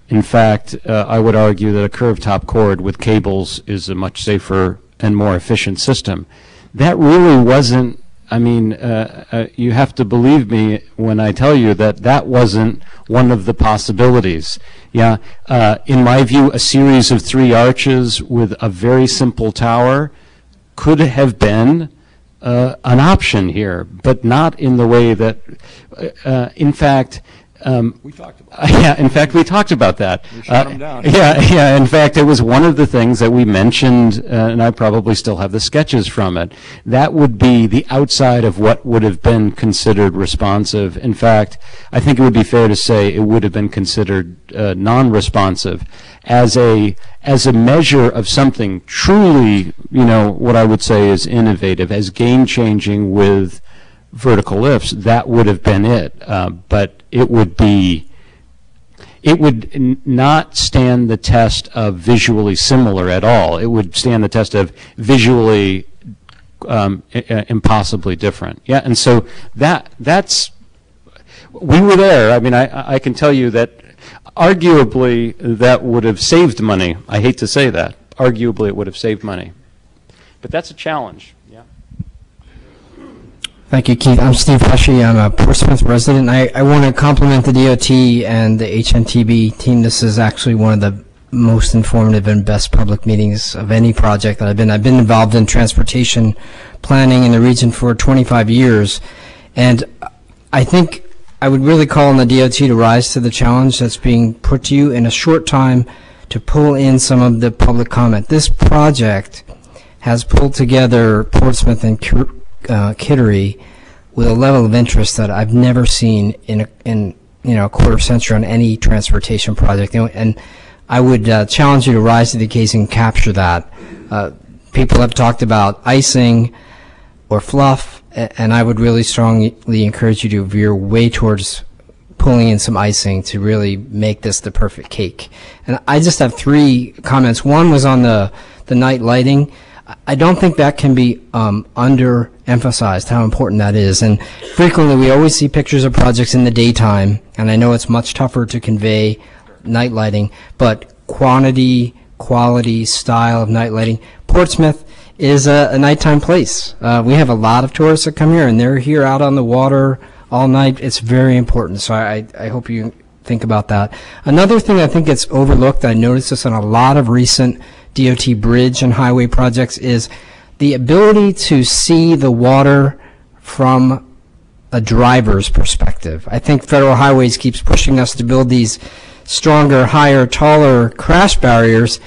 In fact, uh, I would argue that a curved top chord with cables is a much safer and more efficient system. That really wasn't, I mean, uh, uh, you have to believe me when I tell you that that wasn't one of the possibilities. Yeah, uh, in my view, a series of three arches with a very simple tower could have been uh, an option here, but not in the way that, uh, uh, in fact, um, We talked about yeah, in fact, we talked about that. We shut Uh, 'em down. Yeah, yeah, in fact, it was one of the things that we mentioned, uh, and I probably still have the sketches from it. That would be the outside of what would have been considered responsive. In fact, I think it would be fair to say it would have been considered uh, non-responsive as a as a measure of something truly, you know, what I would say is innovative, as game-changing with vertical lifts, that would have been it. Uh, but it would be, it would not stand the test of visually similar at all. It would stand the test of visually um, impossibly different. Yeah, and so that that's we were there. I mean, I, I can tell you that arguably that would have saved money. I hate to say that. Arguably, it would have saved money. But that's a challenge. Thank you, Keith. I'm Steve Hushy. I'm a Portsmouth resident. I, I want to compliment the DOT and the HNTB team. This is actually one of the most informative and best public meetings of any project that I've been. I've been involved in transportation planning in the region for 25 years, and I think I would really call on the DOT to rise to the challenge that's being put to you in a short time to pull in some of the public comment. This project has pulled together Portsmouth and uh, Kittery with a level of interest that I've never seen in a, in you know a quarter century on any transportation project. And, and I would uh, challenge you to rise to the occasion and capture that. Uh, people have talked about icing or fluff, and I would really strongly encourage you to veer way towards pulling in some icing to really make this the perfect cake. And I just have three comments. One was on the, the night lighting. I- don't think that can be um, underemphasized how important that is. And frequently, we always see pictures of projects in the daytime, and I know it's much tougher to convey night lighting, but quantity, quality, style of night lighting. Portsmouth is a, a nighttime place. Uh, we have a lot of tourists that come here, and they're here out on the water all night. It's very important. So I, I hope you think about that. Another thing I think gets overlooked, I noticed this on a lot of recent DOT bridge and highway projects, is the ability to see the water from a driver's perspective. I think Federal Highways keeps pushing us to build these stronger, higher, taller crash barriers,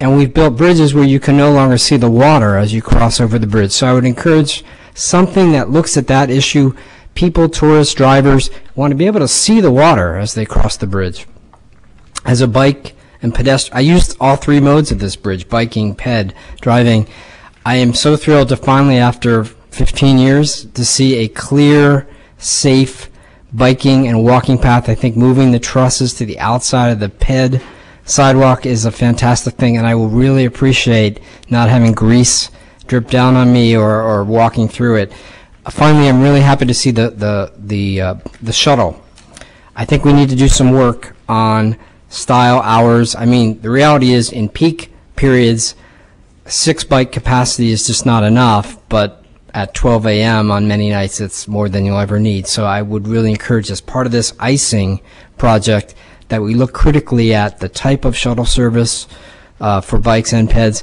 and we've built bridges where you can no longer see the water as you cross over the bridge. So I would encourage something that looks at that issue. People, tourists, drivers want to be able to see the water as they cross the bridge. As a bike and pedestrian, I used all three modes of this bridge, biking, ped, driving. I am so thrilled to finally, after 15 years, to see a clear, safe biking and walking path. I think moving the trusses to the outside of the ped sidewalk is a fantastic thing, and I will really appreciate not having grease drip down on me or, or walking through it. Finally, I'm really happy to see the the the uh, the shuttle. I think we need to do some work on style hours. I mean, the reality is, in peak periods, six bike capacity is just not enough. But at 12 a.m. on many nights, it's more than you'll ever need. So I would really encourage, as part of this icing project, that we look critically at the type of shuttle service uh, for bikes and peds.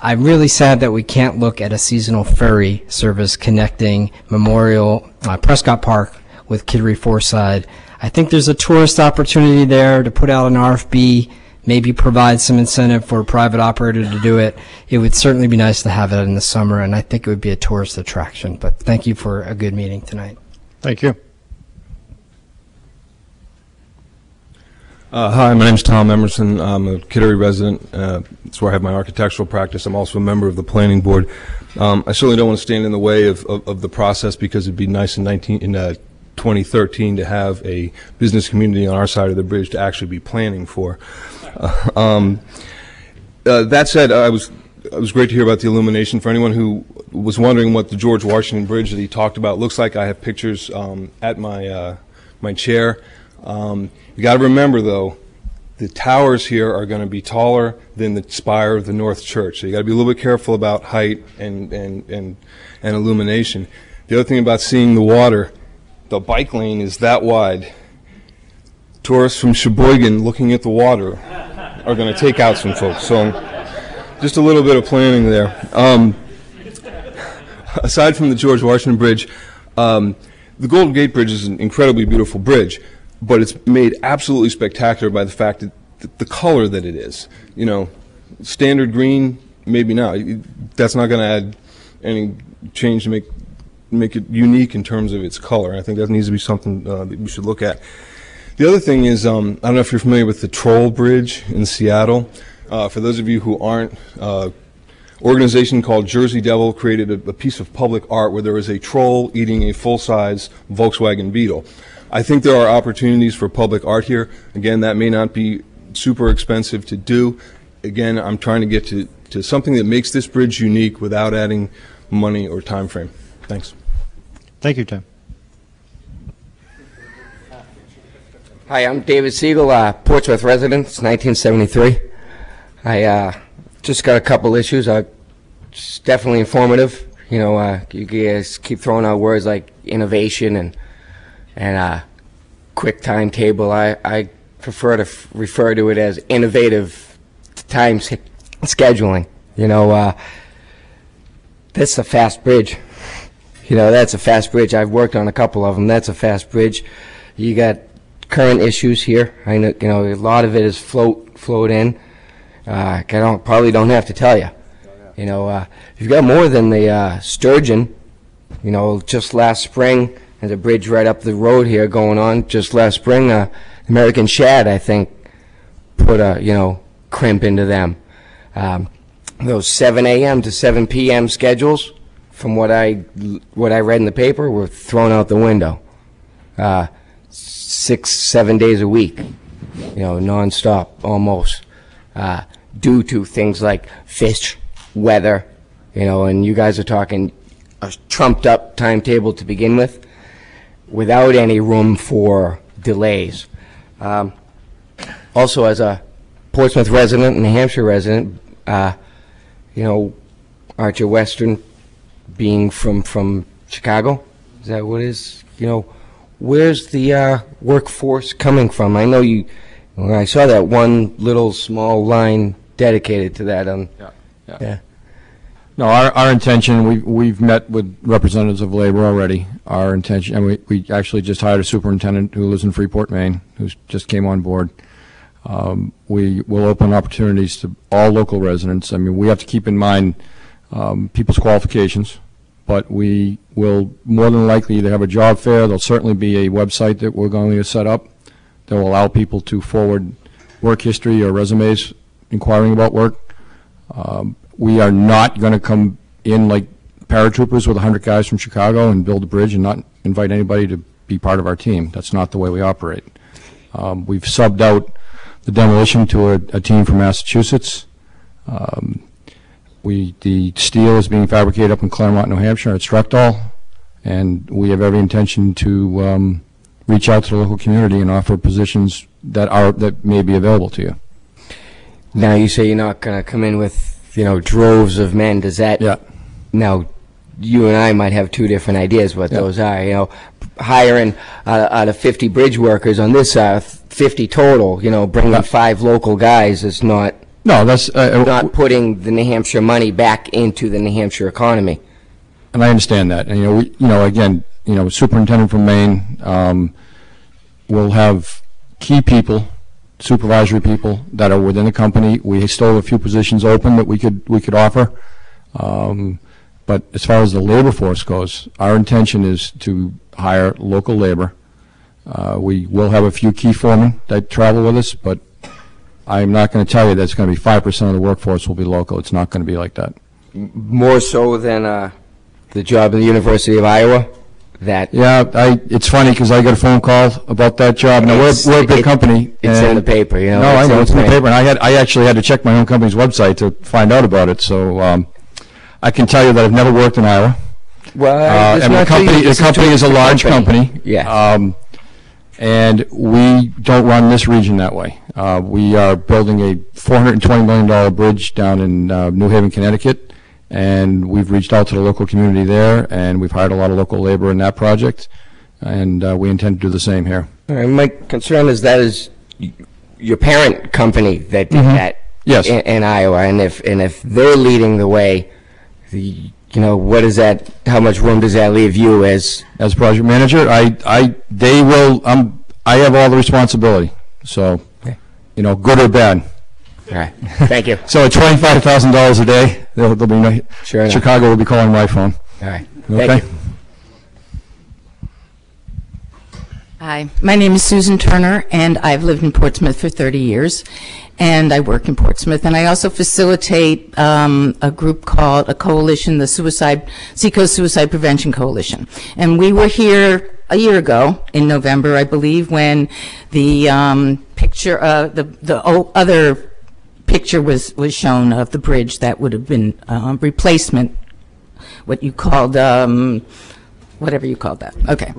I'm really sad that we can't look at a seasonal ferry service connecting Memorial uh, Prescott Park with Kittery Foreside. I think there's a tourist opportunity there to put out an RFB, maybe provide some incentive for a private operator to do it. It would certainly be nice to have it in the summer, and I think it would be a tourist attraction. But thank you for a good meeting tonight. Thank you. Uh, Hi, my name is Tom Emerson. I'm a Kittery resident. Uh, That's where I have my architectural practice. I'm also a member of the planning board. Um, I certainly don't want to stand in the way of, of of the process because it'd be nice in 19, in uh, 2013 to have a business community on our side of the bridge to actually be planning for. Uh, um, uh, That said, I was, it was great to hear about the illumination. For anyone who was wondering what the George Washington Bridge that he talked about looks like, I have pictures um, at my, uh, my chair. Um, You got to remember, though, the towers here are going to be taller than the spire of the North Church. So you got to be a little bit careful about height and, and, and, and illumination. The other thing about seeing the water, the bike lane is that wide. Tourists from Sheboygan looking at the water are going to take out some folks. So just a little bit of planning there. Um, aside from the George Washington Bridge, um, the Golden Gate Bridge is an incredibly beautiful bridge, but it's made absolutely spectacular by the fact that th- the color that it is. You know, standard green, maybe not. That's not going to add any change to make make it unique in terms of its color. I think that needs to be something uh, that we should look at. The other thing is, um, I don't know if you're familiar with the Troll Bridge in Seattle. Uh, for those of you who aren't, uh, organization called Jersey Devil created a, a piece of public art where there was a troll eating a full-size Volkswagen Beetle. I think there are opportunities for public art here. Again, that may not be super expensive to do. Again, I'm trying to get to, to something that makes this bridge unique without adding money or time frame. Thanks. Thank you, Tim. Hi, I'm David Siegel, uh, Portsmouth resident, since 1973. I uh, just got a couple issues. Uh, it's definitely informative. You know, uh, you guys keep throwing out words like innovation and and uh, quick timetable. I, I prefer to f- refer to it as innovative time s- scheduling. You know, uh, is a fast bridge. You know, that's a fast bridge. I've worked on a couple of them. That's a fast bridge. You got current issues here. I know, you know, a lot of it is float, float in. Uh, I don't, probably don't have to tell you. You know, uh, you've got more than the, uh, sturgeon. You know, just last spring, there's a bridge right up the road here going on. Just last spring, uh, American Shad, I think, put a, you know, crimp into them. Um, those 7 a.m. to 7 p.m. schedules, from what I, what I read in the paper, were thrown out the window. Uh, six, seven days a week, you know, nonstop almost, uh, due to things like fish, weather, you know, and you guys are talking a trumped up timetable to begin with, without any room for delays. Um, also, as a Portsmouth resident and a Hampshire resident, uh, you know, Archer Western being from, from Chicago, is that what it is? You know, where's the uh, workforce coming from? I know you, when I saw that one little small line dedicated to that, um, Yeah. yeah. No, our, our intention, we, we've met with representatives of labor already. Our intention, and we, we actually just hired a superintendent who lives in Freeport, Maine, who's just came on board. Um, we will open opportunities to all local residents. I mean, we have to keep in mind, um, people's qualifications, but we will more than likely either have a job fair, there'll certainly be a website that we're going to set up that will allow people to forward work history or resumes inquiring about work. Um, We are not going to come in like paratroopers with 100 guys from Chicago and build a bridge and not invite anybody to be part of our team. That's not the way we operate. Um, We've subbed out the demolition to a, a team from Massachusetts. Um, We, the steel is being fabricated up in Claremont, New Hampshire at Structal, and we have every intention to um, reach out to the local community and offer positions that are, that may be available to you. Now you say you're not going to come in with, you know, droves of men. Does that? Yeah. Now, you and I might have two different ideas what Yeah. those are. You know, hiring uh, out of 50 bridge workers on this uh, 50 total. You know, bringing five local guys is not. No, that's uh, not putting the New Hampshire money back into the New Hampshire economy. And I understand that. And, you know, we, you know, again, you know, superintendent from Maine, um, will have key people, supervisory people that are within the company. We still have a few positions open that we could, we could offer. Um, but as far as the labor force goes, our intention is to hire local labor. Uh, we will have a few key foremen that travel with us, but I'm not going to tell you that it's going to be five percent of the workforce will be local. It's not going to be like that. More so than uh, the job at the University of Iowa. That Yeah, I, it's funny because I got a phone call about that job. Now, we're, It's- we're a big it- company. it's in and- the paper, you know, No, I it's know, in it's in the paper, and I had, I actually had to check my own company's website to find out about it, so, um, I can tell you that I've never worked in Iowa. Well, Uh, it's and the not till you company, the listen to company is a large company. company. Yeah. Um, and we don't run this region that way. Uh, we are building a $420 million bridge down in, uh, New Haven, Connecticut, and we've reached out to the local community there, and we've hired a lot of local labor in that project, and, uh, we intend to do the same here. All right, my concern is that is y- your parent company that did Mhm. that Yes. in, in Iowa, and if and if they're leading the way, the, you know, what is that? How much room does that leave you as as project manager, I, I, they will, um, I have all the responsibility, so, you know, good or bad. All right, thank you. So at twenty-five thousand dollars a day, there'll, there'll be no, Sure enough. Chicago will be calling my phone. All right, Okay? thank you. Hi, my name is Susan Turner, and I've lived in Portsmouth for 30 years, and I work in Portsmouth, and I also facilitate um, a group called, a coalition, the Suicide, Seacoast Suicide Prevention Coalition. And we were here a year ago, in November, I believe, when the um, picture, uh, the the other picture was was shown of the bridge that would have been um, replacement, what you called, um, whatever you called that. Okay.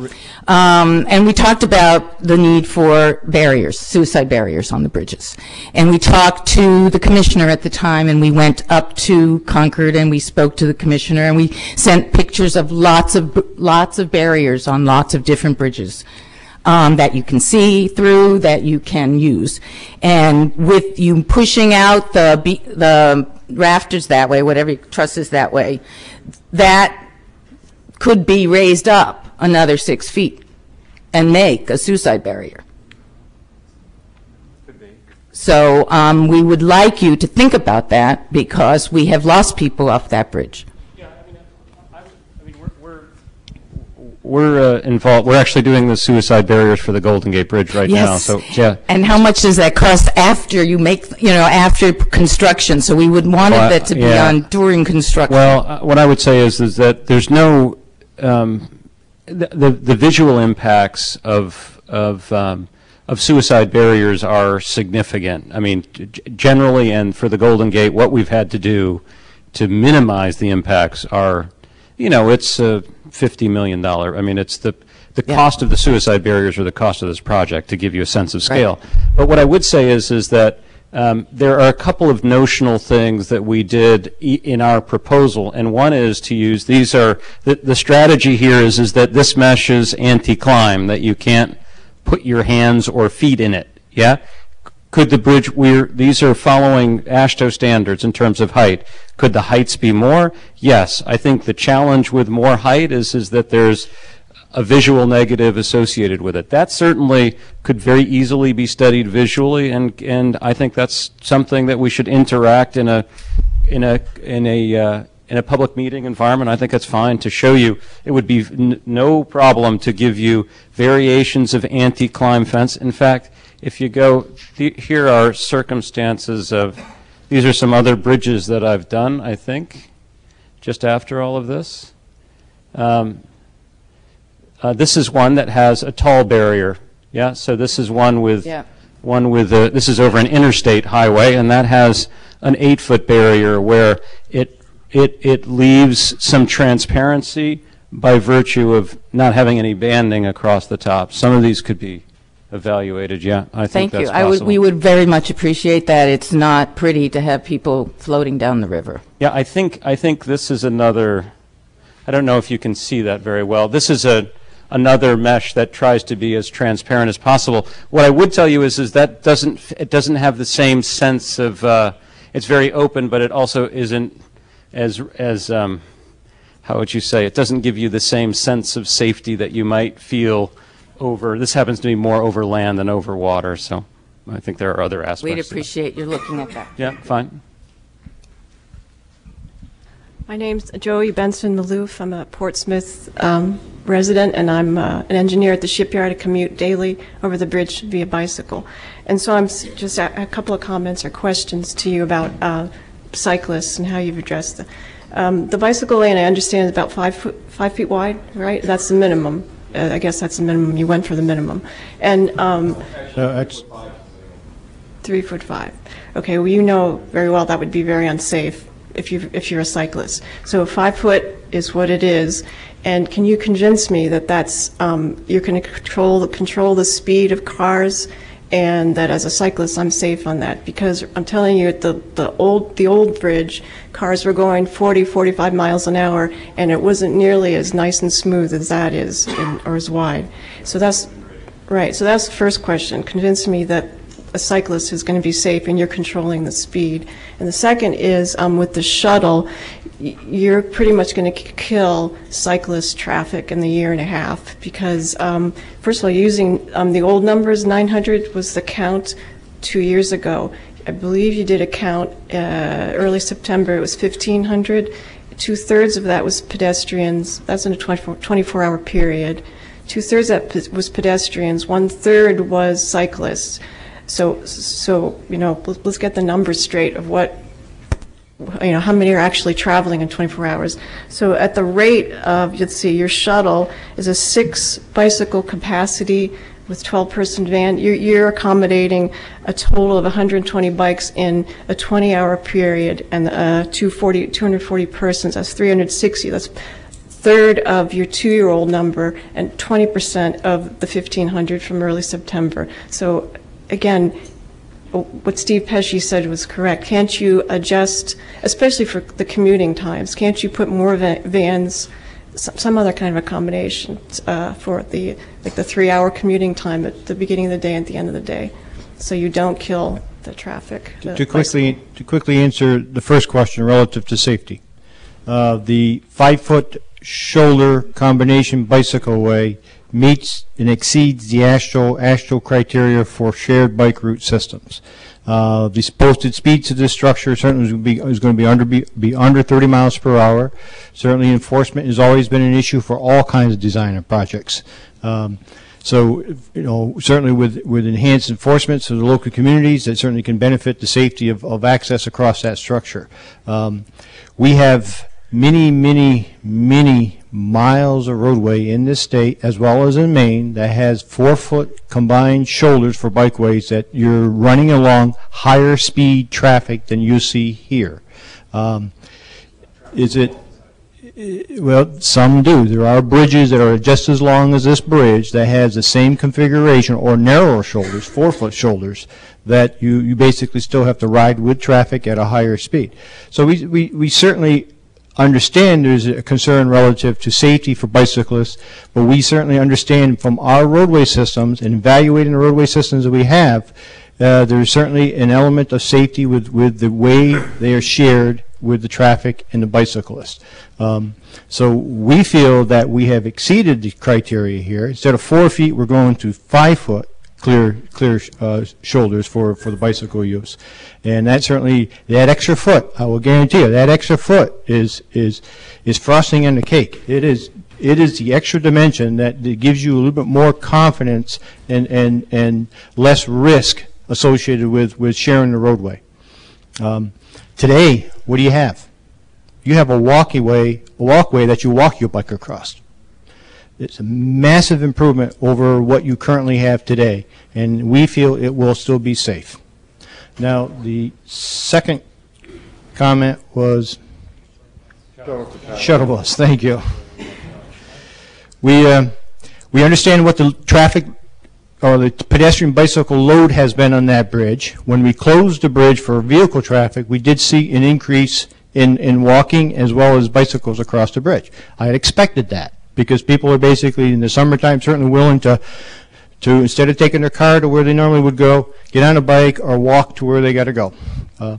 Um, and we talked about the need for barriers, suicide barriers on the bridges. And we talked to the commissioner at the time, and we went up to Concord and we spoke to the commissioner, and we sent pictures of lots of lots of barriers on lots of different bridges. um, that you can see through, that you can use. And with you pushing out the, the rafters that way, whatever, trusses that way, that could be raised up another six feet and make a suicide barrier. So um, we would like you to think about that because we have lost people off that bridge. We're uh, involved, we're actually doing the suicide barriers for the Golden Gate Bridge right now, Yes. so, yeah. And how much does that cost after you make, you know, after construction? So we would want Well, it to be on during construction. Well, uh, what I would say is, is that there's no, um, the, the the visual impacts of, of, um, of suicide barriers are significant. I mean, generally, and for the Golden Gate, what we've had to do to minimize the impacts are, you know, it's a $50 million, I mean, it's the, the cost of the suicide barriers or the cost of this project, to give you a sense of scale. But what I would say is, is that um, there are a couple of notional things that we did i- in our proposal, and one is to use, these are, the, the strategy here is, is that this mesh is anti-climb, that you can't put your hands or feet in it, yeah? Could the bridge, we're, these are following AASHTO standards in terms of height. Could the heights be more? Yes. I think the challenge with more height is, is that there's a visual negative associated with it. That certainly could very easily be studied visually, and, and I think that's something that we should interact in a, in a, in a, uh, in a public meeting environment. I think that's fine to show you. It would be no problem to give you variations of anti-climb fence. In fact, if you go, here are circumstances of, these are some other bridges that I've done, I think, just after all of this. Um, uh, This is one that has a tall barrier, yeah? So this is one with, Yeah. one with, a- this is over an interstate highway, and that has an eight-foot barrier where it, it, it leaves some transparency by virtue of not having any banding across the top. Some of these could be evaluated, yeah, I think that's you. possible. I would, we would very much appreciate that. It's not pretty to have people floating down the river. Yeah, I think, I think this is another, I don't know if you can see that very well. This is a, another mesh that tries to be as transparent as possible. What I would tell you is, is that doesn't, it doesn't have the same sense of, uh, it's very open, but it also isn't as, as, um, how would you say, it doesn't give you the same sense of safety that you might feel over, this happens to be more over land than over water, so I think there are other aspects. We'd appreciate you looking at that. Yeah, fine. My name's Joey Benson Maloof. I'm a Portsmouth um, resident, and I'm uh, an engineer at the shipyard. I commute daily over the bridge via bicycle. And so I'm just a a couple of comments or questions to you about uh, cyclists and how you've addressed them. Um, The bicycle lane, I understand, is about five foot, five feet wide, right? That's the minimum. Uh, I guess that's the minimum. You went for the minimum. And um, Three foot five. Okay, well, you know very well that would be very unsafe if you, if you're a cyclist. So five foot is what it is, and can you convince me that that's, um, you can control, control the speed of cars, and that as a cyclist, I'm safe on that? Because I'm telling you, at the, the old, the old bridge, cars were going 40, 45 miles an hour, and it wasn't nearly as nice and smooth as that is, or as wide. So that's, Right, so that's the first question. Convince me that a cyclist is going to be safe and you're controlling the speed. And the second is um, with the shuttle, you're pretty much going to kill cyclist traffic in the year and a half because, um, first of all, using um, the old numbers, 900 was the count two years ago. I believe you did a count uh, early September, it was 1,500. Two-thirds of that was pedestrians. That's in a 24 24-hour period. Two-thirds of that was pedestrians, one-third was cyclists. So, so, you know, let's let's get the numbers straight of what, you know, how many are actually traveling in 24 hours. So at the rate of, let's see, your shuttle is a six bicycle capacity with 12-person van. You're, you're accommodating a total of 120 bikes in a 20-hour period and uh, 240, 240 persons. That's 360. That's third of your two-year-old number and 20% of the 1,500 from early September. So again, what Steve Pesci said was correct. Can't you adjust, especially for the commuting times, can't you put more vans some some other kind of accommodation uh, for the, like the three-hour commuting time at the beginning of the day and at the end of the day, so you don't kill the traffic. the To quickly, to quickly answer the first question relative to safety. Uh, The five-foot shoulder combination bicycle way meets and exceeds the AASHTO, AASHTO criteria for shared bike route systems. Uh, The posted speed to this structure certainly is going to be, is going to be under, be be under 30 miles per hour. Certainly enforcement has always been an issue for all kinds of design and projects. Um, so, you know, certainly with, with enhanced enforcement to the local communities, that certainly can benefit the safety of, of access across that structure. Um, we have many, many, many miles of roadway in this state, as well as in Maine, that has four-foot combined shoulders for bikeways that you're running along higher speed traffic than you see here. Um, is it, well, some do. There are bridges that are just as long as this bridge that has the same configuration or narrower shoulders, four-foot shoulders, that you, you basically still have to ride with traffic at a higher speed. So we, we, we certainly understand there's a concern relative to safety for bicyclists, but we certainly understand from our roadway systems and evaluating the roadway systems that we have, uh, there's certainly an element of safety with, with the way they are shared with the traffic and the bicyclist. Um, so we feel that we have exceeded the criteria here. Instead of four feet, we're going to five foot clear clear uh, shoulders for, for the bicycle use. And that certainly, that extra foot, I will guarantee you, that extra foot is, is, is frosting on the cake. It is, it is the extra dimension that, that gives you a little bit more confidence and, and, and less risk associated with, with sharing the roadway. Um, today, what do you have? You have a walkway, a walkway that you walk your bike across. It's a massive improvement over what you currently have today, and we feel it will still be safe. Now, the second comment was shuttle bus. Thank you. We uh, we understand what the traffic or the pedestrian bicycle load has been on that bridge. When we closed the bridge for vehicle traffic, we did see an increase in, in walking as well as bicycles across the bridge. I had expected that because people are basically in the summertime certainly willing to to instead of taking their car to where they normally would go, get on a bike or walk to where they got to go. Uh,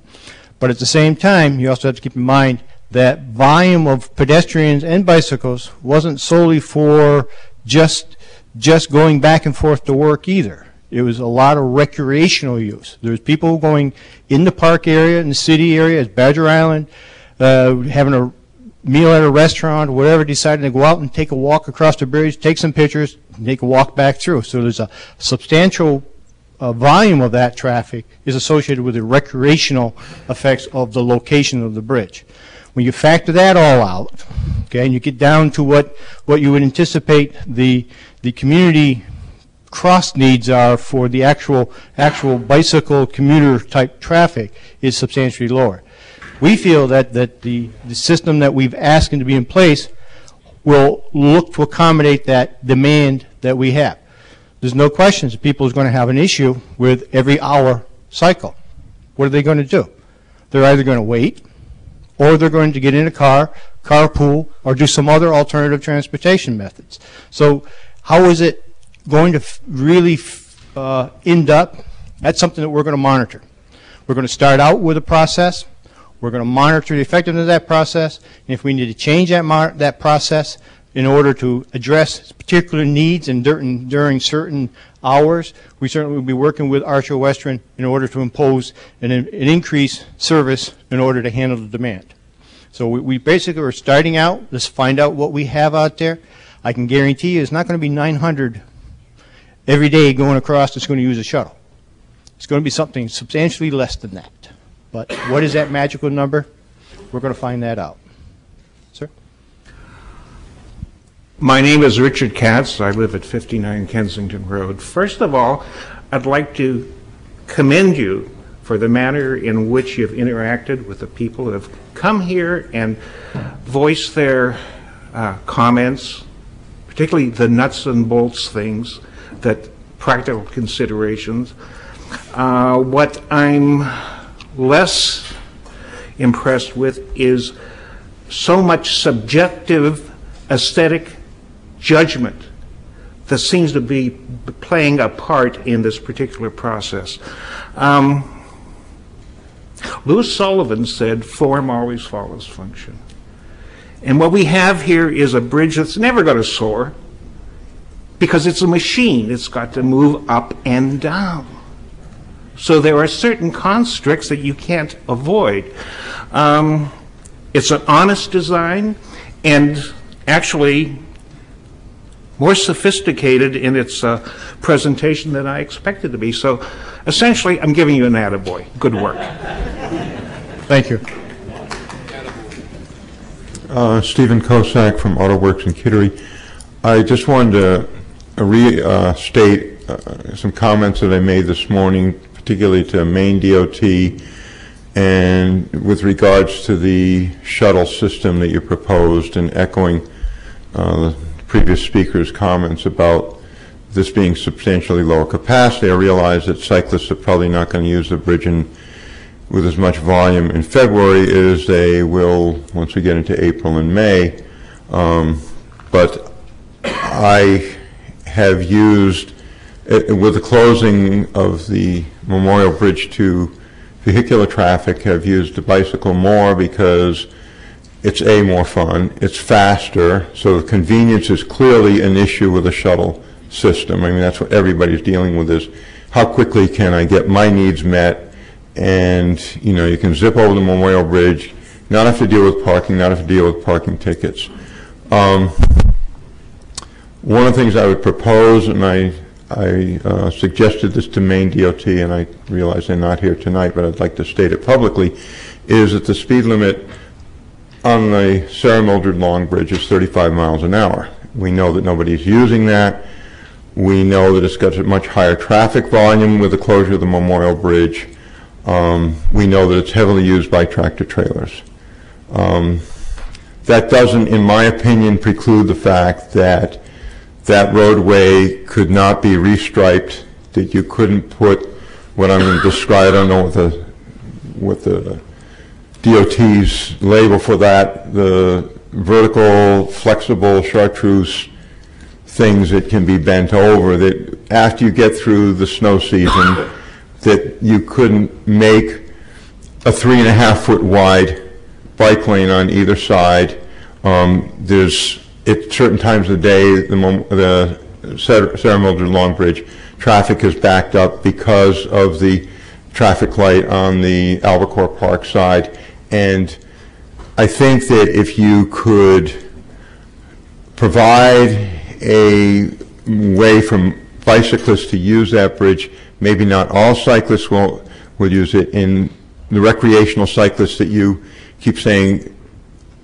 but at the same time, you also have to keep in mind that volume of pedestrians and bicycles wasn't solely for just just going back and forth to work either. It was a lot of recreational use. There's people going in the park area, in the city area, as Badger Island, uh, having a meal at a restaurant, whatever, deciding to go out and take a walk across the bridge, take some pictures, take a walk back through. So there's a substantial uh, volume of that traffic is associated with the recreational effects of the location of the bridge. When you factor that all out, okay, and you get down to what, what you would anticipate the, the community cross needs are for the actual, actual bicycle commuter type traffic is substantially lower. We feel that, that the, the system that we've asked to be in place will look to accommodate that demand that we have. There's no question that people is going to have an issue with every hour cycle. What are they going to do? They're either going to wait or they're going to get in a car, carpool, or do some other alternative transportation methods. So how is it going to really uh, end up? That's something that we're going to monitor. We're going to start out with a process. We're going to monitor the effectiveness of that process. And if we need to change that, that process in order to address particular needs and during, during certain hours, we certainly will be working with Archer Western in order to impose an, an increased service in order to handle the demand. So we, we basically are starting out. Let's find out what we have out there. I can guarantee you it's not going to be 900 every day going across that's going to use a shuttle. It's going to be something substantially less than that. But what is that magical number? We're going to find that out. Sir? My name is Richard Katz. I live at 59 Kensington Road. First of all, I'd like to commend you for the manner in which you've interacted with the people who have come here and voiced their uh, comments, particularly the nuts and bolts things, that practical considerations. Uh, what I'm less impressed with is so much subjective aesthetic judgment that seems to be playing a part in this particular process. Um, Sullivan said, form always follows function. And what we have here is a bridge that's never going to soar because it's a machine. It's got to move up and down. So there are certain constricts that you can't avoid. Um, it's an honest design and actually more sophisticated in its uh, presentation than I expected to be. So essentially, I'm giving you an attaboy. Good work. Thank you. Uh, Stephen Kosak from AutoWorks in Kittery. I just wanted to restate uh, some comments that I made this morning, particularly to Maine DOT and with regards to the shuttle system that you proposed and echoing uh, the previous speaker's comments about this being substantially lower capacity, I realize that cyclists are probably not going to use the bridge in with as much volume in February as they will once we get into April and May. Um, but I have used, uh, with the closing of the Memorial Bridge to vehicular traffic, have used the bicycle more because it's A, more fun, it's faster, so the convenience is clearly an issue with a shuttle system. I mean, that's what everybody's dealing with is how quickly can I get my needs met and you know you can zip over the Memorial Bridge, not have to deal with parking, not have to deal with parking tickets. Um, one of the things I would propose, and I I uh, suggested this to Maine DOT, and I realize they're not here tonight, but I'd like to state it publicly, is that the speed limit on the Sarah Mildred Long Bridge is 35 miles an hour. We know that nobody's using that. We know that it's got a much higher traffic volume with the closure of the Memorial Bridge. Um, we know that it's heavily used by tractor trailers. Um, that doesn't, in my opinion, preclude the fact that that roadway could not be restriped, that you couldn't put what I'm going to describe, I don't know what the, what the DOT's label for that, the vertical, flexible chartreuse things that can be bent over, that after you get through the snow season, that you couldn't make a three and a half foot wide bike lane on either side. Um, there's at certain times of the day, the, the Sarah Mildred Long Bridge traffic is backed up because of the traffic light on the Albacore Park side. And I think that if you could provide a way for bicyclists to use that bridge maybe not all cyclists will, will use it. In the recreational cyclists that you keep saying,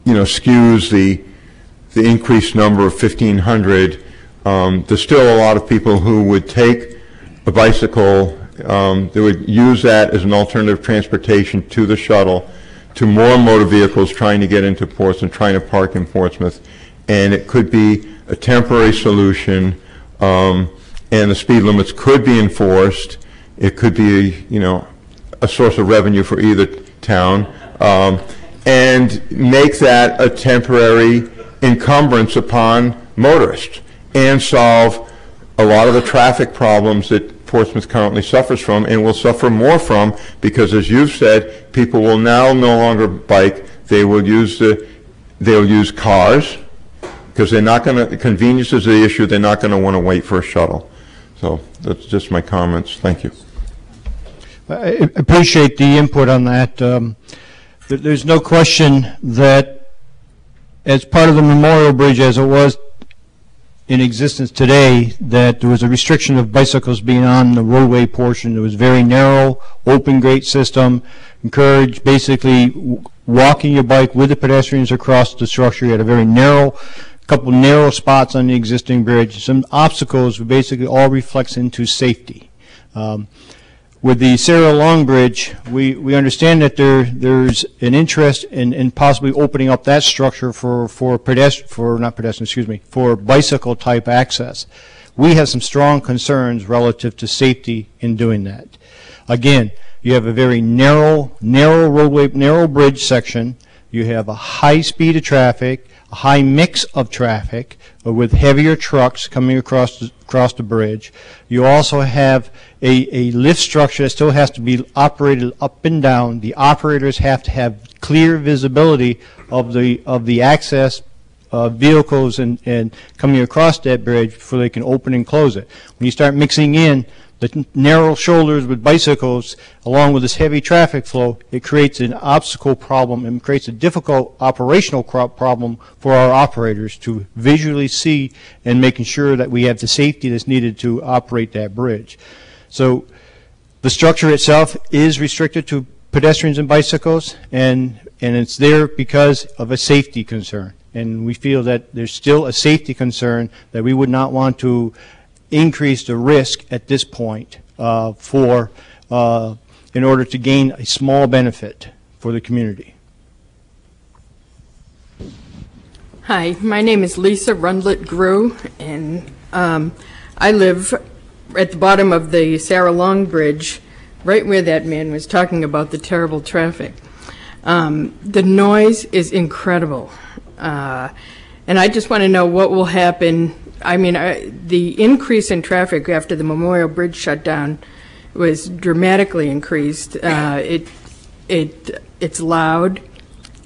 you know, skews the, the increased number of 1,500, um, there's still a lot of people who would take a bicycle, um, they would use that as an alternative transportation to the shuttle, to more motor vehicles trying to get into Portsmouth, and trying to park in Portsmouth, and it could be a temporary solution. Um, and the speed limits could be enforced. It could be, you know, a source of revenue for either town, um, and make that a temporary encumbrance upon motorists, and solve a lot of the traffic problems that Portsmouth currently suffers from, and will suffer more from, because as you've said, people will now no longer bike; they will use the, they'll use cars, because they're not going to. Convenience is the issue. They're not going to want to wait for a shuttle. So that's just my comments. Thank you. I appreciate the input on that. Um, there's no question that as part of the Memorial Bridge as it was in existence today, that there was a restriction of bicycles being on the roadway portion. It was very narrow, open grate system, encouraged basically walking your bike with the pedestrians across the structure. You had a very narrow couple narrow spots on the existing bridge, some obstacles basically all reflects into safety. Um, with the Sarah Long Bridge, we, we understand that there there's an interest in, in possibly opening up that structure for for pedestrian for not pedestrian excuse me for bicycle type access. We have some strong concerns relative to safety in doing that. Again, you have a very narrow narrow roadway narrow bridge section. You have a high speed of traffic high mix of traffic with heavier trucks coming across, the- across the bridge. You also have a, a lift structure that still has to be operated up and down. The operators have to have clear visibility of the, of the access uh, vehicles and, and coming across that bridge before they can open and close it. When you start mixing in the narrow shoulders with bicycles along with this heavy traffic flow, it creates an obstacle problem and creates a difficult operational problem for our operators to visually see and making sure that we have the safety that's needed to operate that bridge. So the structure itself is restricted to pedestrians and bicycles, and, and it's there because of a safety concern. And we feel that there's still a safety concern that we would not want to increase the risk at this point uh, for, uh, in order to gain a small benefit for the community. Hi, my name is Lisa Rundlet Grew, and um, I live at the bottom of the Sarah Long Bridge, right where that man was talking about the terrible traffic. Um, the noise is incredible. Uh, and I just want to know what will happen. I mean, I, the increase in traffic after the Memorial Bridge shut down was dramatically increased. Uh, it, it, it's loud,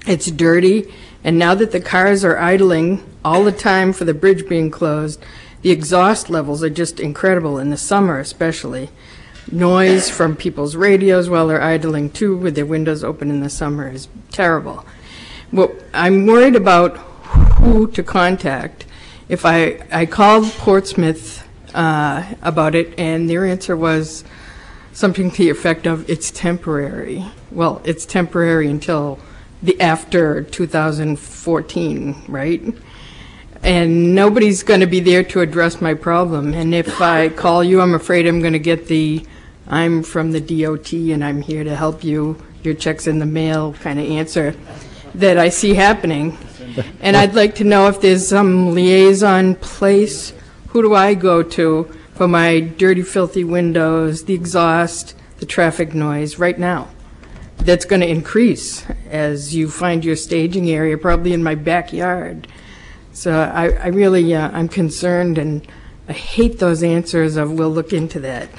it's dirty, and now that the cars are idling all the time for the bridge being closed, the exhaust levels are just incredible in the summer, especially. Noise from people's radios while they're idling too, with their windows open in the summer, is terrible. Well, I'm worried about who to contact. If I, I called Portsmouth uh, about it, and their answer was something to the effect of, it's temporary. Well, it's temporary until the after 2014, right? And nobody's going to be there to address my problem. And if I call you, I'm afraid I'm going to get the, I'm from the DOT and I'm here to help you, your check's in the mail kind of answer that I see happening. And I'd like to know if there's some liaison place, who do I go to for my dirty, filthy windows, the exhaust, the traffic noise right now? That's going to increase as you find your staging area, probably in my backyard. So I, I really, uh, I'm concerned and I hate those answers of, we'll look into that.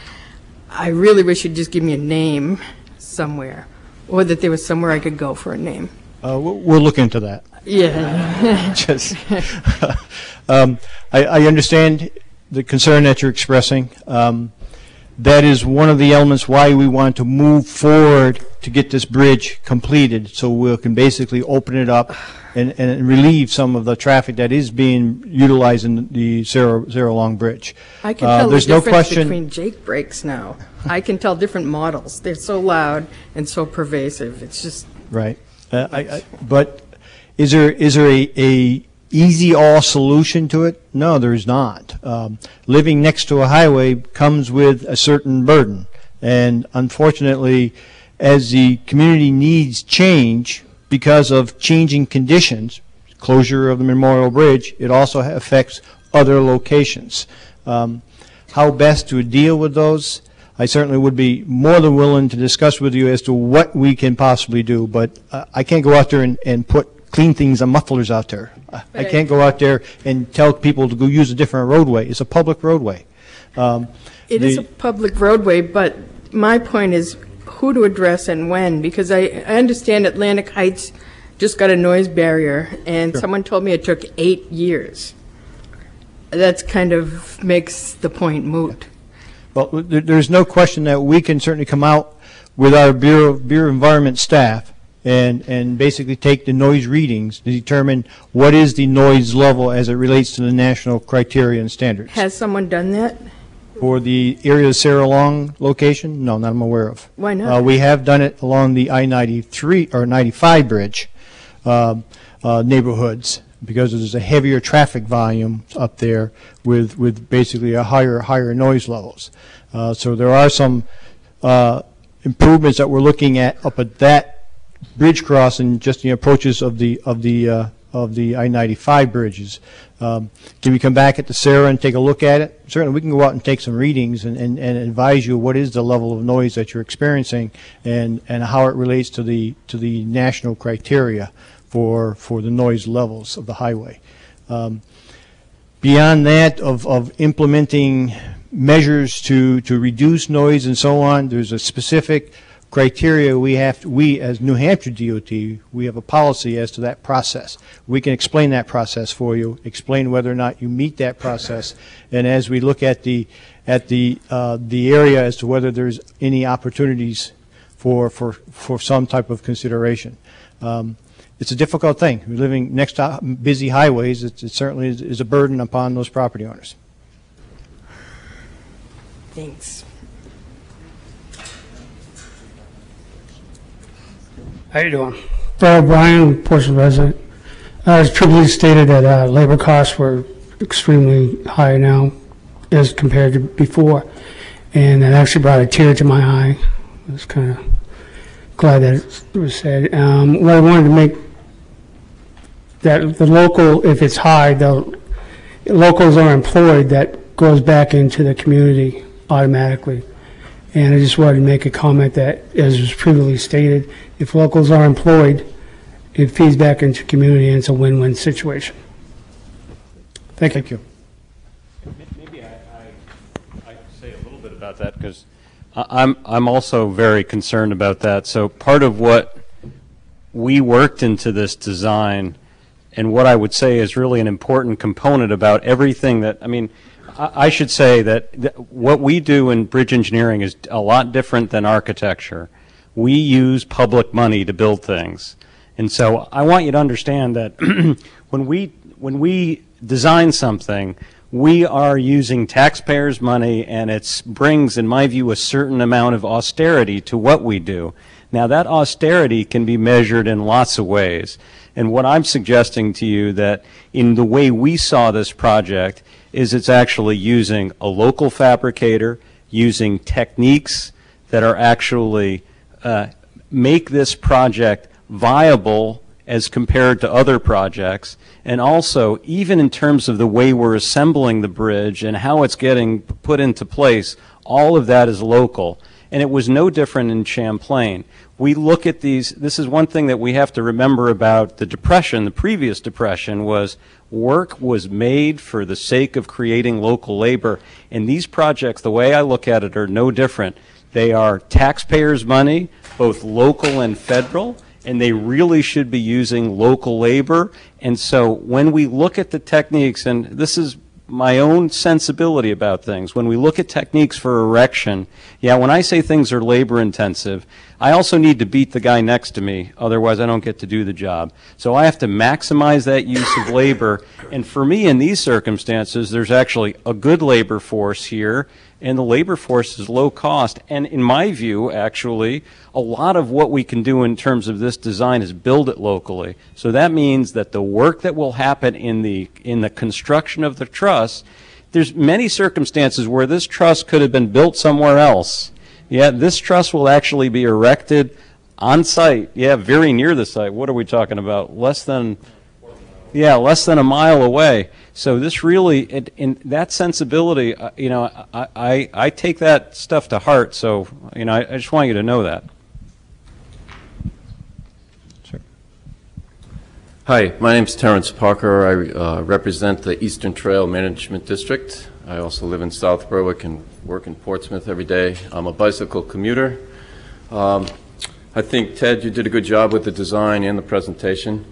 I really wish you'd just give me a name somewhere, or that there was somewhere I could go for a name. Uh, we'll, we'll look into that. Yeah. Just, um, I, I understand the concern that you're expressing. Um, that is one of the elements why we want to move forward to get this bridge completed, so we can basically open it up and, and relieve some of the traffic that is being utilized in the Sarah, Sarah Long Bridge. I can Uh, tell the there's no difference question- between Jake brakes now. I can tell different models. They're so loud and so pervasive. It's just, Right. Uh, I, I, but is there, is there a, a easy all solution to it? No, there's not. Um, living next to a highway comes with a certain burden. And unfortunately, as the community needs change because of changing conditions, closure of the Memorial Bridge, it also affects other locations. Um, how best to deal with those, I certainly would be more than willing to discuss with you as to what we can possibly do, but uh, I can't go out there and, and put clean things and mufflers out there. I- I can't go out there and tell people to go use a different roadway. It's a public roadway. Um, it is the- a public roadway, but my point is who to address and when, because I, I understand Atlantic Heights just got a noise barrier, and someone told me it took eight years. That's kind of makes the point moot. Well, there, there's no question that we can certainly come out with our Bureau, Bureau of Environment staff and, and basically take the noise readings to determine what is the noise level as it relates to the national criteria and standards. Has someone done that? For the area of Sarah Long location, no, not I'm aware of. Why not? Uh, we have done it along the I-93, or 95 bridge um, uh, neighborhoods, because there's a heavier traffic volume up there with, with basically a higher, higher noise levels. Uh, So there are some uh, improvements that we're looking at up at that bridge crossing, just the approaches of the, of the, uh, of the I-95 bridges. Um, Can we come back at the Sarah and take a look at it? Certainly, we can go out and take some readings and, and and advise you what is the level of noise that you're experiencing and, and how it relates to the, to the national criteria for, for the noise levels of the highway. Um, Beyond that, of, of implementing measures to, to reduce noise and so on, there's a specific criteria we have, we as New Hampshire DOT, we have a policy as to that process. We can explain that process for you, explain whether or not you meet that process, and as we look at the, at the, uh, the area as to whether there's any opportunities for, for, for some type of consideration. Um, it's a difficult thing. We're living next to busy highways. It, it certainly is, is a burden upon those property owners. Thanks. How you doing? Brad O'Brien, Portsmouth resident. Uh, As previously stated, that uh, labor costs were extremely high now as compared to before, and that actually brought a tear to my eye. I was kind of glad that it was said. Um, What I wanted to make, that the local, if it's high, the locals are employed, that goes back into the community automatically. And I just wanted to make a comment that, as was previously stated, if locals are employed, it feeds back into community and it's a win-win situation. Thank you. Thank you. Maybe I, I, I say a little bit about that because I'm, I'm also very concerned about that. So part of what we worked into this design and what I would say is really an important component about everything that, I mean, I, I should say that th- what we do in bridge engineering is a lot different than architecture. We use public money to build things. And so I want you to understand that when we, when we design something, we are using taxpayers' money and it brings, in my view, a certain amount of austerity to what we do. Now that austerity can be measured in lots of ways. And what I'm suggesting to you that in the way we saw this project is it's actually using a local fabricator, using techniques that are actually uh, make this project viable as compared to other projects, and also even in terms of the way we're assembling the bridge and how it's getting put into place, all of that is local. And it was no different in Champlain. We look at these, this is one thing that we have to remember about the Depression, the previous Depression, was work was made for the sake of creating local labor. And these projects, the way I look at it, are no different. They are taxpayers' money, both local and federal, and they really should be using local labor. And so when we look at the techniques, and this is my own sensibility about things, when we look at techniques for erection, yeah, when I say things are labor intensive, I also need to beat the guy next to me, otherwise I don't get to do the job. So I have to maximize that use of labor. And for me, in these circumstances, there's actually a good labor force here, and the labor force is low cost. And in my view, actually, a lot of what we can do in terms of this design is build it locally. So that means that the work that will happen in the in the construction of the truss, there's many circumstances where this truss could have been built somewhere else. Yeah, this truss will actually be erected on site. Yeah, very near the site. What are we talking about? Less than yeah, less than a mile away. So this really, it, in that sensibility, uh, you know, I, I, I take that stuff to heart. So, you know, I, I just want you to know that. Hi, my name is Terrence Parker. I uh, represent the Eastern Trail Management District. I also live in South Berwick and work in Portsmouth every day. I'm a bicycle commuter. Um, I think, Ted, you did a good job with the design and the presentation.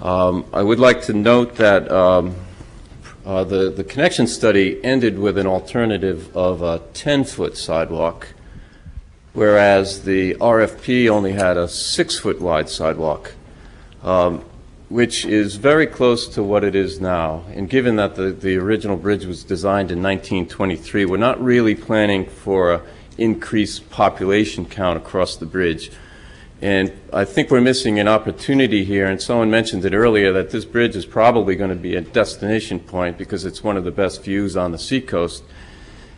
Um, I would like to note that um, uh, the, the connection study ended with an alternative of a 10-foot sidewalk, whereas the RFP only had a six-foot wide sidewalk. Um, which is very close to what it is now. And given that the, the original bridge was designed in 1923, we're not really planning for an increased population count across the bridge. And I think we're missing an opportunity here, and someone mentioned it earlier, that this bridge is probably going to be a destination point because it's one of the best views on the seacoast.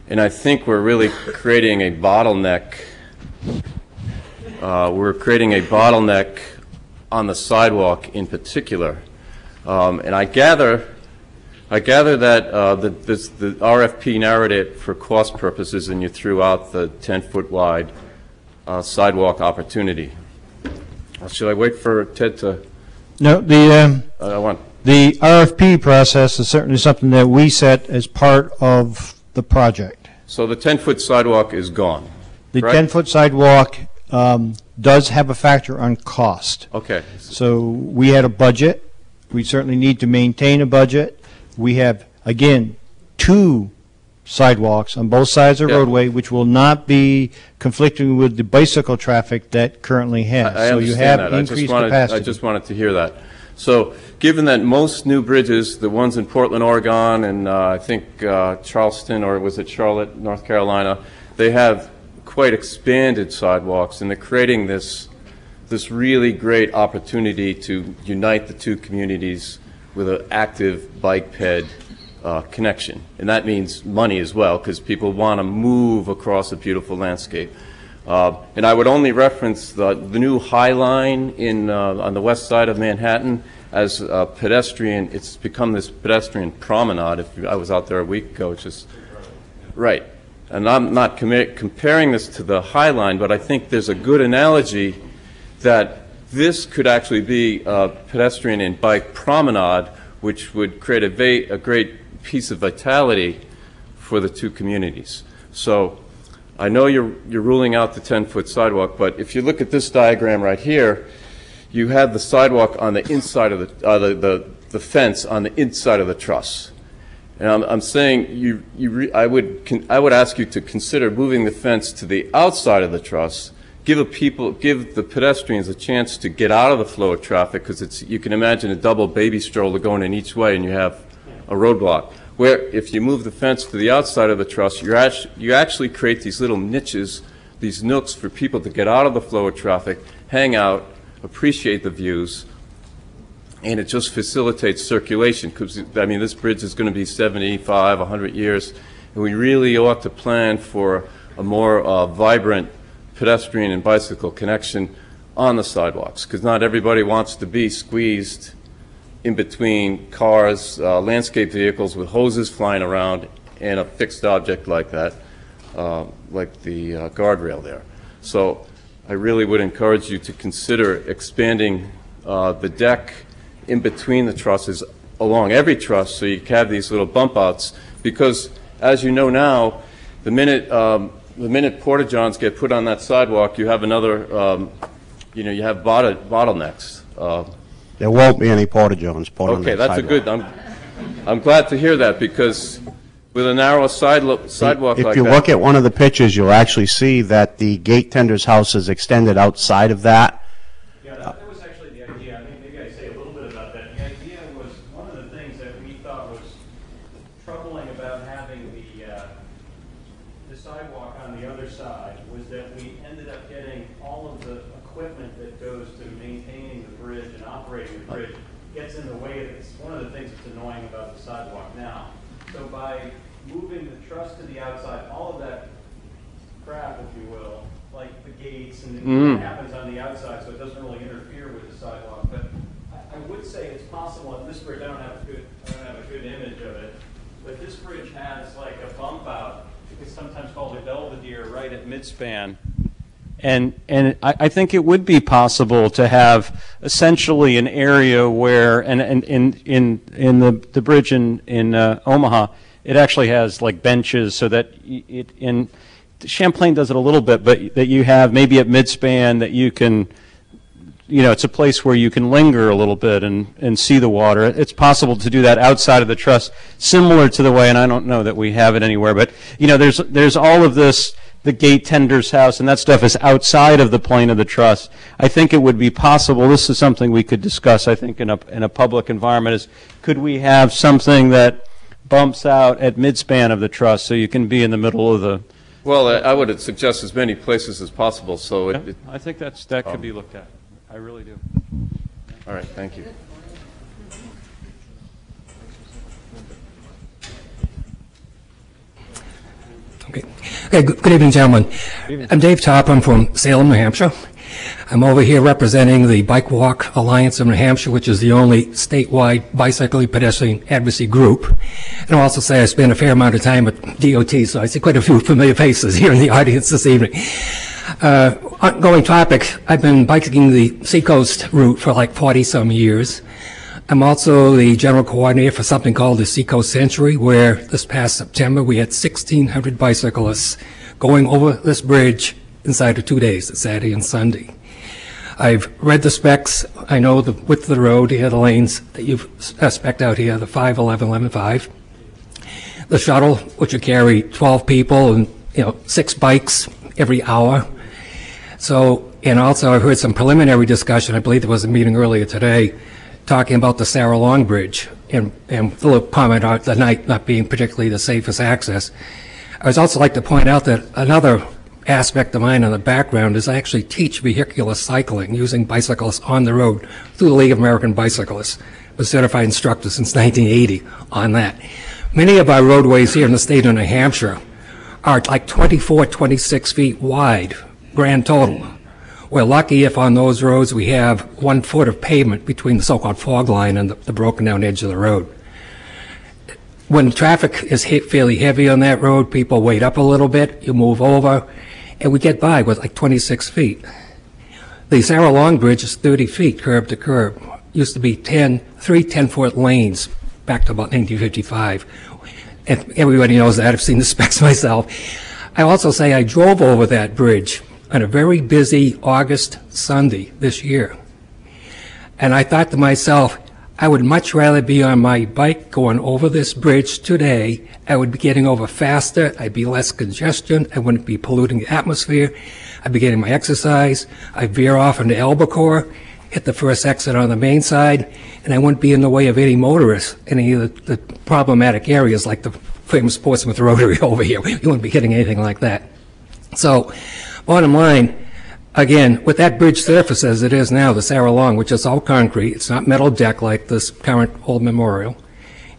And I think we're really creating a bottleneck. Uh, we're creating a bottleneck on the sidewalk in particular. Um, and I gather, I gather that uh, the, this, the RFP narrowed it for cost purposes, and you threw out the 10-foot wide uh, sidewalk opportunity. Should I wait for Ted to No, the, um, Uh, I want, the RFP process is certainly something that we set as part of the project. so the 10-foot sidewalk is gone, The correct? 10-foot sidewalk um, does have a factor on cost. Okay. So we had a budget. We certainly need to maintain a budget. We have, again, two sidewalks on both sides of the Yeah. roadway, which will not be conflicting with the bicycle traffic that currently has. I So you have that. I just increased wanted, I capacity. just wanted to hear that. So, given that most new bridges, the ones in Portland, Oregon, and uh, I think uh, Charleston, or was it Charlotte, North Carolina, they have quite expanded sidewalks, and they're creating this, this really great opportunity to unite the two communities with an active bike ped uh, connection. And that means money as well, because people want to move across a beautiful landscape. Uh, And I would only reference the, the new High Line in, uh, on the west side of Manhattan as a pedestrian, it's become this pedestrian promenade. If I was out there a week ago, it's just, right. And I'm not comparing this to the High Line, but I think there's a good analogy that this could actually be a pedestrian and bike promenade, which would create a, a great piece of vitality for the two communities. So I know you're, you're ruling out the 10-foot sidewalk, but if you look at this diagram right here, you have the sidewalk on the inside of the, uh, the, the, the fence on the inside of the truss. And I'm, I'm saying you, you I would, I would ask you to consider moving the fence to the outside of the truss, give a people, give the pedestrians a chance to get out of the flow of traffic, because it's, you can imagine a double baby stroller going in each way and you have a roadblock. Where if you move the fence to the outside of the truss, you're actu- you actually create these little niches, these nooks for people to get out of the flow of traffic, hang out, appreciate the views, and it just facilitates circulation, because, I mean, this bridge is going to be 75, 100 years, and we really ought to plan for a more uh, vibrant pedestrian and bicycle connection on the sidewalks, because not everybody wants to be squeezed in between cars, uh, landscape vehicles with hoses flying around, and a fixed object like that, uh, like the uh, guardrail there. So I really would encourage you to consider expanding uh, the deck in between the trusses along every truss so you have these little bump outs because as you know now the minute um, the minute porta johns get put on that sidewalk you have another um, you know you have bottle, bottlenecks uh, There won't be any porta johns put on okay that that's a sidewalk. good I'm, I'm glad to hear that because with a narrow side lo- sidewalk If like you that look at one of the pictures, you'll actually see that the gate tender's house is extended outside of that. Yeah, that, that was actually the idea. I think maybe I say a little bit about that. The idea was, one of the things that we thought was troubling about having the, uh, the sidewalk on the other side was that we ended up getting all of the equipment that goes to maintaining the bridge and operating the bridge gets in the way. of It's one of the things that's annoying about the sidewalk now. So by moving the truss to the outside, all of that crap, if you will, like the gates and Mm. it happens on the outside, so it doesn't really interfere with the sidewalk. But I, I would say it's possible, on this bridge, I don't have a good, I don't have a good image of it, but this bridge has like a bump out, it's sometimes called a belvedere, right at midspan. And, and I, I think it would be possible to have essentially an area where, and, and in, in, in the, the bridge in, in uh, Omaha, it actually has like benches so that it, in, Champlain does it a little bit, but that you have maybe at midspan that you can, you know, it's a place where you can linger a little bit and, and see the water. It's possible to do that outside of the truss, similar to the way, and I don't know that we have it anywhere, but, you know, there's, there's all of this, the gate tender's house, and that stuff is outside of the plane of the truss. I think it would be possible, this is something we could discuss, I think, in a, in a public environment, is could we have something that bumps out at midspan of the truss so you can be in the middle of the, well I, I would suggest as many places as possible so it, it I think that's, that could be um, looked at. I really do. all right thank you Okay, Okay, good good evening, gentlemen. I'm Dave Top, I'm from Salem, New Hampshire. I'm over here representing the Bike Walk Alliance of New Hampshire, which is the only statewide bicycle pedestrian advocacy group. And I'll also say I spent a fair amount of time at DOT, so I see quite a few familiar faces here in the audience this evening. Uh, ongoing topic, I've been biking the Seacoast route for like 40-some years. I'm also the general coordinator for something called the Seacoast Century, where this past September, we had 1,600 bicyclists going over this bridge inside of two days, Saturday and Sunday. I've read the specs. I know the width of the road, here, the lanes that you've uh, spec'd out here, the 5, 11, 11, 5. The shuttle, which would carry 12 people and, you know, six bikes every hour. So, and also I heard some preliminary discussion, I believe there was a meeting earlier today, talking about the Sarah Long Bridge and, and the little comment about the night not being particularly the safest access. I would also like to point out that another aspect of mine in the background is I actually teach vehicular cycling using bicyclists on the road through the League of American Bicyclists. I was certified instructor since 1980 on that. Many of our roadways here in the state of New Hampshire are like 24, 26 feet wide, grand total. We're lucky if on those roads we have one foot of pavement between the so-called fog line and the, the broken down edge of the road. When traffic is fairly heavy on that road, people wait up a little bit, you move over, and we get by with like 26 feet. The Sarah Long Bridge is 30 feet curb to curb. Used to be 10, three 10-foot lanes back to about 1955. And everybody knows that. I've seen the specs myself. I also say I drove over that bridge on a very busy August Sunday this year. And I thought to myself, I would much rather be on my bike going over this bridge today. I would be getting over faster. I'd be less congestion. I wouldn't be polluting the atmosphere. I'd be getting my exercise. I'd veer off into Albacore, hit the first exit on the Maine side, and I wouldn't be in the way of any motorists in any of the, the problematic areas like the famous Portsmouth Rotary over here. You wouldn't be hitting anything like that. So, bottom line, Again, with that bridge surface as it is now, the Sarah Long, which is all concrete, it's not metal deck like this current old memorial.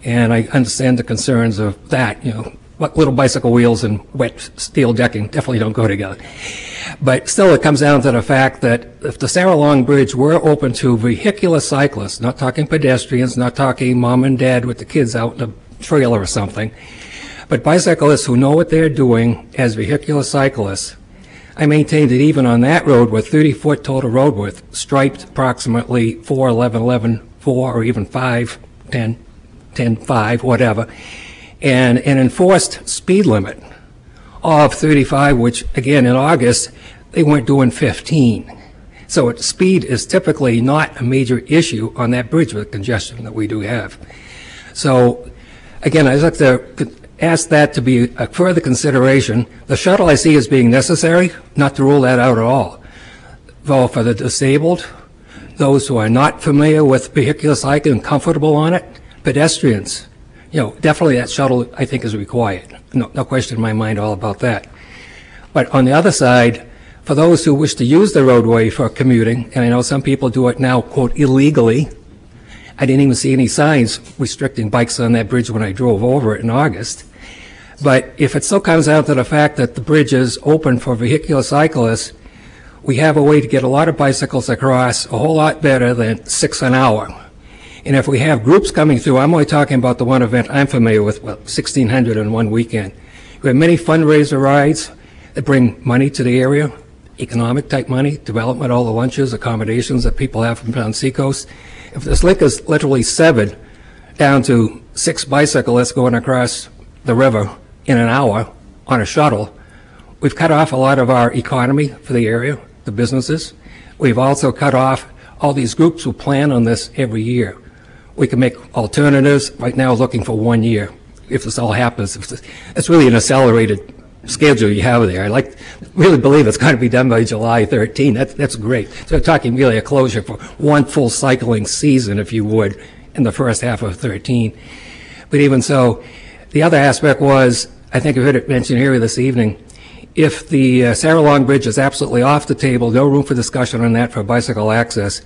And I understand the concerns of that, you know, what little bicycle wheels and wet steel decking definitely don't go together. But still, it comes down to the fact that if the Sarah Long Bridge were open to vehicular cyclists, not talking pedestrians, not talking mom and dad with the kids out in a trailer or something, but bicyclists who know what they're doing as vehicular cyclists, I maintained that even on that road with 30-foot total road width, striped approximately 4, 11, 11, 4, or even 5, 10, 10, 5, whatever, and an enforced speed limit of 35, which again in August, they weren't doing 15. So it, speed is typically not a major issue on that bridge with congestion that we do have. So again, I'd like to ask that to be a further consideration. The shuttle I see as being necessary, not to rule that out at all. Though for the disabled, those who are not familiar with vehicular cycling and comfortable on it, pedestrians, you know, definitely that shuttle I think is required. No, no question in my mind all about that. But on the other side, for those who wish to use the roadway for commuting, and I know some people do it now, quote, illegally, I didn't even see any signs restricting bikes on that bridge when I drove over it in August. But if it still comes down to the fact that the bridge is open for vehicular cyclists, we have a way to get a lot of bicycles across a whole lot better than six an hour. And if we have groups coming through, I'm only talking about the one event I'm familiar with, well, 1,600 in one weekend. We have many fundraiser rides that bring money to the area, economic type money, development, all the lunches, accommodations that people have from down Seacoast. If this link is literally severed down to six bicyclists going across the river in an hour on a shuttle, we've cut off a lot of our economy for the area, the businesses. We've also cut off all these groups who plan on this every year. We can make alternatives. Right now, looking for one year. If this all happens, it's really an accelerated schedule you have there. I like, really believe it's going to be done by July 13. That's that's great. So we're talking really a closure for one full cycling season, if you would, in the first half of 13. But even so, the other aspect was, I think I heard it mentioned here this evening, if the uh, Sarah Long Bridge is absolutely off the table, no room for discussion on that for bicycle access,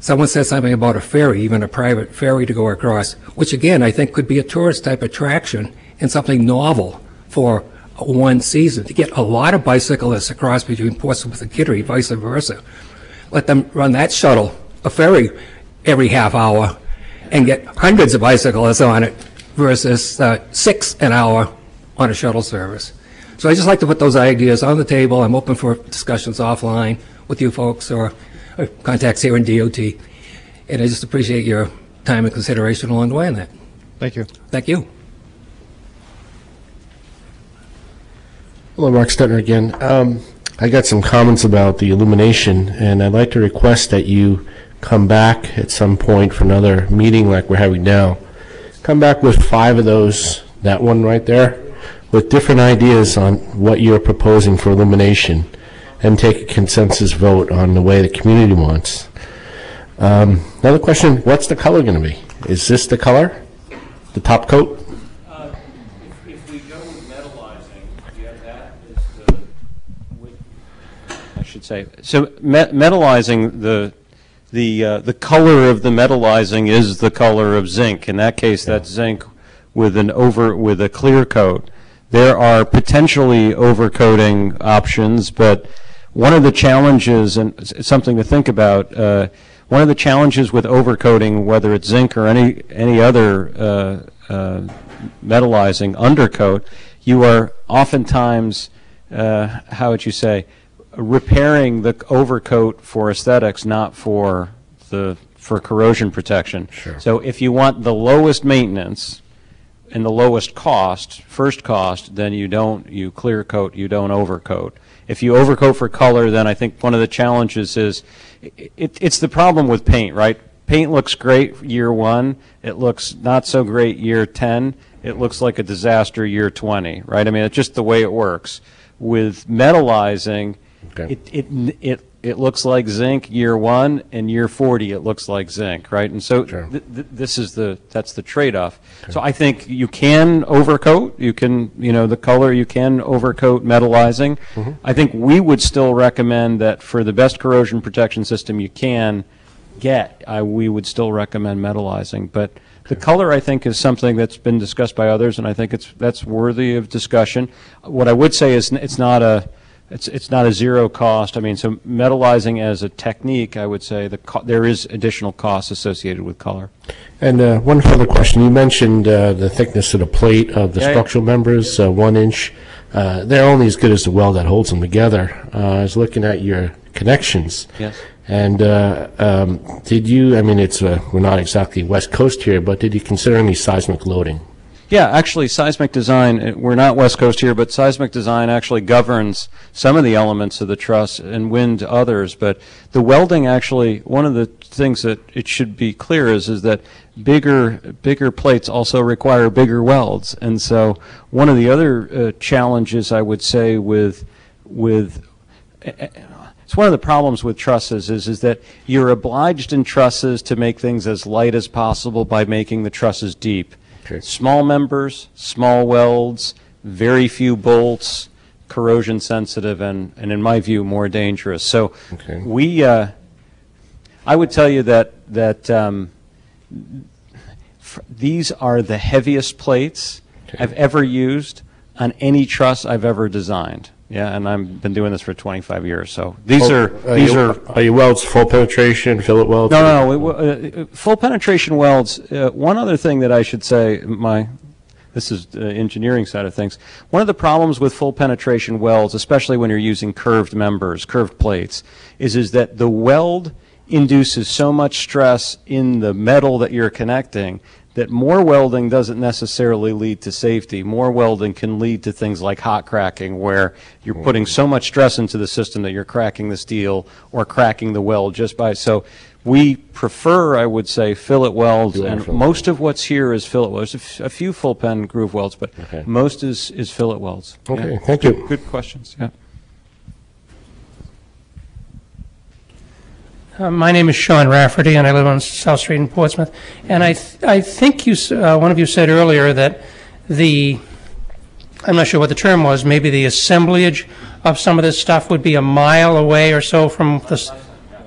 someone said something about a ferry, even a private ferry to go across, which again I think could be a tourist type attraction and something novel for one season to get a lot of bicyclists across between Portsmouth and Kittery, vice versa. Let them run that shuttle, a ferry, every half hour and get hundreds of bicyclists on it versus uh, six an hour on a shuttle service. So I just like to put those ideas on the table. I'm open for discussions offline with you folks or, or contacts here in DOT. And I just appreciate your time and consideration along the way on that. Thank you. Thank you. Hello, Mark Stetner again. Um, I got some comments about the illumination, and I'd like to request that you come back at some point for another meeting like we're having now. Come back with five of those, that one right there, with different ideas on what you're proposing for illumination, and take a consensus vote on the way the community wants. Um, Another question, what's the color going to be? Is this the color? The top coat? If we go with metallizing, you have that as the, I should say. So met- metallizing, the, the, uh, the color of the metallizing is the color of zinc. In that case, that's zinc with an over, with a clear coat. There are potentially overcoating options, but one of the challenges, and it's something to think about, uh, one of the challenges with overcoating, whether it's zinc or any, any other uh, uh, metallizing undercoat, you are oftentimes, uh, how would you say, repairing the overcoat for aesthetics, not for the for corrosion protection. Sure. So if you want the lowest maintenance and the lowest cost, first cost, then you don't you clear coat, you don't overcoat. If you overcoat for color, then I think one of the challenges is it, it's the problem with paint, right? Paint looks great year one. It looks not so great year 10. It looks like a disaster year 20, right? I mean, it's just the way it works. With metallizing, it, it, it, it looks like zinc year one, and year 40 it looks like zinc, right? And so th- th- this is the that's the trade-off. So I think you can overcoat, you can you know the color you can overcoat metallizing. Mm-hmm. I think we would still recommend that for the best corrosion protection system you can get, I, we would still recommend metallizing. But the color, I think, is something that's been discussed by others, and I think it's that's worthy of discussion. What I would say is n- it's not a it's it's not a zero cost. I mean, so metallizing as a technique, I would say the there is additional costs associated with color. And uh, one further question. You mentioned uh, the thickness of the plate of the Yeah, yeah. structural members, uh, one inch. Uh, They're only as good as the weld that holds them together. Uh, I was looking at your connections. Yes. And uh, um, did you, I mean, it's, uh, we're not exactly west coast here, but did you consider any seismic loading? Yeah, actually, seismic design, uh, we're not West Coast here, but seismic design actually governs some of the elements of the truss and wind others. But the welding actually, one of the things that it should be clear is, is that bigger, bigger plates also require bigger welds. And so one of the other uh, challenges I would say with, with, uh, uh, it's one of the problems with trusses is, is that you're obliged in trusses to make things as light as possible by making the trusses deep. Small members, small welds, very few bolts, corrosion sensitive, and, and in my view, more dangerous. So we, uh, I would tell you that, that um, these are the heaviest plates I've ever used on any truss I've ever designed. Yeah, and I've been doing this for 25 years. So these Oh, are these you- are Are you welds full penetration, fillet welds? no, no, no. it- uh, full penetration welds. Uh, one other thing that I should say, my this is the engineering side of things. One of the problems with full penetration welds, especially when you're using curved members, curved plates, is is that the weld induces so much stress in the metal that you're connecting that more welding doesn't necessarily lead to safety. More welding can lead to things like hot cracking, where you're putting so much stress into the system that you're cracking the steel or cracking the weld just by. So we prefer, I would say, fillet welds, and fillet most of what's here is fillet welds. A f- a few full pen groove welds, but Okay. most is, is fillet welds. Okay, Yeah. thank you. Good questions, yeah. Uh, My name is Sean Rafferty, and I live on South Street in Portsmouth. And I, th- I think you, uh, one of you said earlier that the, I'm not sure what the term was, maybe the assemblage of some of this stuff would be a mile away or so from the,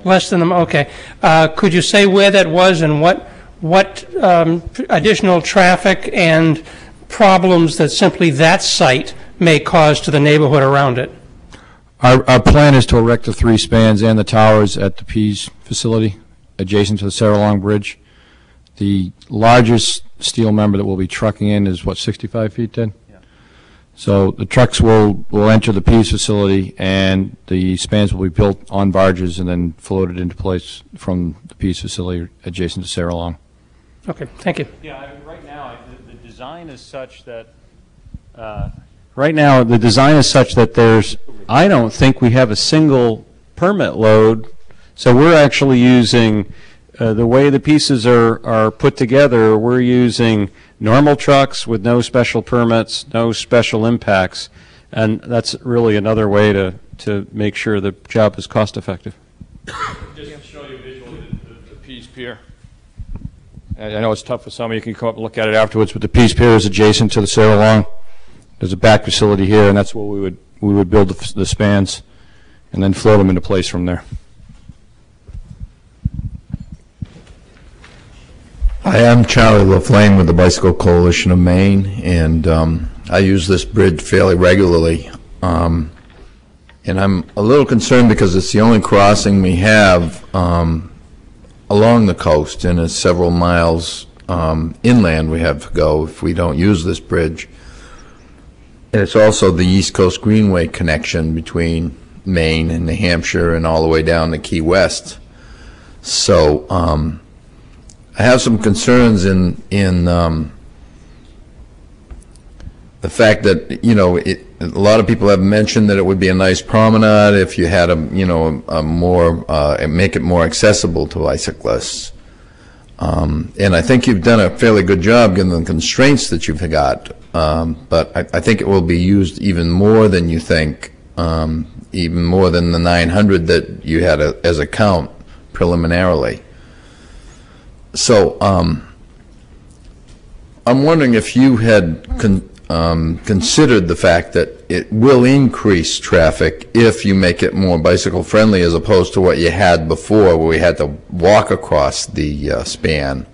less than, the okay. Uh, Could you say where that was and what, what um, additional traffic and problems that simply that site may cause to the neighborhood around it? Our, our plan is to erect the three spans and the towers at the Pease facility, adjacent to the Sarah Long Bridge. The largest steel member that we'll be trucking in is, what, 65 feet, Ted? So the trucks will, will enter the Pease facility, and the spans will be built on barges and then floated into place from the Pease facility adjacent to Sarah Long. Okay, thank you. Yeah, I mean, right now, the, the design is such that, Uh, Right now, the design is such that there's, I don't think we have a single permit load. So we're actually using, uh, the way the pieces are, are put together, we're using normal trucks with no special permits, no special impacts. And that's really another way to, to make sure the job is cost effective. Just to show you visually the, the, the Pease Pier. I I know it's tough for some, of you can come up and look at it afterwards, but the Pease Pier is adjacent to the Sarah Long. There's a back facility here, and that's where we would, we would build the, spans and then float them into place from there. Hi, I'm Charlie LaFlame with the Bicycle Coalition of Maine, and um, I use this bridge fairly regularly. Um, And I'm a little concerned because it's the only crossing we have um, along the coast, and it's several miles um, inland we have to go if we don't use this bridge. And it's also the East Coast Greenway connection between Maine and New Hampshire and all the way down to Key West. So, um, I have some concerns in, in, um, the fact that, you know, it, a lot of people have mentioned that it would be a nice promenade if you had a, you know, a more, uh, make it more accessible to bicyclists. Um, and I think you've done a fairly good job given the constraints that you've got. Um, but I, I think it will be used even more than you think, um, even more than the 900 that you had a, as a count preliminarily. So, um, I'm wondering if you had um, considered the fact that it will increase traffic if you make it more bicycle-friendly as opposed to what you had before, where we had to walk across the uh, span.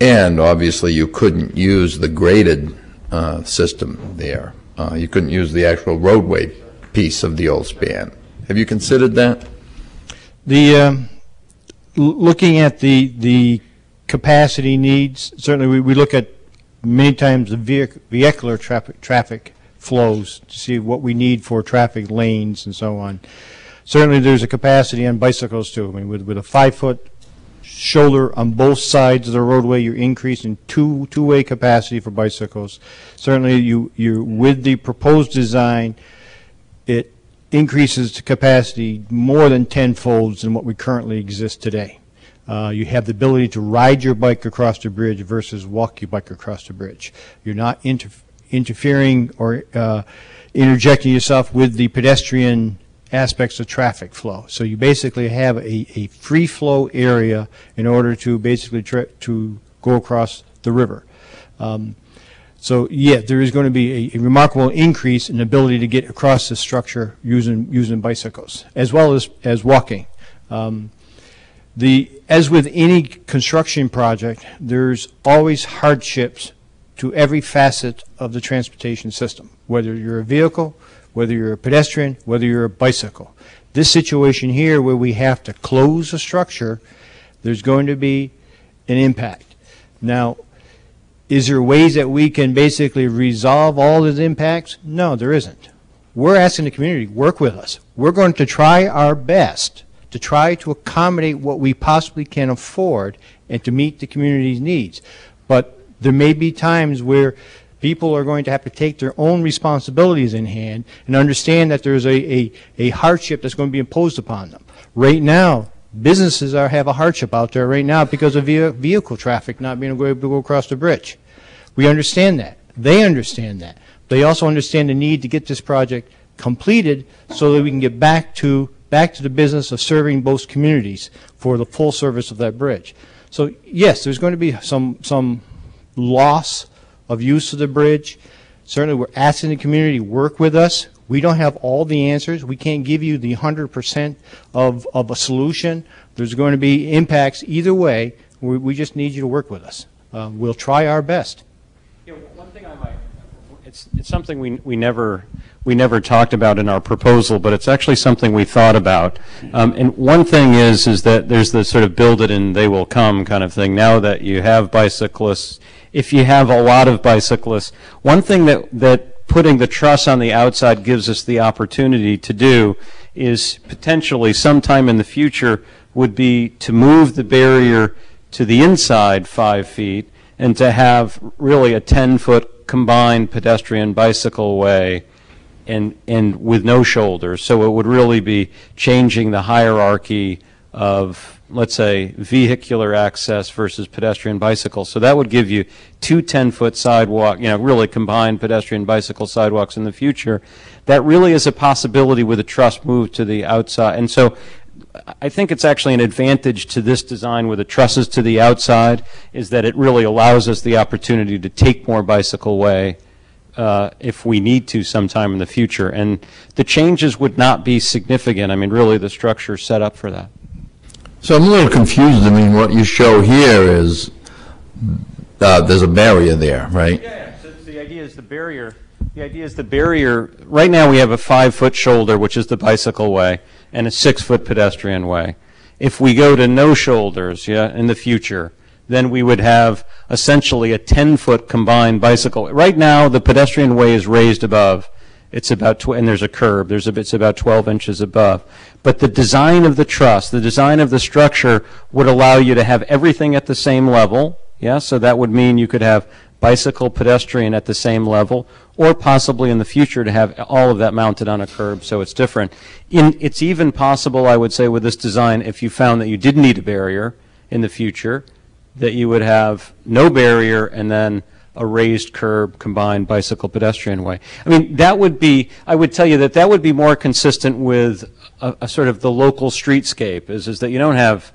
And obviously, you couldn't use the graded uh, system there. Uh, You couldn't use the actual roadway piece of the old span. Have you considered that? The, um, looking at the, the capacity needs, certainly we, we look at many times the vehic- vehicular traffic, traffic flows to see what we need for traffic lanes and so on. Certainly, there's a capacity on bicycles too. I mean, with, with a five-foot shoulder on both sides of the roadway, you're increasing two, two-way capacity for bicycles. Certainly, you, you, with the proposed design, it increases the capacity more than tenfolds than what we currently exist today. Uh, you have the ability to ride your bike across the bridge versus walk your bike across the bridge. You're not inter- interfering or uh, interjecting yourself with the pedestrian aspects of traffic flow. So you basically have a, a free flow area in order to basically tra- to go across the river. Um, so yeah, there is going to be a, a remarkable increase in ability to get across the structure using using bicycles as well as as walking. Um, the as with any construction project, there's always hardships to every facet of the transportation system, whether you're a vehicle, whether you're a pedestrian, whether you're a bicycle. This situation here, where we have to close a structure, there's going to be an impact. Now, is there ways that we can basically resolve all these impacts? No, there isn't. We're asking the community, work with us. We're going to try our best to try to accommodate what we possibly can afford and to meet the community's needs. But there may be times where people are going to have to take their own responsibilities in hand and understand that there's a, a, a hardship that's going to be imposed upon them. Right now, businesses are, have a hardship out there right now because of vehi- vehicle traffic not being able to go across the bridge. We understand that. They understand that. They also understand the need to get this project completed so that we can get back to back to the business of serving both communities for the full service of that bridge. So yes, there's going to be some some loss of use of the bridge. Certainly, we're asking the community to work with us. We don't have all the answers. We can't give you the 100% of, of a solution. There's going to be impacts either way. We, we just need you to work with us. Uh, we'll try our best. One thing I might, it's, it's something we, we never, we never talked about in our proposal, but it's actually something we thought about. Um, and one thing is, is that there's the sort of build it and they will come kind of thing. Now that you have bicyclists, if you have a lot of bicyclists, one thing that, that putting the truss on the outside gives us the opportunity to do is potentially sometime in the future would be to move the barrier to the inside five feet and to have really a 10-foot combined pedestrian bicycle way and, and with no shoulders. So it would really be changing the hierarchy of, let's say, vehicular access versus pedestrian bicycle. So that would give you two 10-foot sidewalk, you know, really combined pedestrian bicycle sidewalks in the future. That really is a possibility with a truss move to the outside. And so I think it's actually an advantage to this design with the trusses to the outside is that it really allows us the opportunity to take more bicycle way uh, if we need to sometime in the future. And the changes would not be significant. I mean, really, the structure is set up for that. So I'm a little confused. I mean, what you show here is, uh, there's a barrier there, right? Yeah, so the idea is the barrier, the idea is the barrier, right now we have a five-foot shoulder, which is the bicycle way, and a six-foot pedestrian way. If we go to no shoulders, yeah, in the future, then we would have essentially a 10-foot combined bicycle. Right now, the pedestrian way is raised above. It's about, and there's a curb, there's a, it's about 12 inches above. But the design of the truss, the design of the structure would allow you to have everything at the same level, yeah, so that would mean you could have bicycle, pedestrian at the same level, or possibly in the future to have all of that mounted on a curb so it's different. In, it's even possible, I would say, with this design, if you found that you did need a barrier in the future, that you would have no barrier and then a raised curb combined bicycle pedestrian way. I mean, that would be, I would tell you that that would be more consistent with a, a sort of the local streetscape, is, is that you don't have,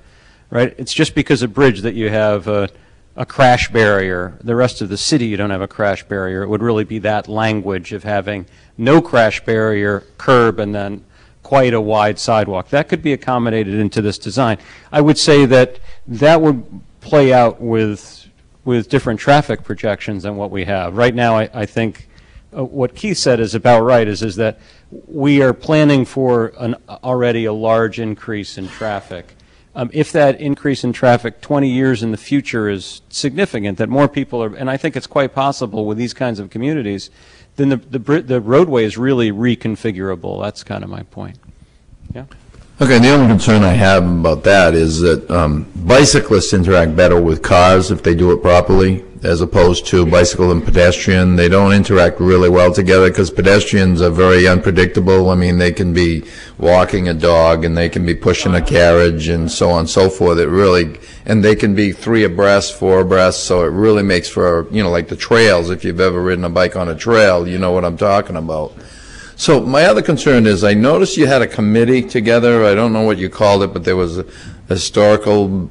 right, it's just because of bridge that you have a, a crash barrier. The rest of the city, you don't have a crash barrier. It would really be that language of having no crash barrier, curb, and then quite a wide sidewalk. That could be accommodated into this design. I would say that that would play out with with different traffic projections than what we have. Right now, I, I think uh, what Keith said is about right, is, is that we are planning for an, already a large increase in traffic. Um, if that increase in traffic 20 years in the future is significant, that more people are, and I think it's quite possible with these kinds of communities, then the, the, the roadway is really reconfigurable. That's kind of my point. Yeah? Okay, the only concern I have about that is that um, bicyclists interact better with cars if they do it properly, as opposed to bicycle and pedestrian. They don't interact really well together because pedestrians are very unpredictable. I mean, they can be walking a dog and they can be pushing a carriage and so on and so forth. It really, and they can be three abreast, four abreast, so it really makes for, you know, like the trails. If you've ever ridden a bike on a trail, you know what I'm talking about. So my other concern is, I noticed you had a committee together, I don't know what you called it, but there was a historical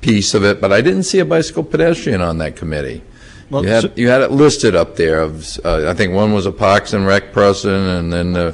piece of it, but I didn't see a bicycle pedestrian on that committee. Well, You so- had, you had it listed up there of, uh, I think one was a Parks and Rec person, and then, uh,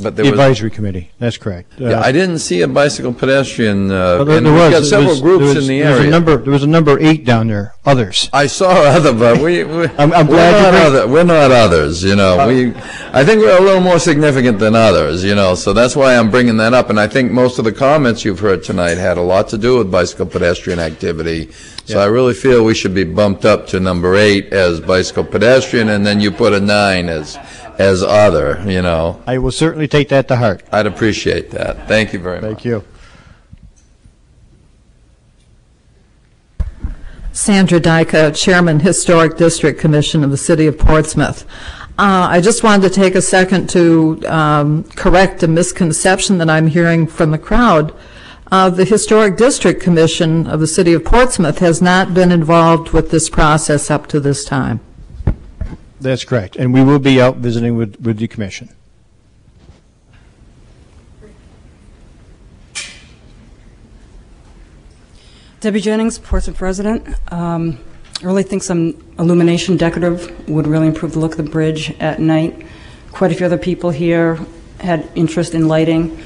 but there The was. advisory committee, that's correct. Yeah, Uh, I didn't see a bicycle pedestrian, uh, there- there was- got several was- groups there in was- the there was a area. number, there was a number eight down there, others. I saw other, but we, we, I'm- I'm we're glad you not other, we're not others, you know, we, I think we're a little more significant than others, you know, so that's why I'm bringing that up, and I think most of the comments you've heard tonight had a lot to do with bicycle pedestrian activity, so I really feel we should be bumped up to number eight as bicycle pedestrian, and then you put a nine as, as other, you know. I will certainly take that to heart. I'd appreciate that, thank you very much. Thank you. Sandra Dika, Chairman, Historic District Commission of the City of Portsmouth. Uh, I just wanted to take a second to um, correct a misconception that I'm hearing from the crowd. Uh, The Historic District Commission of the City of Portsmouth has not been involved with this process up to this time. That's correct. And we will be out visiting with, with the commission. Debbie Jennings, Portsmouth resident. Um, I really think some illumination decorative would really improve the look of the bridge at night. Quite a few other people here had interest in lighting.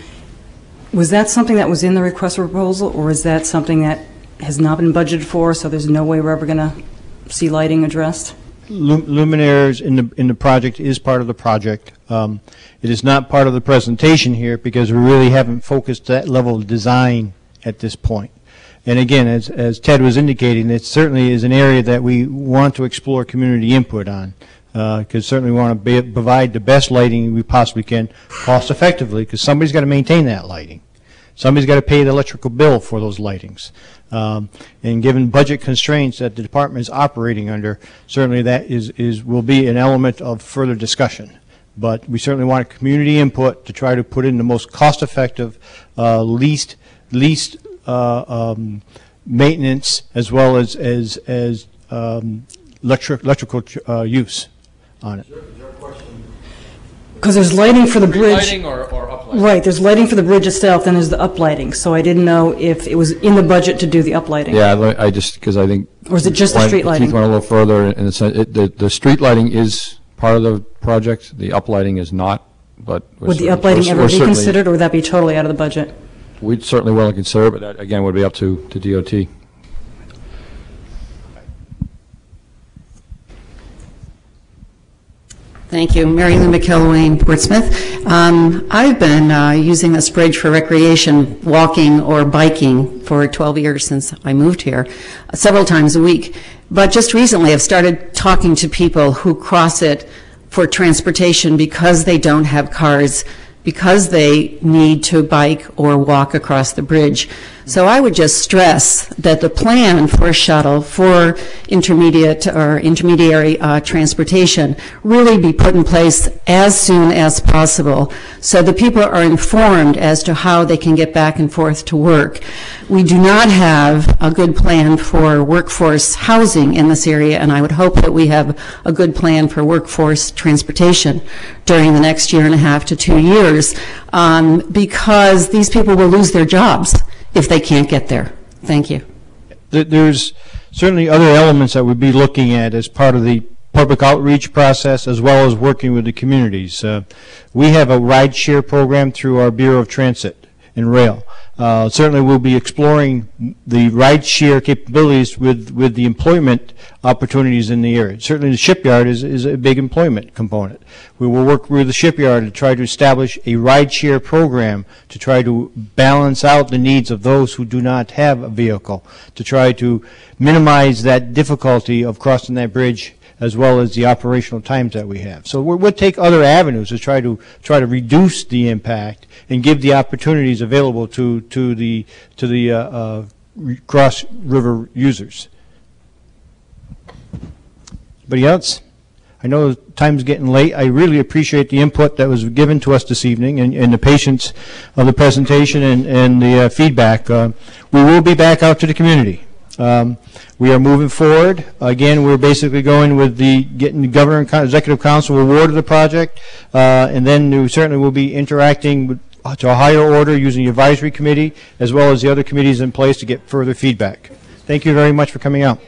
Was that something that was in the request for proposal, or is that something that has not been budgeted for, so there's no way we're ever going to see lighting addressed? Lum- Luminaires in the, in the project is part of the project. Um, It is not part of the presentation here because we really haven't focused that level of design at this point. And again, as, as Ted was indicating, it certainly is an area that we want to explore community input on. because certainly we want to provide the best lighting we possibly can, cost effectively, because somebody's got to maintain that lighting. Somebody's got to pay the electrical bill for those lightings. Um, And given budget constraints that the department is operating under, certainly that is, is, will be an element of further discussion. But we certainly want community input to try to put in the most cost-effective, uh, least, least uh, um, maintenance, as well as, as, as um, electric, electrical uh, use on it. Because there's lighting for the bridge. lighting or, or uplighting? Right, there's lighting for the bridge itself, then there's the uplighting. So I didn't know if it was in the budget to do the uplighting. Yeah, I li- I just, because I think. Or is it just the Why- street lighting? Keith went a little further in the it- the, the street lighting is part of the project, the uplighting is not, but. we're Would the certainly- uplighting we're ever be certainly- considered, or would that be totally out of the budget? We'd certainly willing to consider, but that, again, would be up to, to DOT. Thank you. Mary Lou Portsmouth. Um, I've been uh, using this bridge for recreation, walking or biking for 12 years since I moved here, uh, several times a week. But just recently, I've started talking to people who cross it for transportation because they don't have cars, because they need to bike or walk across the bridge. So I would just stress that the plan for shuttle for intermediate or intermediary uh, transportation really be put in place as soon as possible so the people are informed as to how they can get back and forth to work. We do not have a good plan for workforce housing in this area, and I would hope that we have a good plan for workforce transportation during the next year and a half to two years, um, because these people will lose their jobs if they can't get there. Thank you. There's certainly other elements that we'd be looking at as part of the public outreach process, as well as working with the communities. Uh, We have a ride share program through our Bureau of Transit and Rail. Uh, Certainly, we'll be exploring the ride share capabilities with, with the employment opportunities in the area. Certainly, the shipyard is, is a big employment component. We will work with the shipyard to try to establish a ride share program to try to balance out the needs of those who do not have a vehicle, to try to minimize that difficulty of crossing that bridge as well as the operational times that we have. So we- we'll take other avenues to try to, try to reduce the impact and give the opportunities available to, to the, to the uh, uh, cross-river users. Anybody else? I know time's getting late. I really appreciate the input that was given to us this evening and, and the patience of the presentation and, and the uh, feedback. Uh, we will be back out to the community. Um, we are moving forward. Again, we're basically going with the, getting the governor and executive council award of the project, uh, and then we certainly will be interacting with, uh, to a higher order using the advisory committee, as well as the other committees in place to get further feedback. Thank you very much for coming out.